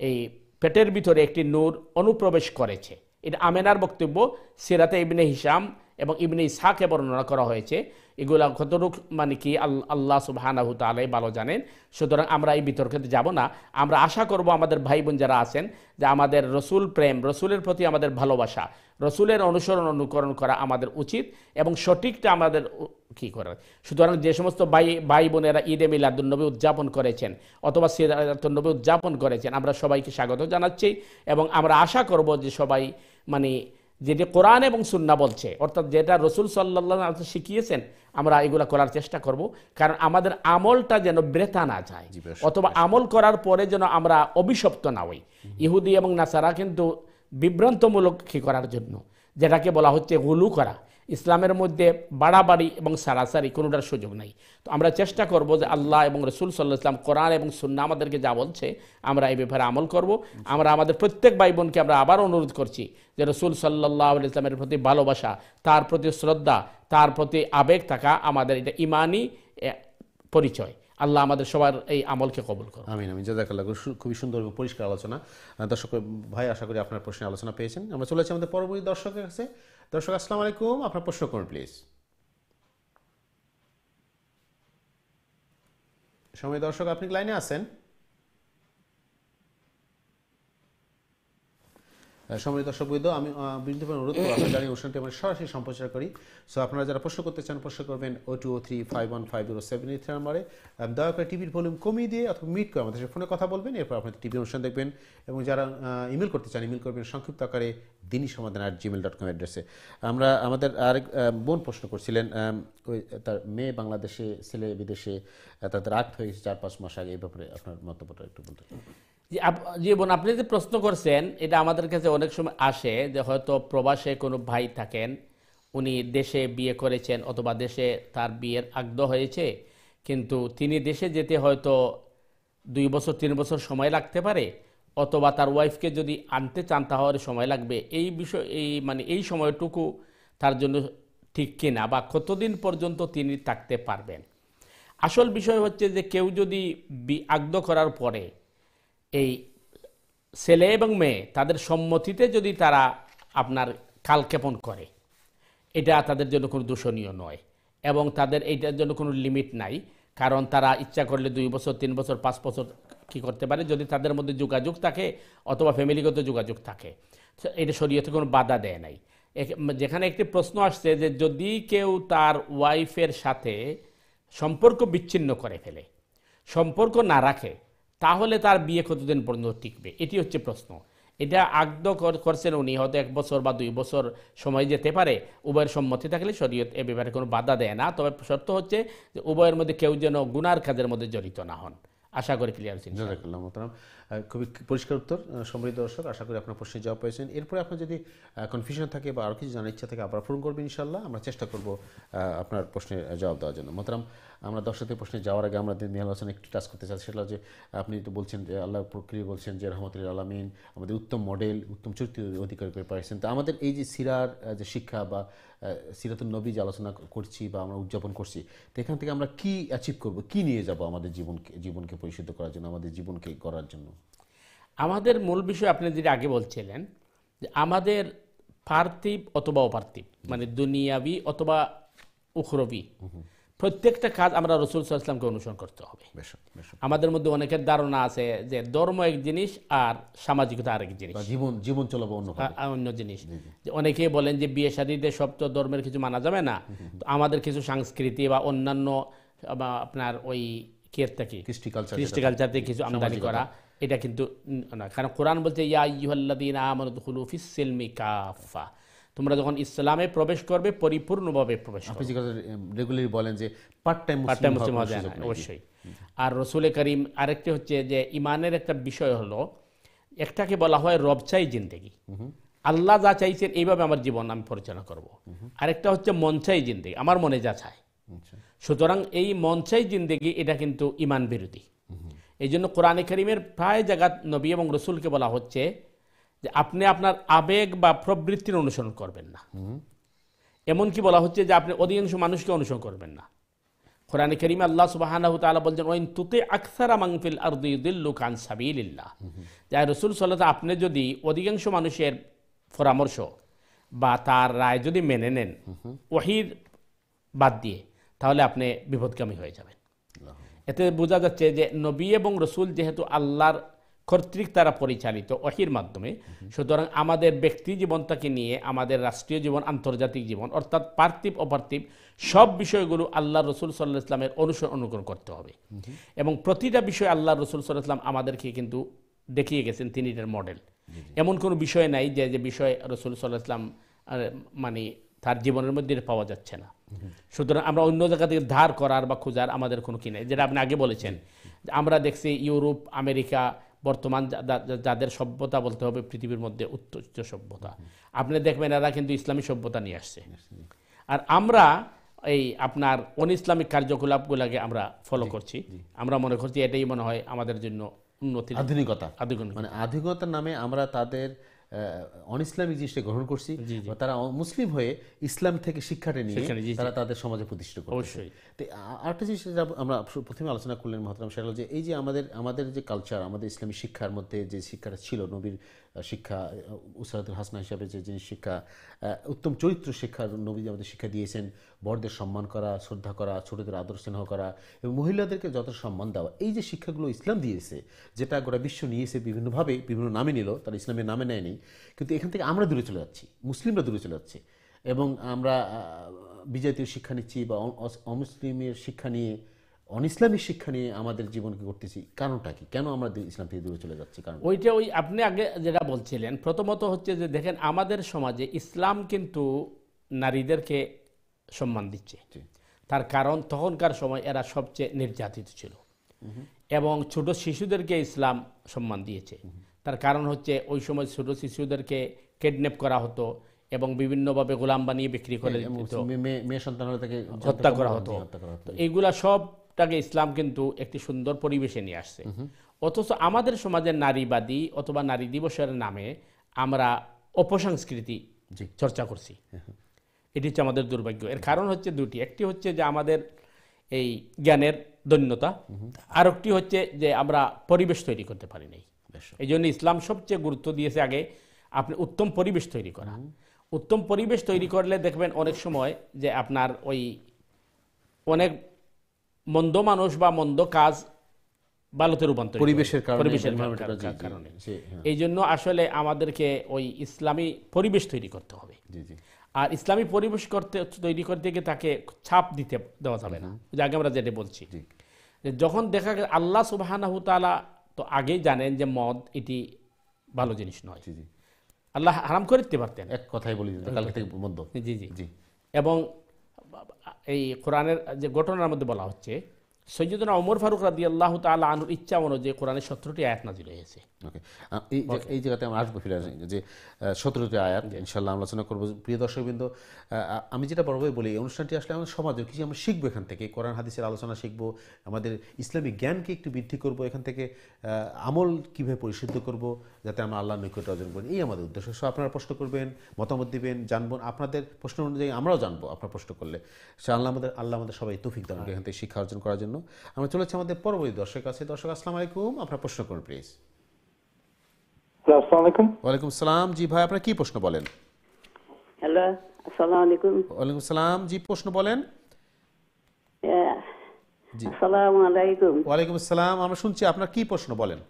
এই পেটের ভিতরে একটি নূর অনুপ্রবেশ করেছে। এটা আমেনার বক্তব্য, সিরাতে ইবনে হিসাম এবং ইবনে ইসহাকে বর্ণনা করা হয়েছে। এগুলা কতটুক মানে কি আল- আল্লাহ সুবাহানাহু তালাই ভালো জানেন। সুতরাং আমরা এই বিতর্কে যাব না। আমরা আশা করব আমাদের ভাই বোন যারা আছেন যে আমাদের রসুল প্রেম, রসুলের প্রতি আমাদের ভালোবাসা, রসুলের অনুসরণ, অনুকরণ করা আমাদের উচিত এবং সঠিকটা আমাদের কি করা? সুতরাং যে সমস্ত ভাই ভাই বোনেরা ঈদে মিলাদুন্নবী উদযাপন করেছেন অথবা সিরাতুন্নবী উদযাপন করেছেন, আমরা সবাইকে স্বাগত জানাচ্ছি এবং আমরা আশা করব যে সবাই মানে যেটি কোরআন এবং সুন্না বলছে অর্থাৎ যেটা রসুল সাল্লাহ শিখিয়েছেন আমরা এগুলো করার চেষ্টা করব। কারণ আমাদের আমলটা যেন ব্রেতা না যায় অথবা আমল করার পরে যেন আমরা অভিশপ্ত না হই। ইহুদি এবং নাসারা কিন্তু বিভ্রান্তমূলক কি করার জন্য? যেটাকে বলা হচ্ছে গুলু করা। ইসলামের মধ্যে বাড়াবাড়ি এবং সারাসারি কোনোটার সুযোগ নাই। তো আমরা চেষ্টা করব যে আল্লাহ এবং রসুল সাল্লাহ ইসলাম কোরআন এবং সুন্না আমাদেরকে যা বলছে আমরা এই ব্যাপারে আমল করব। আমরা আমাদের প্রত্যেক ভাই বোনকে আমরা আবার অনুরোধ করছি যে রসুল সাল্লাহ ইসলামের প্রতি ভালোবাসা, তার প্রতি শ্রদ্ধা, তার প্রতি আবেগ থাকা আমাদের এটা ইমানই পরিচয়। আল্লাহ আমাদের সবার এই আমলকে কবল করুন আমিন আমি জাজাকাল্লাহ খুবই সুন্দর পরিষ্কার আলোচনা। দর্শক ভাই, আশা করি আপনার প্রশ্নে আলোচনা পেয়েছেন। আমরা চলেছি আমাদের পরবর্তী দর্শকের কাছে। দর্শক, আসসালাম আলাইকুম। আপনার প্রশ্ন করুন প্লিজ সময় দর্শক, আপনি লাইনে আছেন? দর্শক বৈধ আমি বিন্দু অনুরোধ করব জানি অনুষ্ঠানটি আমরা সরাসরি সম্প্রচার করি। সো আপনারা যারা প্রশ্ন করতে চান, প্রশ্ন করবেন o two o three five one five zero seven eight নাম্বারে। দয়া করে টিভির ভলিউম কমিয়ে দিয়ে অথবা মিট করে আমাদের ফোনে কথা বলবেন, এরপর আপনাদের টিভি অনুষ্ঠান দেখবেন। এবং যারা ইমেল করতে চান, ইমেল করবেন সংক্ষিপ্ত আকারে দিনই সমাধান আর জিমেল ডট কম অ্যাড্রেসে আমরা আমাদের আরেক বোন প্রশ্ন করছিলেন ওই, তার মেয়ে বাংলাদেশে, ছেলে বিদেশে তাদের আট হয়ে গেছে চার পাঁচ মাস আগে, এই ব্যাপারে আপনার মন্তব্যটা একটু বলতে জি আপ- জি বোন, আপনি যে প্রশ্ন করছেন, এটা আমাদের কাছে অনেক সময় আসে যে হয়তো প্রবাসে কোনো ভাই থাকেন, উনি দেশে বিয়ে করেছেন অথবা দেশে তার বিয়ের আগ্রহ হয়েছে, কিন্তু তিনি দেশে যেতে হয়তো দুই বছর, তিন বছর সময় লাগতে পারে, অথবা তার ওয়াইফকে যদি আনতে চান তাহলে সময় লাগবে। এই বিষয়, এই মানে এই সময়টুকু তার জন্য ঠিক কিনা বা কতদিন পর্যন্ত তিনি থাকতে পারবেন? আসল বিষয় হচ্ছে যে কেউ যদি আগ্ধ করার পরে এই ছেলে এবং মেয়ে তাদের সম্মতিতে যদি তারা আপনার কালক্ষেপণ করে, এটা তাদের জন্য কোনো দূষণীয় নয় এবং তাদের এইটার জন্য কোনো লিমিট নাই। কারণ তারা ইচ্ছা করলে দুই বছর, তিন বছর, পাঁচ বছর কি করতে পারে যদি তাদের মধ্যে যোগাযোগ থাকে অথবা ফ্যামিলিগত যোগাযোগ থাকে। এটা শরীয়তে কোনো বাধা দেয় নাই। যেখানে একটি প্রশ্ন আসছে যে যদি কেউ তার ওয়াইফের সাথে সম্পর্ক বিচ্ছিন্ন করে ফেলে, সম্পর্ক না রাখে তাহলে তার বিয়ে কতদিন পর্যন্ত টিকবে? এটি হচ্ছে প্রশ্ন। এটা কর- করছেন উনি, হয়তো এক বছর বা দুই বছর সময় যেতে পারে। উভয়ের সম্মতি থাকলে শরীয়ত এ ব্যাপারে কোনো বাধা দেয় না। তবে শর্ত হচ্ছে যে উভয়ের মধ্যে কেউ যেন গুনার কাজের মধ্যে জড়িত না হন। আশা করি ক্লিয়ার মোহতারাম খুবই পরিষ্কার উত্তর। সমৃদ্ধ দর্শক, আশা করি আপনার প্রশ্নের জবাব পেয়েছেন। এরপরে আপনার যদি কনফিউশন থাকে বা আরও কিছু জানার ইচ্ছা থাকে, আবার ফোন করবেন ইনশাল্লাহ আমরা চেষ্টা করব আপনার প্রশ্নের জবাব দেওয়ার জন্য। মোহতারাম আমরা দর্শকদের প্রশ্নে যাওয়ার আগে আমরা নিয়ে আলোচনা একটু টাচ করতে চাই সেটা যে আপনি তো বলছেন যে আল্লাহ প্রক্রিয়া বলছেন যে রহমতুল আলমিন আমাদের উত্তম মডেল উত্তম চরিত্র অধিকার করে পাইছেন তো আমাদের এই যে সিরার যে শিক্ষা বা সিরাতুল নবী যে আলোচনা করছি বা আমরা উদযাপন করছি তো এখান থেকে আমরা কি অ্যাচিভ করব কি নিয়ে যাব আমাদের জীবনকে জীবনকে পরিশুদ্ধ করার জন্য আমাদের জীবনকে করার জন্য? আমাদের মূল বিষয় আপনি যেটা আগে বলছিলেন যে আমাদের পার্থিব অথবা অপার্থিব মানে দুনিয়াবি অথবা উখরবি প্রত্যেকটা কাজ আমরা রসুল সাল্লামকে অনুসরণ করতে হবে। আমাদের মধ্যে অনেকের ধারণা আছে যে ধর্ম এক জিনিস আর সামাজিকতা আরেক জিনিস। জীবন জীবন চলাবো অন্য অন্য জিনিস। অনেকেই বলেন যে বিয়ে শাদীতে সব তো ধর্মের কিছু মানা যাবে না। তো আমাদের কিছু সংস্কৃতি বা অন্যান্য বা আপনার ওই কের থেকে? কৃষ্টি কালচার থেকে। কিছু আমদানি করা এটা কিন্তু না। কারণ কোরআন বলছে ইয়া ইউহাল্লাদিন আমানুদখুলু ফিস সিলমি কাফা তোমরা যখন ইসলামে প্রবেশ করবে পরিপূর্ণভাবে প্রবেশ আপনি যে কথা রেগুলারলি বলেন যে পার্ট টাইম পার্ট টাইম মুসলিম হওয়া যায় অবশ্যই। আর রসুল করিম আরেকটি হচ্ছে যে ইমানের একটা বিষয় হলো একটাকে বলা হয় রবচাই জিন্দেগি। আল্লাহ যা চাইছেন এইভাবে আমার জীবন আমি পরিচালনা করব। আরেকটা হচ্ছে মনচাই জিন্দেগি আমার মনে যা চায়। সুতরাং এই মনচাই জিন্দেগি এটা কিন্তু ইমান বিরোধী। এই জন্য কোরআনে করিমের প্রায় জায়গা নবী এবং রসুলকে বলা হচ্ছে যে আপনি আপনার আবেগ বা প্রবৃত্তির অনুসরণ করবেন না। এমনকি বলা হচ্ছে যে আপনি অধিকাংশ মানুষকে অনুসরণ করবেন না। কোরআনে করিম আল্লাহ সুবাহানাহু তাআলা বলছেন ওয়াইন তুতে আকসারা মাংফিল আরদি ইউদিল্লুক আন সাবিলিল্লাহ। যাই রসুল সাল্লাহ আপনি যদি অধিকাংশ মানুষের পরামর্শ বা তার রায় যদি মেনে নেন ওহির বাদ দিয়ে তাহলে আপনি বিপদগামী হয়ে যাবেন। এতে বোঝা যাচ্ছে যে নবী এবং রসুল যেহেতু আল্লাহর কর্তৃক তারা পরিচালিত অহির মাধ্যমে। সুতরাং আমাদের ব্যক্তি জীবনটাকে নিয়ে আমাদের রাষ্ট্রীয় জীবন আন্তর্জাতিক জীবন অর্থাৎ পার্থিব অপার্থিব সব বিষয়গুলো আল্লাহ রসুল সাল্লাহ ইসলামের অনুসরণ অনুকরণ করতে হবে। এবং প্রতিটা বিষয় আল্লাহ রসুল সাল্লাহ ইসলাম আমাদেরকে কিন্তু দেখিয়ে গেছেন তিনি এটার মডেল এমন কোনো বিষয় নাই যে যে বিষয় রসুল সাল্লাহ ইসলাম মানে তার জীবনের মধ্যে পাওয়া যাচ্ছে না। সুতরাং আমরা অন্য জায়গা থেকে ধার করার বা খোঁজার আমাদের কোনো কি নেই। যেটা আপনি আগে বলেছেন আমরা দেখছি ইউরোপ আমেরিকা বর্তমান যাদের সভ্যতা বলতে হবে পৃথিবীর মধ্যে উচ্চ সভ্যতা। আপনি দেখবেন এরা কিন্তু ইসলামী সভ্যতা নিয়ে আসছে। আর আমরা এই আপনার অন ইসলামিক কার্যকলাপগুলোকে আমরা ফলো করছি। আমরা মনে করছি এটাই মনে হয় আমাদের জন্য উন্নতি আধুনিকতা। আধুনিক মানে আধুনিকতার নামে আমরা তাদের অন ইসলামিক জিনিসটা গ্রহণ করছি তারা মুসলিম হয়ে ইসলাম থেকে শিক্ষাটা নিয়ে। তারা তাদের সমাজে প্রতিষ্ঠিত করছে অবশ্যই। তো আরেকটা জিনিস আমরা প্রথমে আলোচনা করলেন মহাতারাম সেটা যে এই যে আমাদের আমাদের যে কালচার আমাদের ইসলামী শিক্ষার মধ্যে যে শিক্ষাটা ছিল নবীর শিক্ষা উসরাতুল হাসনা হিসাবে যে জিনিস শিক্ষা উত্তম চরিত্র শিক্ষা নবী আমাদের শিক্ষা দিয়েছেন, বড়দের সম্মান করা, শ্রদ্ধা করা, ছোটদের আদর স্নেহ করা এবং মহিলাদেরকে যত সম্মান দেওয়া, এই যে শিক্ষাগুলো ইসলাম দিয়েছে, যেটা গোটা বিশ্ব নিয়েছে বিভিন্নভাবে, বিভিন্ন নামে নিল, তারা ইসলামের নামে নেয়নি, কিন্তু এখান থেকে আমরা দূরে চলে যাচ্ছি, মুসলিমরা দূরে চলে যাচ্ছে এবং আমরা বিজাতীয় শিক্ষা নিচ্ছি বা অমুসলিমের শিক্ষা নিয়ে অন ইসলামিক শিক্ষা নিয়ে আমাদের জীবনকে করতেছি কারণটা কি? কেন আমরা ইসলাম থেকে দূরে চলে যাচ্ছি? কারণ ওইটা ওই আপনি আগে যেটা বলছিলেন প্রথমত হচ্ছে যে দেখেন আমাদের সমাজে ইসলাম কিন্তু নারীদেরকে সম্মান দিচ্ছে। তার কারণ তখনকার সময় এরা সবচেয়ে নির্যাতিত ছিল। এবং ছোট শিশুদেরকে ইসলাম সম্মান দিয়েছে। তার কারণ হচ্ছে ওই সময় ছোট শিশুদেরকে কিডন্যাপ করা হতো এবং বিভিন্নভাবে গোলাম বানিয়ে বিক্রি করে হত্যা করা হতো। তো এইগুলা সবটাকে ইসলাম কিন্তু একটি সুন্দর পরিবেশে নিয়ে আসছে। অথচ আমাদের সমাজের নারীবাদী অথবা নারী দিবসের নামে আমরা অপসংস্কৃতি। চর্চা করছি। এটি হচ্ছে আমাদের দুর্ভাগ্য। এর কারণ হচ্ছে দুটি। একটি হচ্ছে যে আমাদের এই জ্ঞানের দৈন্যতা। আর একটি হচ্ছে যে আমরা পরিবেশ তৈরি করতে পারি নাই। এই জন্য ইসলাম সবচেয়ে গুরুত্ব দিয়েছে আগে আপনি উত্তম পরিবেশ তৈরি করা। উত্তম পরিবেশ তৈরি করলে দেখবেন অনেক সময় যে আপনার ওই অনেক মন্দ মানুষ বা মন্দ কাজ ভালোতে রূপান্তর পরিবেশের কারণে, পরিবেশের কারণে- জি, হ্যাঁ। এই জন্য আসলে আমাদেরকে ওই ইসলামী পরিবেশ তৈরি করতে হবে। আর ইসলামী পরিবেশ করতে তৈরি করতে গিয়ে তাকে ছাপ দিতে দেওয়া যাবে না। যে আগে আমরা যেটা বলছি যখন দেখা গেল আল্লাহ সুবাহানাহু তাআলা তো আগেই জানেন যে মদ এটি ভালো জিনিস নয়। আল্লাহ হারাম করে দিতে পারতেন। এক কথাই বলি কালকে থেকে জি জি। জি। এবং এই কোরআনের যে ঘটনার মধ্যে বলা হচ্ছে সৈয়দনা ওমর ফারুক রাদি আল্লাহ তালা আনুর ইচ্ছা অনুযায়ী কোরআনের সতেরোটি আয়াত নাজিল হয়েছে। ওকে এই জায়গাতে আমরা আসব ফিরে আসি যে সতেরোটি আয়াত ইনশাল্লাহ আলোচনা করব। প্রিয় দর্শকবৃন্দ আমি যেটা বড়ভাবে বলি এই অনুষ্ঠানটি আসলে আমাদের সমাজের কিছু আমরা শিখব এখান থেকে কোরআন হাদিসের আলোচনা শিখব আমাদের ইসলামিক জ্ঞানকে একটু বৃদ্ধি করব এখান থেকে আমল কীভাবে পরিশুদ্ধ করব যাতে আমরা আল্লাহ নৈকট্য অর্জন করি। এই আমাদের উদ্দেশ্য। সো আপনারা প্রশ্ন করবেন মতামত দিবেন জানবেন। আপনাদের প্রশ্ন অনুযায়ী আমরাও জানব আপনার প্রশ্ন করলে। সে আল্লাহ আমাদের আল্লাহ আমাদের সবাই তৌফিক দান এখান থেকে শিক্ষা অর্জন করার জন্য। আমরা চলেছি আমাদের পরবর্তী দর্শক আছে। দর্শক আসসালামু আলাইকুম। আপনার প্রশ্ন করুন প্লিজ ওয়ালাইকুম সালাম। জি ভাই আপনার কি প্রশ্ন বলেন? হ্যালো আসসালামু আলাইকুম। ওয়ালাইকুম সালাম। জি প্রশ্ন বলেন। আসসালামু আলাইকুম। ওয়ালাইকুম আসসালাম আমরা শুনছি আপনার কি প্রশ্ন বলেন?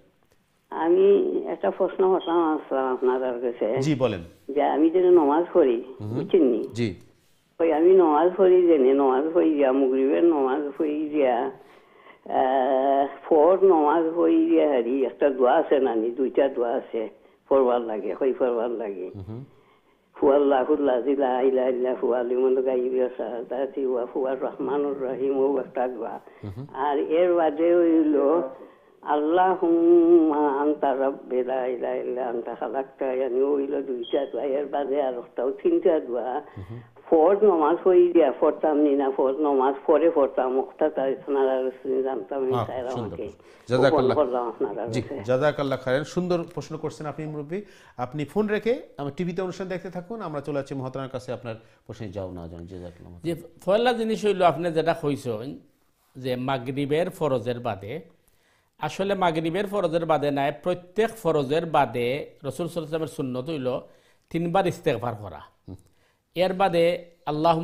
আমি একটা প্রশ্ন করতাম আসলাম আপনাদের কাছে। জি বলেন। যে আমি যেন নমাজ পড়ি বুঝছেন নি? জি। ওই আমি নমাজ পড়ি জেনে নমাজ পড়ি দিয়া মুগরিবের নমাজ পড়ি দিয়া ফর নমাজ পড়ি দিয়া হেরি একটা দোয়া আছে নানি দুইটা দোয়া আছে পড়বার লাগে হই পড়বার লাগে? আর এর বাদে হইল আল্লাহুম্মা আনতা রাব্বি লা ইলাহা ইল্লা আনতা খালাকতানি হইল দুইটা দোয়া এর বাদে আর একটাও তিনটা দোয়া। ফরজ নমাজ হই দিয়া পড়তাম নি না ফরজ নমাজ পরে পড়তাম মুক্তা তাই জানতাম তাই সুন্দর আমাকে জাজাকাল্লাহ জি জাজাকাল্লাহ খায়ের সুন্দর প্রশ্ন করছেন আপনি মুরব্বী। আপনি ফোন রেখে আমার টিভিতে অনুষ্ঠান দেখতে থাকুন আমরা চলে যাচ্ছি মহাতারার কাছে আপনার প্রশ্নে যাও না জানি জাজাকাল্লাহ যে পয়লা জিনিস হইল আপনি যেটা কইছেন যে মাগরিবের ফরজের বাদে আসলে মাগরিবের ফরজের বাদে নাই, প্রত্যেক ফরজের বাদে রসুল সাল্লামের সুন্নত হইল তিনবার ইস্তেকভার করা। এর বাদে আল্লাহ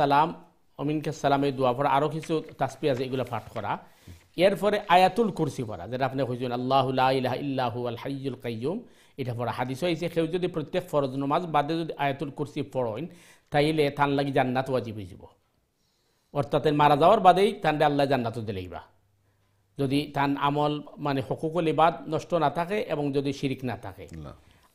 সালাম অমিনকে সালাম এই দোয়া পড়া আরও কিছু তাসপি আছে এগুলো পাঠ করা। এরপরে আয়াতুল কুরসি পড়া, যেটা আপনি কইছেন, আল্লাহ ইলাহা ইল্লাহু আল হাইয়ুল কাইয়ুম এটা পড়া। হাদিস হয়েছে কেউ যদি প্রত্যেক ফরজ নমাজ বাদে যদি আয়াতুল কুরসি পড়েন, তাইলে তান লাগি জান্নাত ওয়াজিব হয়ে যাব। অর্থাৎ মারা যাওয়ার বাদেই তানরে আল্লাহ জান্নাত দিলেইবা যদি তান আমল মানে হকুকুল ইবাদ নষ্ট না থাকে এবং যদি শিরিক না। থাকে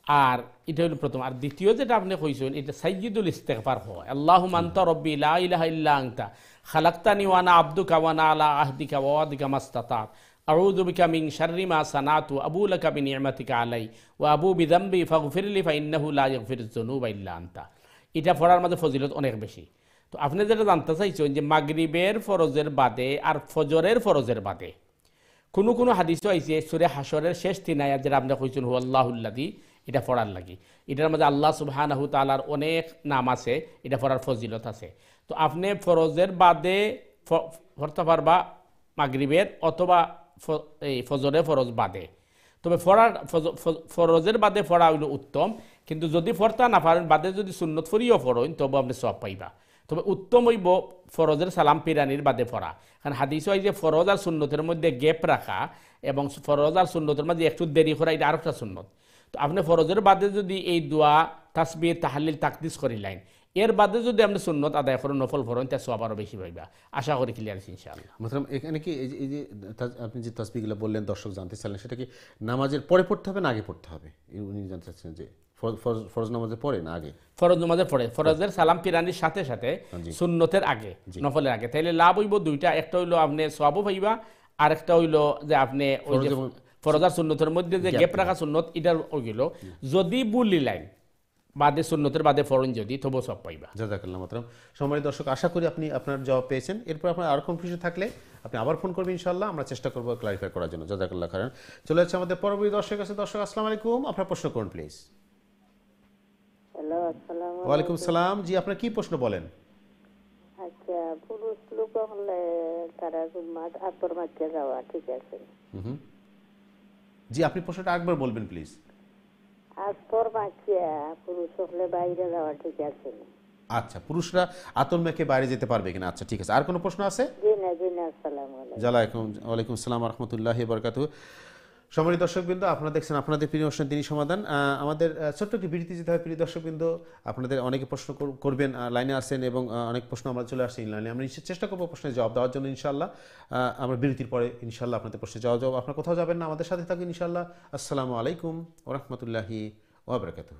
আর এটা হলো প্রথম। আর দ্বিতীয় যেটা আপনি কইছেন এটা সাইয়্যিদুল ইস্তেগফার হয় আল্লাহু মান্তা রব্বি ইলাহা ইল্লা আনতা। খালাকতানি ওয়া আনা আবদুকা ওয়া আনা আলা আহদিকা ওয়া ওয়াদিকা মাস্তাতাত। আউযু বিকা মিন শাররি মা সানাতু আবু লাকা বিনি'মাতিকা আলাই ওয়া আবু বিযামবি ফাগফিরলি ফাইন্নাহু লা ইয়াগফিরুয যুনুবা ইল্লা আনতা। এটা পড়ার মধ্যে ফজিলত অনেক বেশি। তো আপনি যেটা জানতে চাইছেন যে মাগরিবের ফরজের বাদে আর ফজরের ফরজের বাদে কোনো কোনো হাদিসও আইছে, সুরে হাসরের শেষ তিন আয়াত যেটা আপনি কইছেন হু আল্লাহুল্লাদি এটা পড়ার লাগি। এটার মধ্যে আল্লাহ সুবহানাহু তাআলার অনেক নাম আছে, এটা পড়ার ফজিলত আছে। তো আপনি ফরজের বাদে ফ- পড়তে পারবা মাগরিবের অথবা এই ফজরে ফরজ বাদে। তবে ফরার ফরজের বাদে ফড়া হইল উত্তম, কিন্তু যদি ফরতা না পারেন, বাদে যদি সুন্নত ফরিও ফরইন তবে আপনি সব পাইবা। তবে উত্তম হইব ফরজের সালাম পিরানির বাদে ফরা কারণ হাদিস হয় যে ফরজ আর সুন্নতের মধ্যে গ্যাপ রাখা এবং ফরজ আর সুন্নতের মধ্যে একটু দেরি করা, এটা আরেকটা সুন্নত। তো আপনি ফরজের বাদে যদি এই দোয়া তাসবির তাহালিল তাকদিস করিলেন, এর বাদে যদি আপনি সুন্নত আদায় করেন, নফল ফরন তা সব আরও বেশি পাইবা। আশা করি ক্লিয়ার ইনশাআল্লাহ। মতলব এখানে কি এই যে- আপনি যে তসবিগুলো বললেন, দর্শক জানতে চাইলেন, সেটা কি নামাজের পরে পড়তে হবে না আগে পড়তে হবে? উনি জানতে চাচ্ছেন যে ফরজ- নামাজের পরে না আগে? ফরজ নমাজের পরে। ফরজের সালাম পিরানির সাথে সাথে সুন্নতের আগে নফলের আগে। তাইলে লাভ হইব দুইটা একটা হইল আপনি সবও পাইবা আর একটা হইল যে আপনি ওই যে ফরজ এবং- ফরজার সুন্নতের মধ্যে যে গ্যাপ রাখা সুন্নত এটার ওইগুলো যদি বুলি লাইন বাদে সুন্নতের বাদে ফরন যদি তবু সব পাইবা। জাজাকাল্লাহ মাতরম সম্মানিত দর্শক আশা করি আপনি আপনার জবাব পেয়েছেন। এরপর আপনার আর কনফিউশন থাকলে আপনি আবার ফোন করবেন ইনশাল্লাহ আমরা চেষ্টা করব ক্লারিফাই করার জন্য। জাজাকাল্লাহ খারান চলে যাচ্ছে আমাদের পরবর্তী দর্শক আছে দর্শক আসসালামু আলাইকুম। আপনার প্রশ্ন করুন প্লিজ হ্যালো আসসালামু ওয়ালাইকুম সালাম। জি আপনার কি প্রশ্ন বলেন? আচ্ছা পুরুষ লোক হলে তারা মাছকে যাওয়া ঠিক আছে? জি আপনি প্রশ্নটা একবার বলবেন প্লিজ। আতর মাখিয়া পুরুষ হলে বাইরে যাওয়া ঠিক আছে? আচ্ছা পুরুষরা আতর মেখে বাইরে যেতে পারবে কিনা? আচ্ছা ঠিক আছে। আর কোনো প্রশ্ন আছে? জি না জি না আসসালামু আলাইকুম। ওয়ালাইকুম আসসালাম রহমতুল্লাহ বরকাতু সম্মানিত দর্শকবৃন্দ, আপনারা দেখছেন আপনাদের প্রিয় অনুষ্ঠান তিনি সমাধান। আমাদের ছোট্ট একটি বিরতি যেতে হয় প্রিয় দর্শকবৃন্দ। আপনাদের অনেকে প্রশ্ন করবেন লাইনে আসেন এবং অনেক প্রশ্ন আমরা চলে আসছি লাইনে আমরা চেষ্টা করব প্রশ্নের জবাব দেওয়ার জন্য ইনশাল্লাহ আমরা বিরতির পরে ইনশাল্লাহ আপনাদের প্রশ্নের জবাব জবাব আপনার কোথাও যাবেন না, আমাদের সাথে থাকুন ইনশাল্লাহ আসসালামু আলাইকুম ওরহমতুল্লাহি ওবরাকাতুহ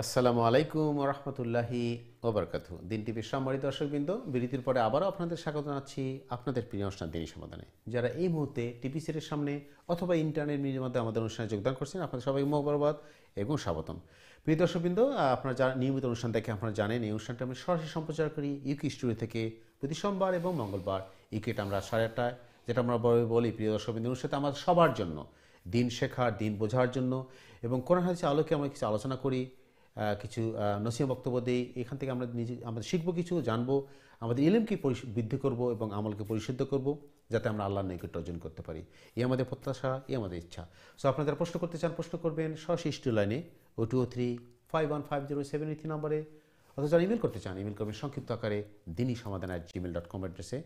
আসসালামু আলাইকুম রহমতুল্লাহি ওবরকাত দিন টিভির সম্মানিত দর্শকবৃন্দ, বিরতির পরে আবারও আপনাদের স্বাগত জানাচ্ছি আপনাদের প্রিয় অনুষ্ঠান দিনী সমাধানে। যারা এই মুহূর্তে টিভি সেটের সামনে অথবা ইন্টারনেট মিডিয়ার মধ্যে আমাদের অনুষ্ঠানে যোগদান করছেন, আপনাদের সবাই মোবারবাদ এবং স্বাগতম। প্রিয় দর্শকবৃন্দ, আপনারা যারা নিয়মিত অনুষ্ঠান দেখে আপনারা জানেন, এই অনুষ্ঠানটা আমি সরাসরি সম্প্রচার করি ইউকি স্টুডিও থেকে প্রতি সোমবার এবং মঙ্গলবার ইউকিটা আমরা সাড়ে আটটায়, যেটা আমরা বলি প্রিয় দর্শকবৃন্দ অনুষ্ঠানটা আমাদের সবার জন্য। দিন শেখার, দিন বোঝার জন্য এবং কোরআন হাদিসের আলোকে আমরা কিছু আলোচনা করি কিছু নসিয়া বক্তব্য দিই। এখান থেকে আমরা নিজে, আমরা শিখব কিছু, জানব। আমাদের ইলেমকে বৃদ্ধি করব এবং আমলকে পরিশুদ্ধ করব যাতে আমরা আল্লাহর নৈকট্য অর্জন করতে পারি। এ আমাদের প্রত্যাশা, এ আমাদের ইচ্ছা। সো আপনারা যারা প্রশ্ন করতে চান, প্রশ্ন করবেন সশিষ্ট লাইনে o two o three five one five zero seven eight নম্বরে। অথবা যারা ইমেল করতে চান, ইমেল করবেন সংক্ষিপ্ত আকারে দিনই সমাধান অ্যাট জিমেল ডট কম অ্যাড্রেসে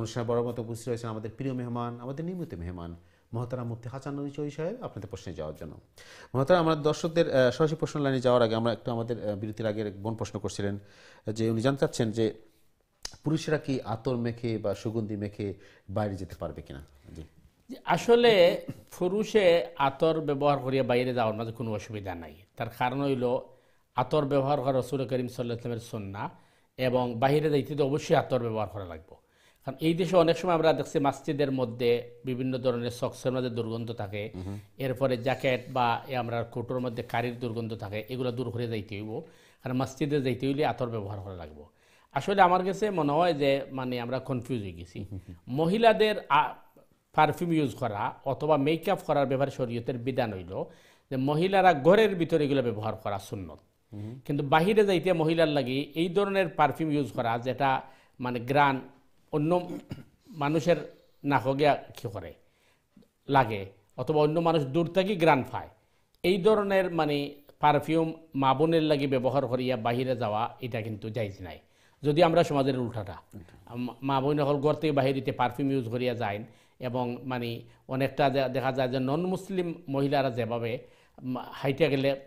অনুষ্ঠানে বড় মতো উপস্থিত রয়েছেন আমাদের প্রিয় মেহমান, আমাদের নিয়মিত মেহমান মহতারা মুফতি হাসান চৌধুরী সাহেব আপনাদের প্রশ্নে যাওয়ার জন্য। মহাতারা আমাদের দর্শকদের সরাসরি প্রশ্ন লাইনে যাওয়ার আগে আমরা একটু আমাদের বিরতির আগে বোন প্রশ্ন করছিলেন, যে উনি জানতে চাচ্ছেন যে পুরুষেরা কি আতর মেখে বা সুগন্ধি মেখে বাইরে যেতে পারবে কিনা? জি। আসলে পুরুষে আতর ব্যবহার করিয়া বাইরে যাওয়ার মাঝে কোনো অসুবিধা নাই। তার কারণ হইল আতর ব্যবহার করা রসুল করিম সাল্লাহামের সন্না এবং বাহিরে যাইতে তো অবশ্যই আতর ব্যবহার করা লাগবে। কারণ এই দেশে অনেক সময় আমরা দেখছি মসজিদের মধ্যে বিভিন্ন ধরনের সক্সের মধ্যে দুর্গন্ধ থাকে। এরপরে জ্যাকেট বা আমরা কোটোর মধ্যে কারির দুর্গন্ধ থাকে, এগুলো দূর করে যাইতে হইব। কারণ মসজিদে যাইতে হইলে আতর ব্যবহার করা লাগবে। আসলে আমার কাছে মনে হয় যে মানে আমরা কনফিউজ হয়ে গেছি। মহিলাদের পারফিউম ইউজ করা অথবা মেকআপ করার ব্যাপারে শরীয়তের বিধান হইল যে, মহিলারা ঘরের ভিতরে এগুলো ব্যবহার করা সুন্নত। কিন্তু বাহিরে যাইতে মহিলার লাগি এই ধরনের পারফিউম ইউজ করা যেটা মানে গ্রান অন্য মানুষের নাকগিয়া কি করে? লাগে। অথবা অন্য মানুষ দূর থেকে গ্রান পায়। এই ধরনের মানে পারফিউম মা বোনের লাগি ব্যবহার করিয়া বাহিরে যাওয়া, এটা কিন্তু যাইজ নাই। যদি আমরা সমাজের উল্টাটা। মা- বোন হল ঘর থেকে বাহিরিতে পারফিউম ইউজ করিয়া যায় এবং মানে অনেকটা দেখা যায় যে নন মুসলিম মহিলারা যেভাবে হাইটে গেলে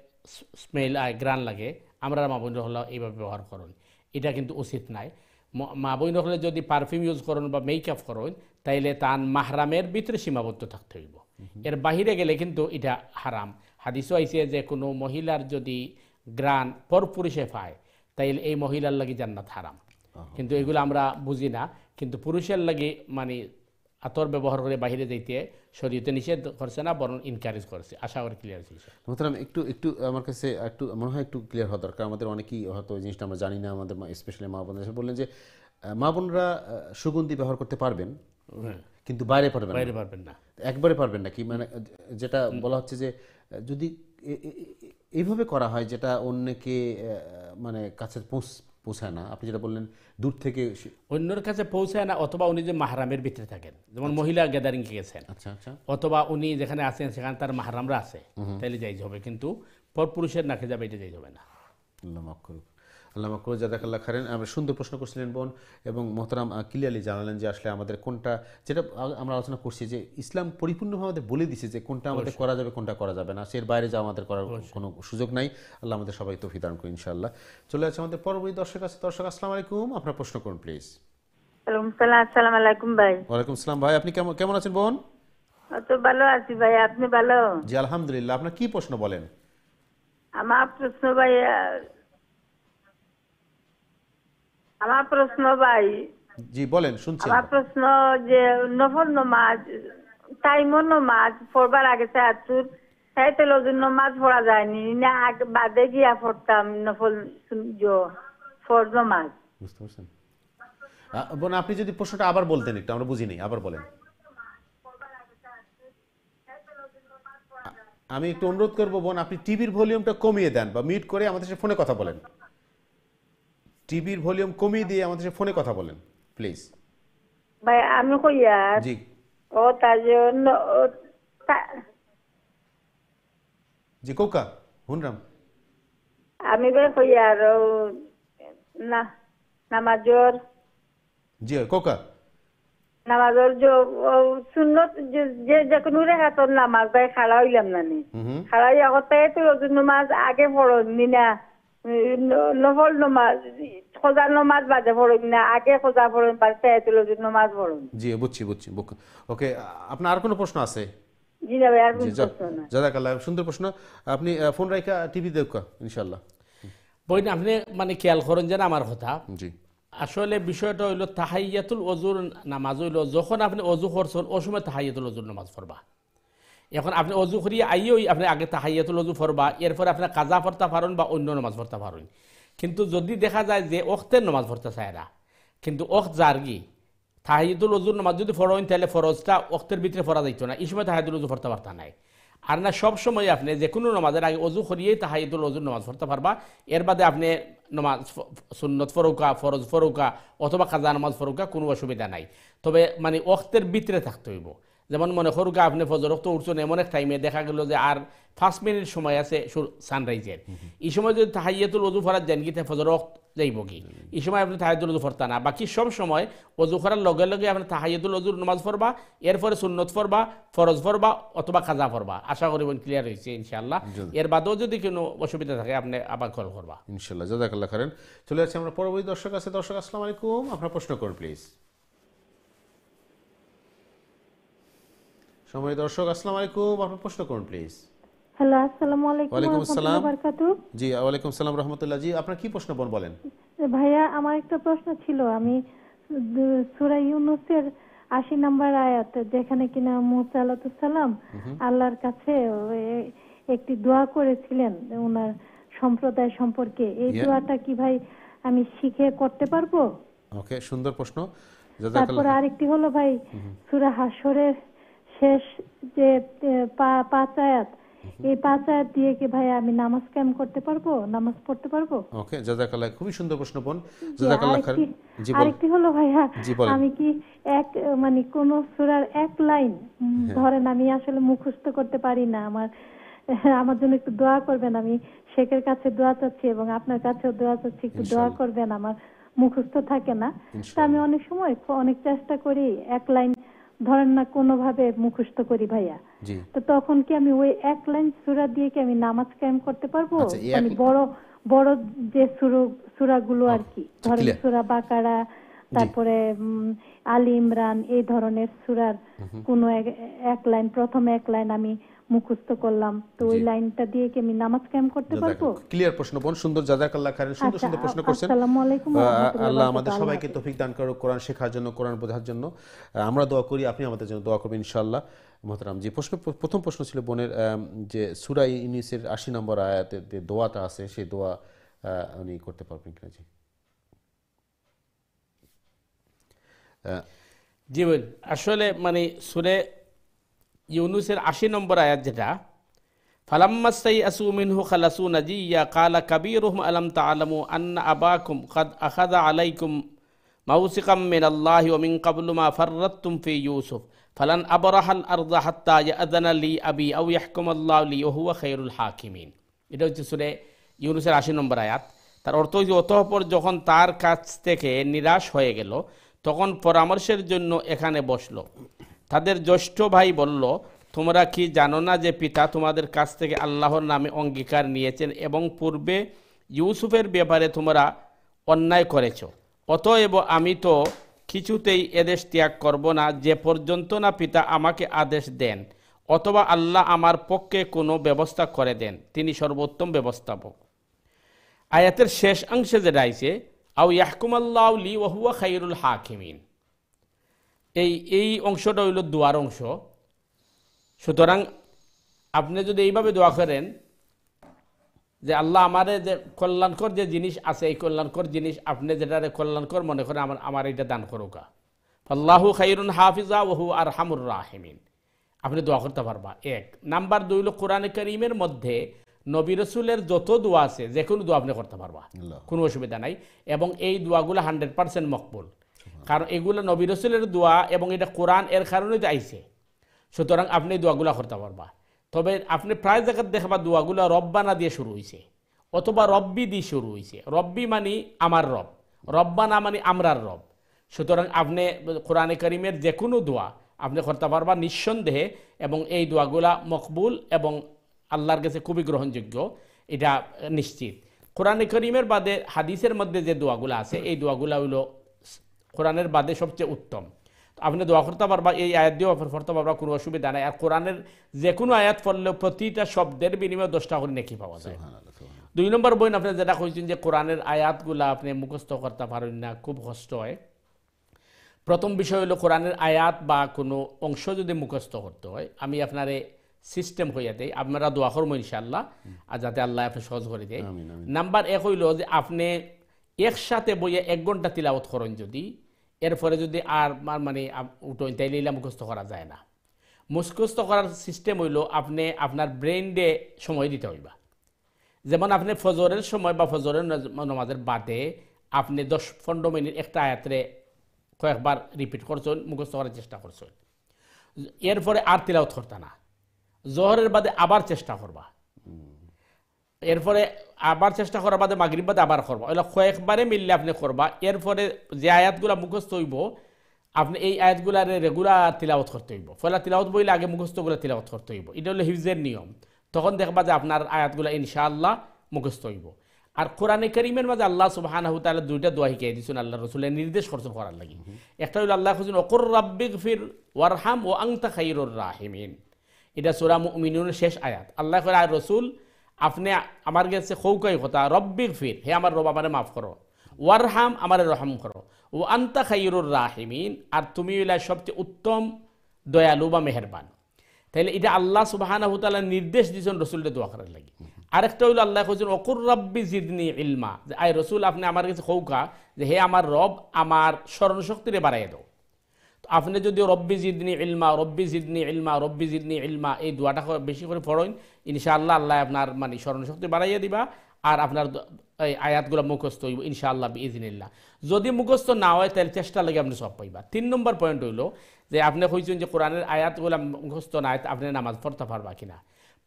স্মেল গ্রান লাগে, আমরা মা বোন হলো এইভাবে ব্যবহার করুন। এটা কিন্তু উচিত নাই। ম- বইন হলে যদি পারফিউম ইউজ করেন বা মেকআপ করেন তাইলে তার মাহরামের ভিতরে সীমাবদ্ধ থাকতে হইব। এর বাহিরে গেলে কিন্তু এটা হারাম। হাদিসও আইসে যে কোনো মহিলার যদি গ্রান পরপুরুষে পায় তাইলে এই মহিলার লাগে জান্নাত হারাম। কিন্তু এগুলো আমরা বুঝি না। কিন্তু পুরুষের লাগে মানে আতর ব্যবহার করে বাহিরে যাইতে শরীয়তে নিষেধ করছে না বরং ইনকারেজ করছে আশা করি ক্লিয়ার ছিল মোহতারাম একটু একটু আমার কাছে একটু মনে হয় একটু ক্লিয়ার হওয়া দরকার আমাদের অনেকেই হয়তো এই জিনিসটা আমরা জানি না আমাদের স্পেশালি মা বোনরা। বললেন যে মা বোনরা সুগন্ধি ব্যবহার করতে পারবেন কিন্তু বাইরে পারবেন বাইরে পারবেন না। একবারে পারবেন না কি? মানে যেটা বলা হচ্ছে যে যদি এইভাবে করা হয় যেটা অন্যকে মানে কাছে পৌঁছ- পৌঁছায় না। আপনি যেটা বললেন দূর থেকে অন্যর কাছে পৌঁছায় না অথবা উনি যে মাহারামের ভিতরে থাকেন যেমন মহিলা গ্যাদারিং গেছেন। আচ্ছা আচ্ছা। অথবা উনি যেখানে আছেন সেখানে তার মাহারামরা আছে তাহলে যাই হবে। কিন্তু পরপুরুষের নাকে যাবে এটা যাইতে হবে না। আল্লাহ মাফ করুক। আল্লাহ মাফ করুক জাদাকাল্লাহ খারেন আমরা সুন্দর প্রশ্ন করছিলেন বোন এবং মোহতারাম ক্লিয়ারলি জানালেন যে আসলে আমাদের কোনটা যেটা আমরা আলোচনা করছি যে ইসলাম পরিপূর্ণভাবে আমাদের বলে দিছে যে কোনটা আমাদের করা যাবে কোনটা করা যাবে না। সের বাইরে যাওয়া আমাদের করার কোনো সুযোগ নাই। আল্লাহ আমাদের সবাই তো বিধান করি ইনশাআল্লাহ। চলে আছে আমাদের পরবর্তী দর্শক আছে। দর্শক আসসালামু আলাইকুম। আপনার প্রশ্ন করুন প্লিজ ওয়ালাইকুম আলাইকুম ভাই। ওয়ালাইকুম আসসালাম ভাই আপনি কেমন কেমন আছেন বোন? তো ভালো আছি ভাই আপনি ভালো? জি আলহামদুলিল্লাহ। আপনার কি প্রশ্ন বলেন? আমার প্রশ্ন ভাই আমার প্রশ্ন ভাই। জি বলেন শুনছেন আমার প্রশ্ন যে নফল নমাজ টাইমও নমাজ পড়বার আগে চাতুর তাই তো নামাজ পড়া যায়নি। না আগে বাদে গিয়া পড়তাম নফল ফরজ নামাজ। বুঝতে পারছেন? বোন আপনি যদি প্রশ্নটা আবার বলতেন একটু আমরা বুঝিনি আবার বলেন। আমি একটু অনুরোধ করব বোন আপনি টিভির ভলিউমটা কমিয়ে দেন বা মিউট করে আমাদের সাথে ফোনে কথা বলেন। টিভির ভলিউম কমিয়ে দিয়ে আমাদের সাথে ফোনে কথা বলেন প্লিজ। ভাই আমি কইয়ার জি। ও তার জন্য জি কৌকা হুনরাম। আমি ভাই কইয়ার ও না নামাজর। জি কৌকা। নামাজর যে সুন্নত যে- যে কোনো রেখাতর নামাজ ভাই খাড়া হইলাম না নি। খাড়া হইয়া কথা তো নামাজ আগে পড়ন ন- নফল নামাজ খোঁজা নামাজ বাদে পড়ন না আগে খোঁজা পড়ন রোজুর নামাজ পড়ন জি বুঝছি বুঝছি ওকে আপনার আর কোনো প্রশ্ন আছে জি না ভাই আর কোনো প্রশ্ন না জাদাকাল্লাহ সুন্দর প্রশ্ন আপনি ফোন রাখা টিভি দেখা ইনশাল্লাহ বই আপনি মানে খেয়াল করেন যেন আমার কথা জি আসলে বিষয়টা হইল তাহাইয়াতুল অজুর নামাজ হইল যখন আপনি অজু করছেন ও সময় তাহাইয়াতুল অজুর নামাজ পড়বা এখন আপনি অজু করিয়ে আইয়েই আপনি আগে তাহাইয়াতুল অজু পড়বা এরপরে আপনি কাজা পড়তে পারেন বা অন্য নামাজ পড়তে পারেন কিন্তু যদি দেখা যায় যে অক্তের নামাজ পড়তে চায় না, কিন্তু অক্ত জার্গি তাহাইয়াতুল অজুর নামাজ যদি পড়েন তাহলে ফরজটা অক্তের ভিতরে পড়া যাইতো না, এই সময় তাহাইয়াতুল অজু পড়তে পারতা নাই। আর না, সব সময় আপনি যে কোনো নামাজের আগে অজু করিয়েই তাহাইয়াতুল অজুর নামাজ পড়তে পারবা এর বাদে আপনি নামাজ সুন্নত ফরৌকা, ফরজ ফরৌকা, অথবা কাজা নামাজ ফরৌকা কোনো অসুবিধা নাই। তবে মানে অক্তের ভিতরে থাকতে হইব। যেমন মনে করুকা আপনি ফজর রক্ত উঠছেন এমন এক টাইমে দেখা গেল যে আর পাঁচ মিনিট সময় আছে সানরাইজের এই সময় যদি তাহাইয়াতুল অজু ফরাত দেন কি ফজর রক্ত যাইব কি? এই সময় আপনি তাহাইয়াতুল অজু ফরতা না। বাকি সব সময় অজু করার লগে লগে আপনি তাহাইয়াতুল অজুর নামাজ পড়বা এরপরে সুন্নত পড়বা ফরজ পড়বা অথবা খাজা পড়বা। আশা করি ক্লিয়ার হয়েছে ইনশাআল্লাহ। এর বাদেও যদি কোনো অসুবিধা থাকে আপনি আবার কল করবা। ইনশাল্লাহ জাজাকাল্লাহ খারেন চলে যাচ্ছে আমরা পরবর্তী দর্শক আছে। দর্শক আসসালামু আলাইকুম। আপনার প্রশ্ন করুন প্লিজ সময় দর্শক আসসালামু আলাইকুম। আপনার প্রশ্ন করুন প্লিজ হ্যালো আসসালামু আলাইকুম ওয়ালাইকুম আসসালাম। জি ওয়ালাইকুম সালাম রহমতুল্লাহ। জি আপনার কি প্রশ্ন বোন বলেন। ভাইয়া আমার একটা প্রশ্ন ছিল। আমি সুরা ইউনুসের আশি নম্বর আয়াত যেখানে কিনা মুসা সালাম আল্লাহর কাছে একটি দোয়া করেছিলেন ওনার সম্প্রদায় সম্পর্কে। এই দোয়াটা কি ভাই আমি শিখে করতে পারব? ওকে সুন্দর প্রশ্ন। তারপরে আরেকটি হলো ভাই সুরা হাসরের শেষ যে এ, পা- পাঁচ আয়াত এই পাঁচ আয়াত দিয়ে কি ভাই আমি নামাজ কায়েম করতে পারব? নামাজ পড়তে পারব? ওকে জাজাকাল্লাহ খুবই সুন্দর প্রশ্ন বোন। জি, জাজাকাল্লাহ খারেন জি বল আরেকটি হলো ভাইয়া আমি কি এক মানে কোন সুরার এক লাইন উম, ধরেন আমি আসলে মুখস্থ করতে পারি না আমার আমার জন্য একটু দোয়া করবেন আমি শেখের কাছে দোয়া চাচ্ছি এবং আপনার কাছেও দোয়া চাচ্ছি একটু দোয়া করবেন আমার মুখস্থ থাকে না। তা আমি অনেক সময় অনেক চেষ্টা করি এক লাইন ধরেন না কোনোভাবে মুখস্থ করি ভাইয়া। তো তখন কি আমি ওই এক লাইন সুরা দিয়ে কি আমি নামাজ কায়েম করতে পারব? আমি মানে বড় বড় যে সুরু সুরাগুলো আর কি। ধরেন. সুরা বাকারা তারপরে উম, আলী ইমরান এই ধরনের সুরার কোন এক লাইন প্রথম এক লাইন আমি মুখস্থ করলাম। তো ওই লাইনটা দিয়ে কি আমি নামাজ কায়েম করতে পারব? ক্লিয়ার প্রশ্ন বোন সুন্দর জাজাকাল্লাহ খারেন সুন্দর আচ্ছা, সুন্দর প্রশ্ন করছেন। আসসালামু আলাইকুম আল্লাহ আমাদের সবাইকে তৌফিক দান করুক কোরআন শেখার জন্য কোরআন বোঝার জন্য। আমরা দোয়া করি আপনি আমাদের জন্য দোয়া করবেন ইনশাআল্লাহ। মোহতারাম জি প্রশ্ন প্রথম প্রশ্ন ছিল বোনের যে সুরা ইউনিসের আশি নম্বর আয়াতের যে দোয়াটা আছে সেই দোয়া আহ, উনি করতে পারবেন কিনা জি। জি আসলে মানে সুরে ইউনুসের আশি নম্বর আয়াত যেটা ফালাম্মাসাই আসু মিনহু খালাসু নাজিয়া কালা কাবীরুহুম আলাম তাআলামু আন্না আবাকুম কাদ আখাযা আলাইকুম মাউসিকাম মিন আল্লাহি ওয়া মিন ক্বাবলু মা ফাররাততুম ফি ইউসুফ ফালান আবরাহাল আরদা হাত্তা ইয়াযানা লি আবি আও ইয়াহকুম আল্লাহু লি ওয়া হুয়া খায়রুল হাকিমিন এটা হচ্ছে সুরে ইউনুসের আশি নম্বর আয়াত তার অর্থ হচ্ছে অতঃপর যখন তার কাছ থেকে নিরাশ হয়ে গেল তখন পরামর্শের জন্য এখানে বসল তাদের জ্যৈষ্ঠ ভাই বলল, তোমরা কি জানো না যে পিতা তোমাদের কাছ থেকে আল্লাহর নামে অঙ্গীকার নিয়েছেন এবং পূর্বে ইউসুফের ব্যাপারে তোমরা অন্যায় করেছ? অতএব আমি তো কিছুতেই এদেশ ত্যাগ করব না, যে পর্যন্ত না পিতা আমাকে আদেশ দেন, অথবা আল্লাহ আমার পক্ষে কোনো ব্যবস্থা করে দেন। তিনি সর্বোত্তম ব্যবস্থাপক। আয়াতের শেষ অংশে যেটা আইছে আউ ইয়াহকুম আল্লাহ লি ওহুয়া খাইরুল হাকিমিন। এই এই অংশটা হইল দুয়ার অংশ। সুতরাং আপনি যদি এইভাবে দোয়া করেন যে আল্লাহ আমারে যে কল্যাণকর যে জিনিস আছে এই কল্যাণকর জিনিস আপনি যেটা কল্যাণকর মনে করেন আমার আমার এটা দান করুকা। আল্লাহু খাইরুন হাফিজা ওহু আর হামুর রাহিমিন। আপনি দোয়া করতে পারবা। এক। নাম্বার দুই হলো কোরআনে করিমের মধ্যে নবী রসুলের যত দোয়া আছে যে কোনো দোয়া আপনি করতে পারবা। কোনো অসুবিধা নাই। এবং এই দোয়াগুলো হান্ড্রেড পার্সেন্ট মকবুল। কারণ এগুলো নবী রসুলের দোয়া এবং এটা কোরআন এর কারণেই তো সুতরাং আপনি দোয়াগুলো করতে পারবা। তবে আপনি প্রায় জায়গায় দেখবা দোয়াগুলো রব্বানা দিয়ে শুরু হয়েছে অথবা রব্বি দিয়ে শুরু হয়েছে রব্বি মানে আমার রব, রব্বানা মানে আমরার রব। সুতরাং আপনি কোরআনে করিমের যে কোনো দোয়া আপনি করতে পারবা নিঃসন্দেহে এবং এই দোয়াগুলা মকবুল এবং আল্লাহর কাছে খুবই গ্রহণযোগ্য, এটা নিশ্চিত। কোরআনে করিমের বাদে হাদিসের মধ্যে যে দোয়াগুলো আছে, এই দোয়াগুলা হইল কোরআনের বাদে সবচেয়ে উত্তম। আপনি দোয়া করতে পারবা এই আয়াত দিয়েও আপনি পড়তে পারবা কোনো অসুবিধা নাই। আর কোরআনের যে কোনো আয়াত পড়লেও প্রতিটা শব্দের বিনিময়ে দশটা করে নেকি পাওয়া যায়। দুই নম্বর বই আপনি যেটা কইছেন যে কোরআনের আয়াতগুলা আপনি মুখস্থ করতে পারেন না খুব কষ্ট হয়। প্রথম বিষয় হলো কোরআনের আয়াত বা কোনো অংশ যদি মুখস্থ করতে হয় আমি আপনারে সিস্টেম হইয়া দেই আপনারা দোয়া করব ইনশাল্লাহ আর যাতে আল্লাহ আপনি সহজ করে দেয়। নাম্বার এক হইল যে আপনি একসাথে বইয়ে এক ঘণ্টা তিলাওত করেন যদি এরপরে যদি আর মানে উঠোন তাইলে মুখস্থ করা যায় না। মুখস্থ করার সিস্টেম হইল আপনি আপনার ব্রেইনডে সময় দিতে হইবা। যেমন আপনি ফজরের সময় বা ফজরের নমাজের বাদে আপনি দশ পনেরো মিনিট একটা আয়াতরে কয়েকবার রিপিট করছেন, মুখস্থ করার চেষ্টা করছেন। এরপরে আর তিলাওত করতে না। জহরের বাদে আবার চেষ্টা করবা। এরপরে আবার চেষ্টা করার বাদে মাগরিব বাদে আবার করবা। ওইগুলো কয়েকবারে মিললে আপনি করবা। এরপরে যে আয়াতগুলা মুখস্থ হইব আপনি এই আয়াতগুলারে রেগুলার তিলাওত করতে হইব। ফলে তিলাওত বইলে আগে মুখস্থগুলো তিলাওত করতে হইব। এটা হলো হিফজের নিয়ম। তখন দেখবা যে আপনার আয়াতগুলো ইনশাআল্লাহ মুখস্থ হইব। আর কোরআনে করিমের মাঝে আল্লাহ সুবাহানাহু তাআলা দুইটা দোয়া শিখাই দিয়েছেন আল্লাহ রসুলের নির্দেশ করছেন করার লাগি। একটা হইল আল্লাহ খুঁজুন অকুর রাব্বিক ফির ওয়ারহাম ও আংতা খাইরুর রাহিমিন। এটা সুরা মুমিনুনের শেষ আয়াত। আল্লাহ করে আর রসুল আপনি আমার কাছে খৌকাই কথা, রব্বিক ফির, হে আমার রব আমারে মাফ করো। ওয়ারহাম আমারে রহম করো। ও আন্তা খাইরুর রাহিমিন, আর তুমি হইলা সবচেয়ে উত্তম, দয়ালু বা মেহেরবান। তাহলে এটা আল্লাহ সুবাহানা হুতালা নির্দেশ দিয়েছেন রসুলটা দোয়া করার লাগি। আরেকটা হইল আল্লাহ কইছেন, অকুর রব্বি জিদনি ইলমা। যে আই রসুল, আপনি আমার কাছে খৌকা যে, হে আমার রব, আমার স্মরণশক্তিরে বাড়াইয়া দাও। আপনি যদি রব্বি জিদনি ইলমা, রব্বি জিদনি ইলমা, রব্বি জিদনি ইলমা, এই দোয়াটা বেশি করে পড়েন, ইনশাআল্লাহ আল্লাহ আপনার মানে স্মরণশক্তি বাড়াইয়া দিবা আর আপনার এই আয়াতগুলো মুখস্থ হইব, ইনশাআল্লাহ ইজনিল্লাহ যদি মুখস্থ না হয়, তাহলে চেষ্টা লাগে আপনি সব পাইবা। তিন নম্বর পয়েন্ট হইল যে আপনি কইছেন যে কোরআনের আয়াতগুলো মুখস্থ না হয় আপনি নামাজ পড়তে পারবা কিনা?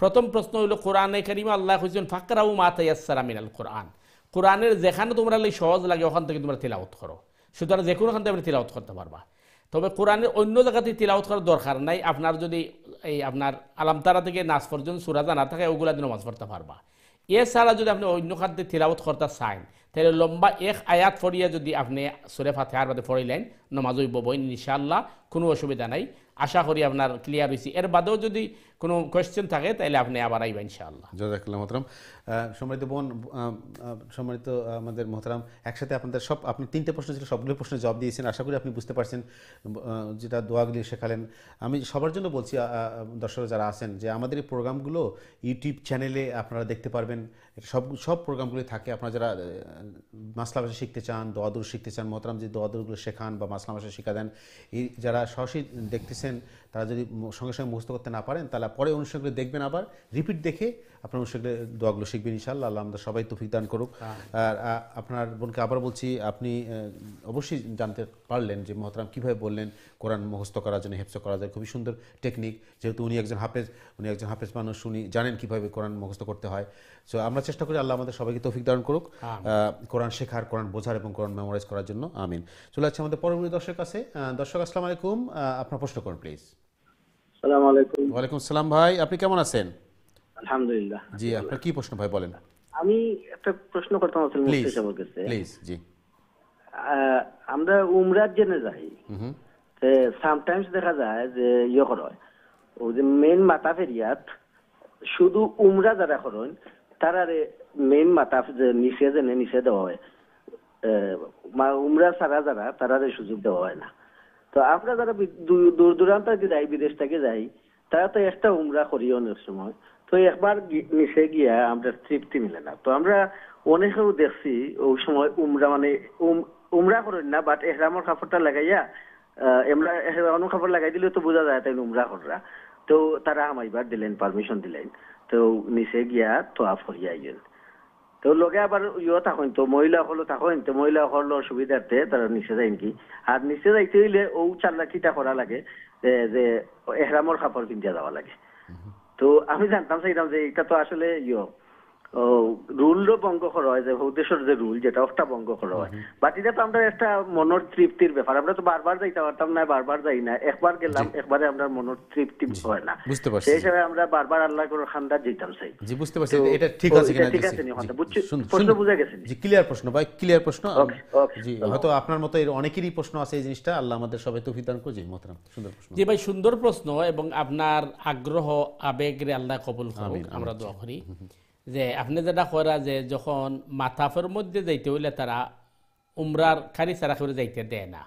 প্রথম প্রশ্ন হইল, কোরআনে কারিমা আল্লাহ কইছেন, ফাকরাউ মা তাইয়াসসারা মিনাল কোরআন। কোরআনের যেখানে তোমরা সহজ লাগে, ওখান থেকে তোমরা তিলাওত করো। সুতরাং যে কোনোখান থেকে আপনি তিলাওত করতে পারবা। তবে কোরআনের অন্য জায়গাতে তিলাওত করার দরকার নাই। আপনার যদি এই আপনার আলামতারা থেকে নাচ পর্যন্ত সুরা জানা থাকে, ওগুলা দিন নামাজ পড়তে পারবা। এছাড়া যদি আপনি অন্য খাদ্যে তিলাওত করতে চান, তাহলে লম্বা এক আয়াত ফরিয়া যদি আপনি সুরে ফাতেহার বাদে ফরিলেন নমাজ হইব বইন ইনশাআল্লাহ কোনো অসুবিধা নাই। আশা করি আপনার ক্লিয়ার হয়েছি এর বাদেও যদি কোনো কোয়েশ্চেন থাকে তাহলে আপনি আবার আইবা ইনশাআল্লাহ। জাজাকাল্লাহ মোহতরাম সম্মানিত বোন সম্মানিত আমাদের মোহতরাম একসাথে আপনাদের সব আপনি তিনটে প্রশ্ন ছিল সবগুলো প্রশ্নের জবাব দিয়েছেন। আশা করি আপনি বুঝতে পারছেন যেটা দোয়াগুলি শেখালেন। আমি সবার জন্য বলছি দর্শক যারা আছেন যে আমাদের এই প্রোগ্রামগুলো ইউটিউব চ্যানেলে আপনারা দেখতে পারবেন। সব সব প্রোগ্রামগুলি থাকে। আপনারা যারা আহ, মাসলা ভাষা শিখতে চান দোয়াদুর শিখতে চান মোহতরাম যে দোয়াদুরগুলো শেখান বা মাসলা নামাজের শিক্ষা দেন। যারা সহসী দেখতেছেন তারা যদি সঙ্গে সঙ্গে মুখস্থ করতে না পারেন তাহলে পরে অনুষ্ঠানগুলো দেখবেন আবার রিপিট দেখে আপনার অনুষ্ঠানগুলো দোয়াগুলো শিখবেন ইনশাল্লাহ আল্লাহ আমাদের সবাই তৌফিক দান করুক। আর আপনার বোনকে আবার বলছি আপনি অবশ্যই জানতে পারলেন যে মহতরাম কীভাবে বললেন কোরআন মুখস্থ করার জন্য হেফজ করা যায় খুবই সুন্দর টেকনিক যেহেতু উনি একজন হাফেজ উনি একজন হাফেজ মানুষ উনি জানেন কীভাবে কোরআন মুখস্থ করতে হয়। সো আমরা চেষ্টা করি আল্লাহ আমাদের সবাইকে তৌফিক দান করুক। কোরআন শেখার কোরআন বোঝার এবং কোরআন মেমোরাইজ করার জন্য। আমিন। চলে যাচ্ছে আমাদের পরবর্তী দর্শক আছে। দর্শক আসসালামু আলাইকুম। আপনার প্রশ্ন করুন প্লিজ সালাম আলাইকুম। ওয়ালাইকুম আসসালাম ভাই আপনি কেমন আছেন? আলহামদুলিল্লাহ। জি আপনার কি প্রশ্ন ভাই বলেন। আমি একটা প্রশ্ন মুফতি সাহেবের কাছে প্লিজ জি। আমরা উমরার জন্য যাই। হুম সামটাইমস দেখা যায় যে ইয়ে করে ও যে মেন মাতা ফেরিয়াত শুধু উমরা যারা করেন তারা মেন মাতা যে নিচে যে নিচে দেওয়া হয়। উমরা ছাড়া যারা তারা সুযোগ দেওয়া হয় না। তো আমরা যারা দূর দূর দূরান্ত যাই, বিদেশ থেকে যাই, তারা তো একটা উমরা করি অনেক সময়। তো একবার নিচে গিয়া আমরা তৃপ্তি মিলে না। তো আমরা অনেকেও দেখছি ওই সময় উমরা মানে উম- উমরা করেন না বাট এহরামর কাপড়টা লাগাইয়া এমরা এহরামর কাপড় লাগাই দিলে তো বোঝা যায় তাই উমরা কররা। তো তারা আমাইবার দিলেন পারমিশন দিলেন। তো নিচে গিয়া তো আফ করিয়া আইলেন। তো লগে আবার ইয়ে থাকেন তো মহিলা হলো থাকেন তো মহিলা হলো সুবিধার্থে তারা নিচে যায় কি? আর নিচে যাইতে হইলে ও চাল্লাকিটা করা লাগে যে যে এহরামর কাপড় পিন্ধিয়া যাওয়া লাগে। তো আমি জানতাম চাইতাম যে এটা তো আসলে ইয়ে। রুলও ভঙ্গ করা হয় যে উদ্দেশ্যের যে রুল যেটা ওটা ভঙ্গ করা হয় বাট এটা তো আমরা একটা মনের তৃপ্তির ব্যাপার আমরা তো বারবার যাইতে পারতাম না বারবার যাই না একবার গেলাম একবারে আমরা মনের তৃপ্তি হয় না। বুঝতে পারছি। সেই হিসাবে আমরা বারবার আল্লাহ করে খান্ডা যেতাম চাই জি বুঝতে পারছি এটা ঠিক আছে কিনা ঠিক আছে নি। বুঝছি? প্রশ্ন বুঝা গেছে জি ক্লিয়ার প্রশ্ন ভাই ক্লিয়ার প্রশ্ন জি হয়তো আপনার মতো এর অনেকেরই প্রশ্ন আছে এই জিনিসটা আল্লাহ আমাদের সবাই তৌফিক দান করুন জি মোহতারাম সুন্দর প্রশ্ন। জি ভাই সুন্দর প্রশ্ন এবং আপনার আগ্রহ আবেগরে আল্লাহ কবুল করুক আমিন, আমরা দোয়া করি। যে আপনি যেটা করা যে যখন মাথাফের মধ্যে যাইতে হইলে তারা উমরার খারি সারা করে যাইতে দেয় না।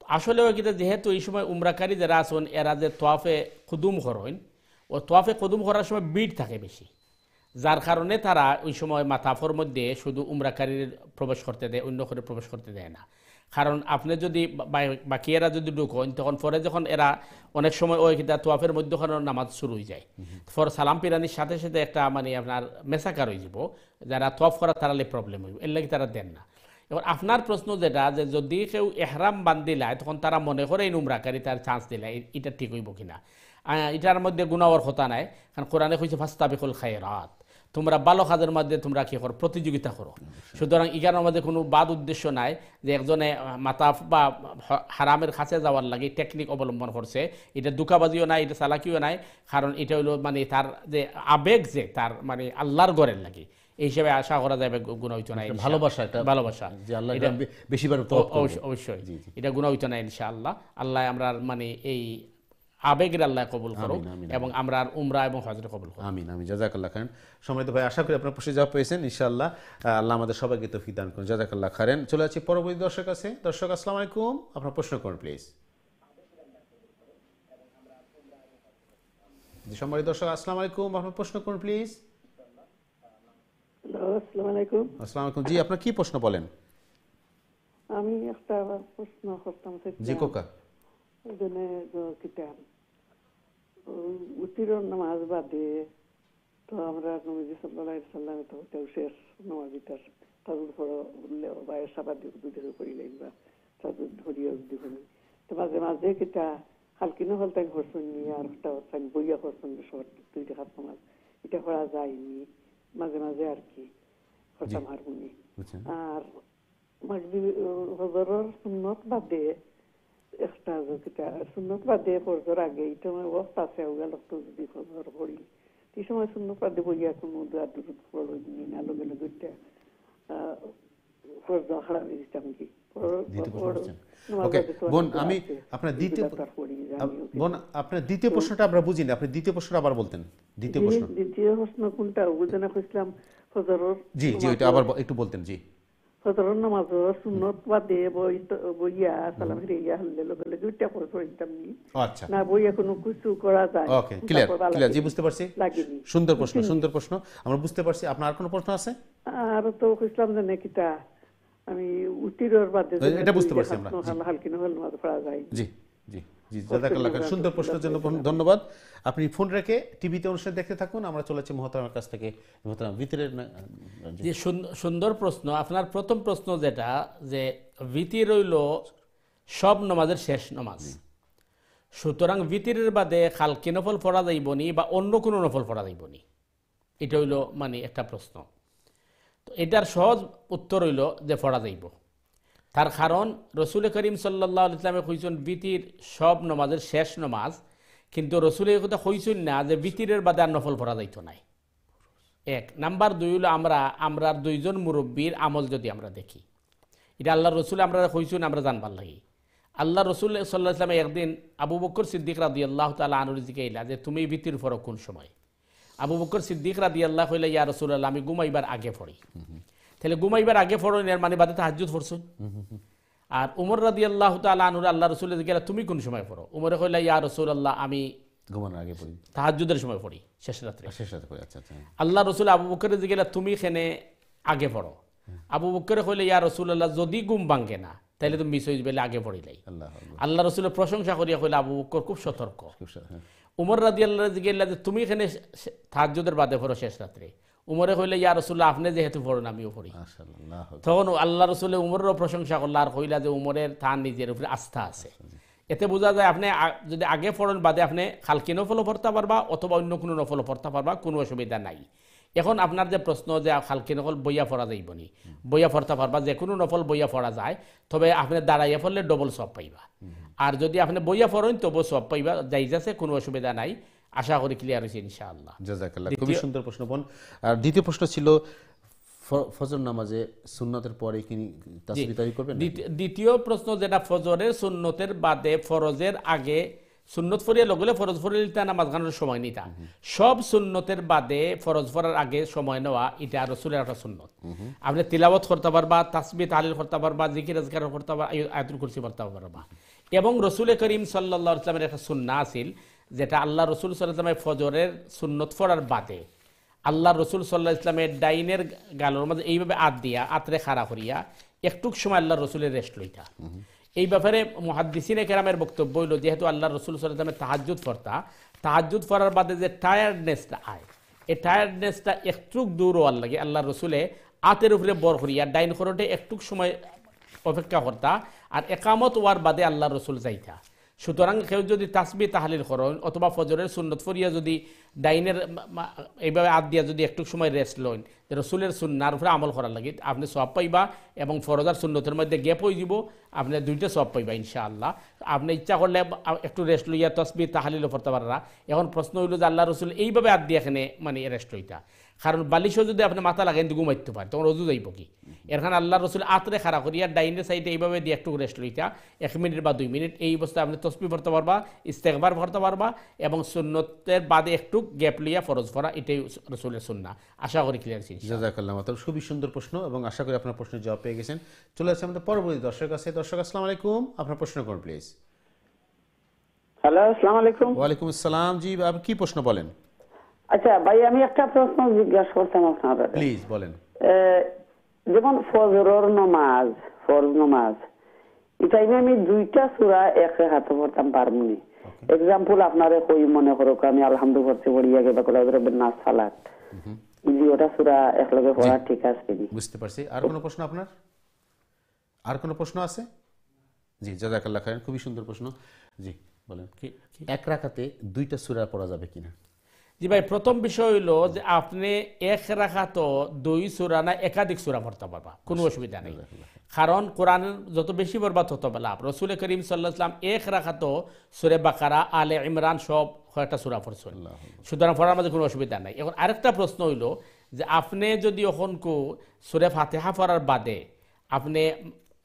তো আসলে কিন্তু যেহেতু এই সময় উমরাকারী যারা আছেন এরা যে তোয়াফে কুদুম করেন ও তোয়াফে কুদুম করার সময় বিট থাকে বেশি। যার কারণে তারা ওই সময় মাথাফর মধ্যে শুধু উমরাকারীর প্রবেশ করতে দেয় অন্য করে প্রবেশ করতে দেয় না। কারণ আপনি যদি বাকি এরা যদি ঢুকন তখন পরে যখন এরা অনেক সময় ওই কিতা তোয়াফের মধ্যখানে নামাজ শুরু হয়ে যায়। ফর সালাম পিরানির সাথে সাথে একটা মানে আপনার মেসাকার হয়ে যাব। যারা তোয়াফ করা তারালে প্রবলেম হইব, এর লাগে তারা দেন না। এবার আপনার প্রশ্ন যেটা, যে যদি কেউ এহরাম বান্ধিলায় তখন তারা মনে করে এই উমরাকারী তার চান্স দিলা এটা ঠিক হইব কিনা। এটার মধ্যে গুণাওয়ার কথা নাই, কারণ কোরআনে কইছে, ফাস্তাবিকুল খায়রাত। তোমরা ভালো কাজের মধ্যে তোমরা কি করো? প্রতিযোগিতা করো। সুতরাং ইকানোর মধ্যে কোনো বাদ উদ্দেশ্য নাই যে একজনে মাতাফ বা হারামের কাছে যাওয়ার লাগে টেকনিক অবলম্বন করছে। এটা দুকাবাজিও নাই এটা চালাকিও নাই কারণ এটা হলো মানে তার যে আবেগ যে তার মানে আল্লাহর গড়ের লাগে। এই হিসেবে আশা করা যাবে গুণ হইতো না ভালোবাসা এটা ভালোবাসা। যে আল্লাহ এটা বেশিবার অবশ্যই অবশ্যই। এটা গুণ হইতো না ইনশাআল্লাহ। আল্লাহ আমরা মানে এই আবেগের আল্লাহ কবুল করুক আমিন, এবং আমরা আর উমরা এবং হজরে কবুল করুক আমিন আমি জাজাকাল্লাহ খান সম্মানিত ভাই আশা করি আপনার প্রশ্নের জবাব পেয়েছেন ইনশাআল্লাহ আল্লাহ আমাদের সবাইকে তৌফিক দান করুন। জাজাকাল্লাহ খারেন চলে যাচ্ছি পরবর্তী দর্শক আছে। দর্শক আসসালামু আলাইকুম। আপনার প্রশ্ন করুন প্লিজ জি সম্মানিত দর্শক আসসালামু আলাইকুম। আপনার প্রশ্ন করুন প্লিজ আসসালামু আলাইকুম। আসসালামু আলাইকুম। জি আপনার কি প্রশ্ন বলেন? আমি একটা প্রশ্ন করতাম জি কোকা। ওজনে কিতা উতিরর নামাজ বাদে তো আমরা নবীজি আলাইহি সাল্লাম তো তেও শেষ নামাজিটার তাজুদ পড়ো উল্লে বা সাবাদ দুধের করিলেন বা তাজুদ ধরিয়া দিবেন তো মাঝে মাঝে কিতা হালকিনো হলতাই হরসুন নি আর একটা হরসান বইয়া হরসুন শর্ট দুইটা হাত নামাজ। এটা করা যায়নি মাঝে মাঝে আর কি হরতাম হারমোনি আর মাগরিব হজরের সুন্নত বাদে যেটা সুন্নত বাদে ফজর আগে এটা আমার অবস্থা আছে ওগুলা লোক তো যদি ফজর পড়ি এই সময় সুন্নত বাদে বইয়া কোনো দোয়া দুরুদ পড়ি না লগে লগে এটা ফজর খারাপ দিতাম কি বোন আমি আপনার দ্বিতীয় বোন আপনার দ্বিতীয় প্রশ্নটা আমরা বুঝিনি আপনি দ্বিতীয় প্রশ্নটা আবার বলতেন। দ্বিতীয় প্রশ্ন। দ্বিতীয় প্রশ্ন কোনটা? বুঝে না কইছিলাম ফজরের জি জি ওইটা আবার একটু বলতেন জি। নামাজ সুন্নত বাদে বইয়া সালাম হলে লগে লগে করে পড়িতাম নি আচ্ছা না বইয়া কোনো কিছু করা যায় ওকে ক্লিয়ার ক্লিয়ার জি বুঝতে পারছি সুন্দর প্রশ্ন সুন্দর প্রশ্ন আমরা বুঝতে পারছি আপনার আর কোনো প্রশ্ন আছে আর তো কইছিলাম যে নাকিটা আমি উতিরর বাদে এটা বুঝতে পারছি আমরা, জি। হালকি নহল নামাজ পড়া যায় জি জি জি খান সুন্দর প্রশ্নের জন্য ধন্যবাদ। আপনি ফোন রেখে টিভিতে অনুষ্ঠান দেখতে থাকুন। আমরা চলেছি মহতারামের কাছ থেকে। মহতারাম ভিতরের যে সুন্দর প্রশ্ন আপনার প্রথম প্রশ্ন যেটা যে ভীতি রইল সব নমাজের শেষ নমাজ। সুতরাং ভিতিরের বাদে খালকি নফল পড়া যাইবনি বা অন্য কোনো নফল পড়া যাইবনি? এটা হইল মানে একটা প্রশ্ন। তো এটার সহজ উত্তর হইল যে পড়া যাইব। তার কারণ, রসুল করিম সাল্লাহ ইসলামে কইছেন বিতির সব নমাজের শেষ নমাজ, কিন্তু রসুল কথা কইছেন না যে বিতিরের বাদে আর নফল পড়া যাইতো নাই। এক। নাম্বার দুই হলো আমরা আমরা দুইজন মুরব্বীর আমল যদি আমরা দেখি, এটা আল্লাহ রসুল আমরা কইছেন আমরা জানবার লাগি। আল্লাহ রসুল সাল্লাহ ইসলামে একদিন আবু বকর সিদ্দিক রাদি আল্লাহ তালা দিকে এলা যে, তুমি বিতির ফরক কোন সময়? আবু বকর সিদ্দিক রাদি আল্লাহ কইলে, ইয়া রসুল আল্লাহ আমি ঘুমাইবার আগে পড়ি। তাহলে ঘুমাইবার আগে পড়ো এর মানে বাদে তাহাজুদ পড়ছুন আর উমর রাদি আল্লাহ তালা আনুর আল্লাহ রসুল গেলে তুমি কোন সময় পড়ো উমরে কইলা ইয়া রসুল আল্লাহ আমি ঘুমানোর আগে পড়ি। তাহাজুদের সময় পড়ি শেষ রাত্রে। শেষ রাতে পড়ি আচ্ছা আচ্ছা। আল্লাহ রসুল আবু বকরের দিকে তুমি এখানে আগে পড়ো আবু বকরে কইলে ইয়া রসুল আল্লাহ যদি ঘুম ভাঙ্গে না তাহলে তুমি মিস হয়ে যাবে আগে পড়িলাই আল্লাহ আল্লাহ রসুলের প্রশংসা করিয়া কইলে আবু বকর খুব সতর্ক। হ্যাঁ। উমর রাজি আল্লাহ যে তুমি এখানে তাহাজুদের বাদে পড়ো শেষ রাত্রে। উমরে কইলে ইয়া রসুল্লাহ আপনি যেহেতু পড়েন আমিও পড়ি। তখন আল্লাহ রসুলের উমরেরও প্রশংসা করল আর কইলা যে উমরের তার নিজের উপরে আস্থা আছে। এতে বোঝা যায় আপনি যদি আগে পড়েন বাদে আপনি খালকি নফলও পড়তে পারবা অথবা অন্য কোনো নফলও পড়তে পারবা কোনো অসুবিধা নাই। এখন আপনার যে প্রশ্ন যে খালকি নকল বইয়া পড়া যাইব নি বইয়া পড়তে পারবা যে কোনো নফল বইয়া পড়া যায় তবে আপনি দাঁড়াইয়া পড়লে ডবল সব পাইবা। আর যদি আপনি বইয়া পড়েন তবু সব পাইবা যাই যাচ্ছে কোনো অসুবিধা নাই। আশা করি ক্লিয়ার হয়েছে ইনশাআল্লাহ। জাজাকাল্লাহ খুবই সুন্দর প্রশ্ন বোন। আর দ্বিতীয় প্রশ্ন ছিল ফজর নামাজে সুন্নতের পরে কি তাসবিহ করবেন দ্বিতীয়- প্রশ্ন যেটা ফজরের সুন্নতের বাদে ফরজের আগে সুন্নত ফরিয়া লগলে ফরজ ফরিয়া নামাজ সময় নিতা সব সুন্নতের বাদে ফরজ ফরার আগে সময় নেওয়া এটা রসুলের একটা সুন্নত। আপনি তিলাবত করতে পারবা তাসবি তাহলিল করতে পারবা জিকির আজকার করতে পারবা আয়- আয়াতুল কুরসি করতে পারবা। এবং রসুল করিম সাল্লাহ ইসলামের একটা সুন্না আছিল যেটা আল্লাহ রসুল সাল্লামের ফজরের সুন্নত ফরার বাদে। আল্লাহ রসুল সাল্লাহ ইসলামের ডাইনের গালোর মাঝে এইভাবে আত দিয়া, আতরে খাড়া করিয়া একটুক সময় আল্লাহ রসুলের রেস্ট লইতা। এই ব্যাপারে মহাদ্দিসিনে কেরামের বক্তব্য হইল, যেহেতু আল্লাহ রসুল সাল্লাহ ইসলামের তাহাজুদ ফরতা তাহাজুদ ফরার বাদে যে টায়ার্ডনেসটা আয়, এই টায়ার্ডনেসটা একটুক দূর হওয়ার লাগে আল্লাহ রসুলে আতের উপরে বর করিয়া ডাইন খরটে একটুক সময় অপেক্ষা করতা, আর একামত ওয়ার বাদে আল্লাহ রসুল যাইতা। সুতরাং কেউ যদি তাসবি তাহালিল করেন অথবা ফজরের সুন্নত ফরিয়া যদি ডাইনের এইভাবে আদ দিয়া যদি একটু সময় রেস্ট লইন, যে রসুলের সুন্নার উপরে আমল করার লাগে, আপনি সব পাইবা এবং ফরজার সুন্নতের মধ্যে গ্যাপ হয়ে যাব, আপনি দুইটা সব পাইবা ইনশাআল্লাহ। আপনি ইচ্ছা করলে একটু রেস্ট লইয়া তসবি তাহালিলও করতে পাররা। এখন প্রশ্ন হইল যে আল্লাহ রসুল এইভাবে আদ দিয়ে এখানে মানে রেস্ট লইতা? কারণ বালিশও যদি আপনি মাথা লাগাইন ঘুমাইতে পারে তখন রজু যাইব কি? এখানে আল্লাহ রসুল আতরে খাড়া করিয়া ডাইনের সাইডে এইভাবে দিয়ে একটু রেস্ট লইতা এক মিনিট বা দুই মিনিট। এই অবস্থায় আপনি তসবি পড়তে পারবা ইস্তেকবার পড়তে পারবা এবং সুন্নতের বাদে একটু গ্যাপ লইয়া ফরজ পড়া এটাই রসুলের সুন্না আশা করি ক্লিয়ার জাজাকাল্লাহ মাতাল খুবই সুন্দর প্রশ্ন এবং আশা করি আপনার প্রশ্নের জবাব পেয়ে গেছেন। চলে আসছে আমাদের পরবর্তী দর্শক আছে। দর্শক আসসালামু আলাইকুম। আপনার প্রশ্ন করুন প্লিজ হ্যালো আসসালামু আলাইকুম। ওয়ালাইকুম আসসালাম। জি আপনি কি প্রশ্ন বলেন? আচ্ছা ভাই আমি একটা প্রশ্ন জিজ্ঞাসা করতাম আপনার প্লিজ বলেন। যেমন ফজরর নমাজ ফরজ নমাজ এটা আমি দুইটা সুরা এক হাতে পড়তাম পারমুনি। এক্সাম্পল আপনারে কই মনে করো আমি আলহামদু করতে পড়ি আগে বা কোলা ধরে নাচ ফালাক ইজি ওটা সুরা একলগে পড়া ঠিক আছে? বুঝতে পারছি। আর কোনো প্রশ্ন আপনার? আর কোনো প্রশ্ন আছে? জি জাজাকাল্লাহ খায়ের খুবই সুন্দর প্রশ্ন। জি বলেন। এক রাখাতে দুইটা সূরা পড়া যাবে কিনা? জি ভাই প্রথম বিষয় হইল যে আপনি এক রাখা তো দুই সুরা না একাধিক সুরা পড়তে পারবা কোনো অসুবিধা নেই। কারণ কোরআনের যত বেশি পড়বা তত লাভ। রসুল করিম সাল্লাহ ইসলাম এক রাখা তো সুরে বাকারা আলে ইমরান সব কয়েকটা সুরা পড়ছেন। সুতরাং পড়ার মাঝে কোনো অসুবিধা নাই। এখন আরেকটা প্রশ্ন হইল যে আপনি যদি এখন কো সুরে ফাতেহা পড়ার বাদে আপনি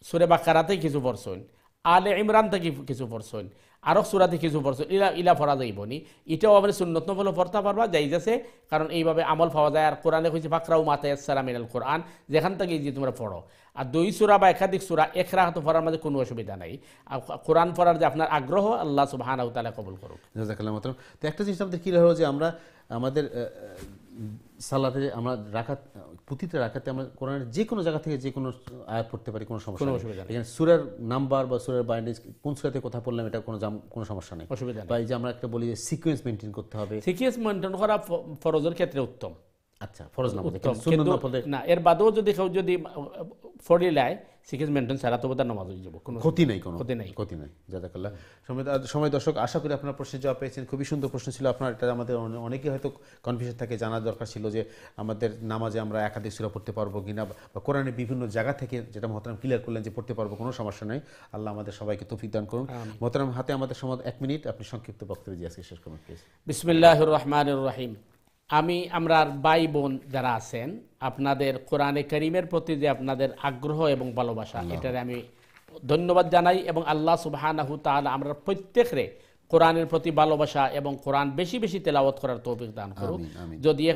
সুরে বাকারাতে কিছু পড়ছেন আলে ইমরান থেকে কিছু পড়ছেন? আরও সুরাতে কিছু পড়ছেন ইলা ইলা পড়া যাইব নি এটাও আপনি সুন্নত নফলে পড়তে পারবা, যাইতেছে, কারণ এইভাবে আমল পাওয়া যায়। আর কোরআনে কইছে, ফাকরাউ মাতায় সালাম মিনাল কোরআন, যেখান থেকে যে তোমরা পড়ো। আর দুই সুরা বা একাধিক সুরা এক রাহাত পড়ার মধ্যে কোনো অসুবিধা নাই। আর কোরআন পড়ার যে আপনার আগ্রহ, আল্লাহ সুবহানাহু ওয়া তাআলা কবুল করুক। জাজাকাল্লাহ তো একটা জিনিস আমাদের কী হলো যে আমরা, আমাদের সালাতে আমরা রাখাত পুঁথিতে রাখাতে আমরা কোরআনের যে কোনো জায়গা থেকে যে কোনো আয়াত পড়তে পারি কোনো সমস্যা কোনো নেই। অসুবিধা এখানে সুরের নাম্বার বা সুরের বাইন্ডেজ কোন সুরাতে কথা বললাম এটা কোনো জাম- কোনো সমস্যা নেই। অসুবিধা বা এই যে আমরা একটা বলি যে সিকোয়েন্স মেনটেন করতে হবে। সিকোয়েন্স মেনটেন করা ফরজের ক্ষেত্রে উত্তম। আচ্ছা ফরজ নামাজে উত্তম। কিন্তু সুন্নত কিন্তু নামাজে- না এর বাদেও যদি কেউ যদি ফরিলায় সিকিএস মেনটেন ছাড়া তো বোধহয় নামাজ হয়ে যাব কোনো ক্ষতি নেই কোনো ক্ষতি নেই। ক্ষতি নেই জাজাকাল্লাহ। সময় সময় দর্শক আশা করি আপনার প্রশ্নের জবাব পেয়েছেন। খুবই সুন্দর প্রশ্ন ছিল আপনার এটা আমাদের অনেকে হয়তো কনফিউশন থাকে জানার দরকার ছিল যে আমাদের নামাজে আমরা একাধিক সুরা পড়তে পারব কিনা বা কোরআনের বিভিন্ন জায়গা থেকে যেটা মহতারাম ক্লিয়ার করলেন যে পড়তে পারব কোনো সমস্যা নেই। আল্লাহ আমাদের সবাইকে তৌফিক দান করুন। মহতারাম হাতে আমাদের সময় এক মিনিট আপনি সংক্ষিপ্ত বক্তব্য দিয়ে আজকে শেষ করুন প্লিজ বিসমিল্লাহ রহমান রহিম। আমি আমরার ভাই বোন যারা আছেন আপনাদের কোরআনে করিমের প্রতি যে আপনাদের আগ্রহ এবং ভালোবাসা এটারে আমি ধন্যবাদ জানাই এবং আল্লাহ সুবাহানাহু তাআলা আমরা প্রত্যেকরে কোরআনের প্রতি ভালোবাসা এবং কোরআন বেশি বেশি তেলাওয়াত করার তৌফিক দান আমিন। যদি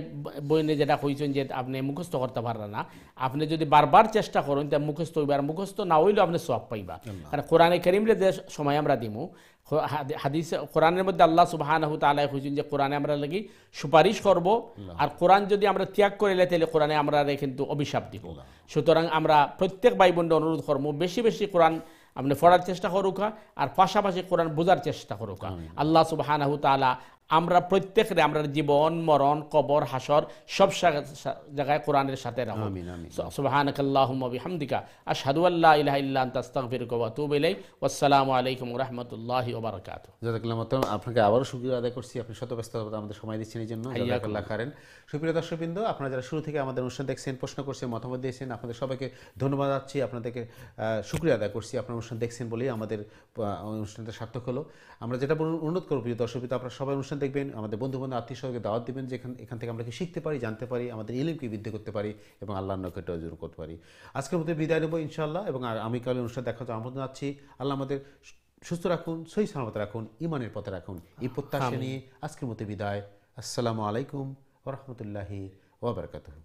বইনে যেটা কইছেন যে আপনি মুখস্থ করতে পারবেন না আপনি যদি বারবার চেষ্টা করেন তা মুখস্থ হইবার মুখস্থ না হইলেও আপনি সব পাইবা। কারণ কোরআনে করিমরে যে সময় আমরা দিমু হাদিস কোরআনের মধ্যে আল্লাহ সুবাহানহু তালাই কইছেন যে কোরআনে আমরা লাগি সুপারিশ করব আর কোরআন যদি আমরা ত্যাগ করিলে তাহলে কোরআনে আমরা কিন্তু অভিশাপ দিব। সুতরাং আমরা প্রত্যেক ভাই বোনদের অনুরোধ করব বেশি বেশি কোরআন আপনি পড়ার চেষ্টা করুকা আর পাশাপাশি কোরআন বোঝার চেষ্টা করুকা আল্লাহ সুবাহানহু তাআলা আমরা প্রত্যেকের আমরা জীবন মরণ কবর হাসর সব জায়গায় কোরআনের সাথে রাখো বিহামদিকা আশহাদু আল্লা ইলাহা ইল্লা আনতা আস্তাগফিরুকা ওয়া আতুবু ইলাইক। ওয়াসসালামু আলাইকুম ওয়া রাহমাতুল্লাহি ওয়া বারাকাতুহু। আপনাকে আবারও সুবিধা আদায় করছি। আপনি শত ব্যস্ত আমাদের সময় দিচ্ছেন এই জন্য। হাইয়াকুম। জাজাকাল্লাহ খারেন সুপ্রিয় দর্শকবৃন্দ আপনারা যারা শুরু থেকে আমাদের অনুষ্ঠান দেখছেন প্রশ্ন করছেন মতামত দিয়েছেন আপনাদের সবাইকে ধন্যবাদ যাচ্ছি আপনাদেরকে শুক্রিয়া আদায় করছি। আপনার অনুষ্ঠান দেখছেন বলেই আমাদের অনুষ্ঠানটা সার্থক হলো। আমরা যেটা বলুন অনুরোধ করব প্রিয় দর্শকবৃন্দ আপনারা সবাই অনুষ্ঠান দেখবেন আমাদের বন্ধু বান্ধব আত্মীয় স্বজনকে দাওয়াত দেবেন যেখান এখান থেকে আমরা কি শিখতে পারি জানতে পারি আমাদের ইলিমকে বৃদ্ধি করতে পারি এবং আল্লাহ নকেট অর্জন করতে পারি। আজকের মধ্যে বিদায় নেব ইনশাল্লাহ এবং আর আমি কালের অনুষ্ঠান দেখা হচ্ছে আমন্ত্রণ যাচ্ছি আল্লাহ আমাদের সুস্থ রাখুন সহি সালামত রাখুন ইমানের পথে রাখুন। এই প্রত্যাশা নিয়ে আজকের মতো বিদায়। আসসালামু আলাইকুম ওরহমতুল্লাহি ওবরকাতুহ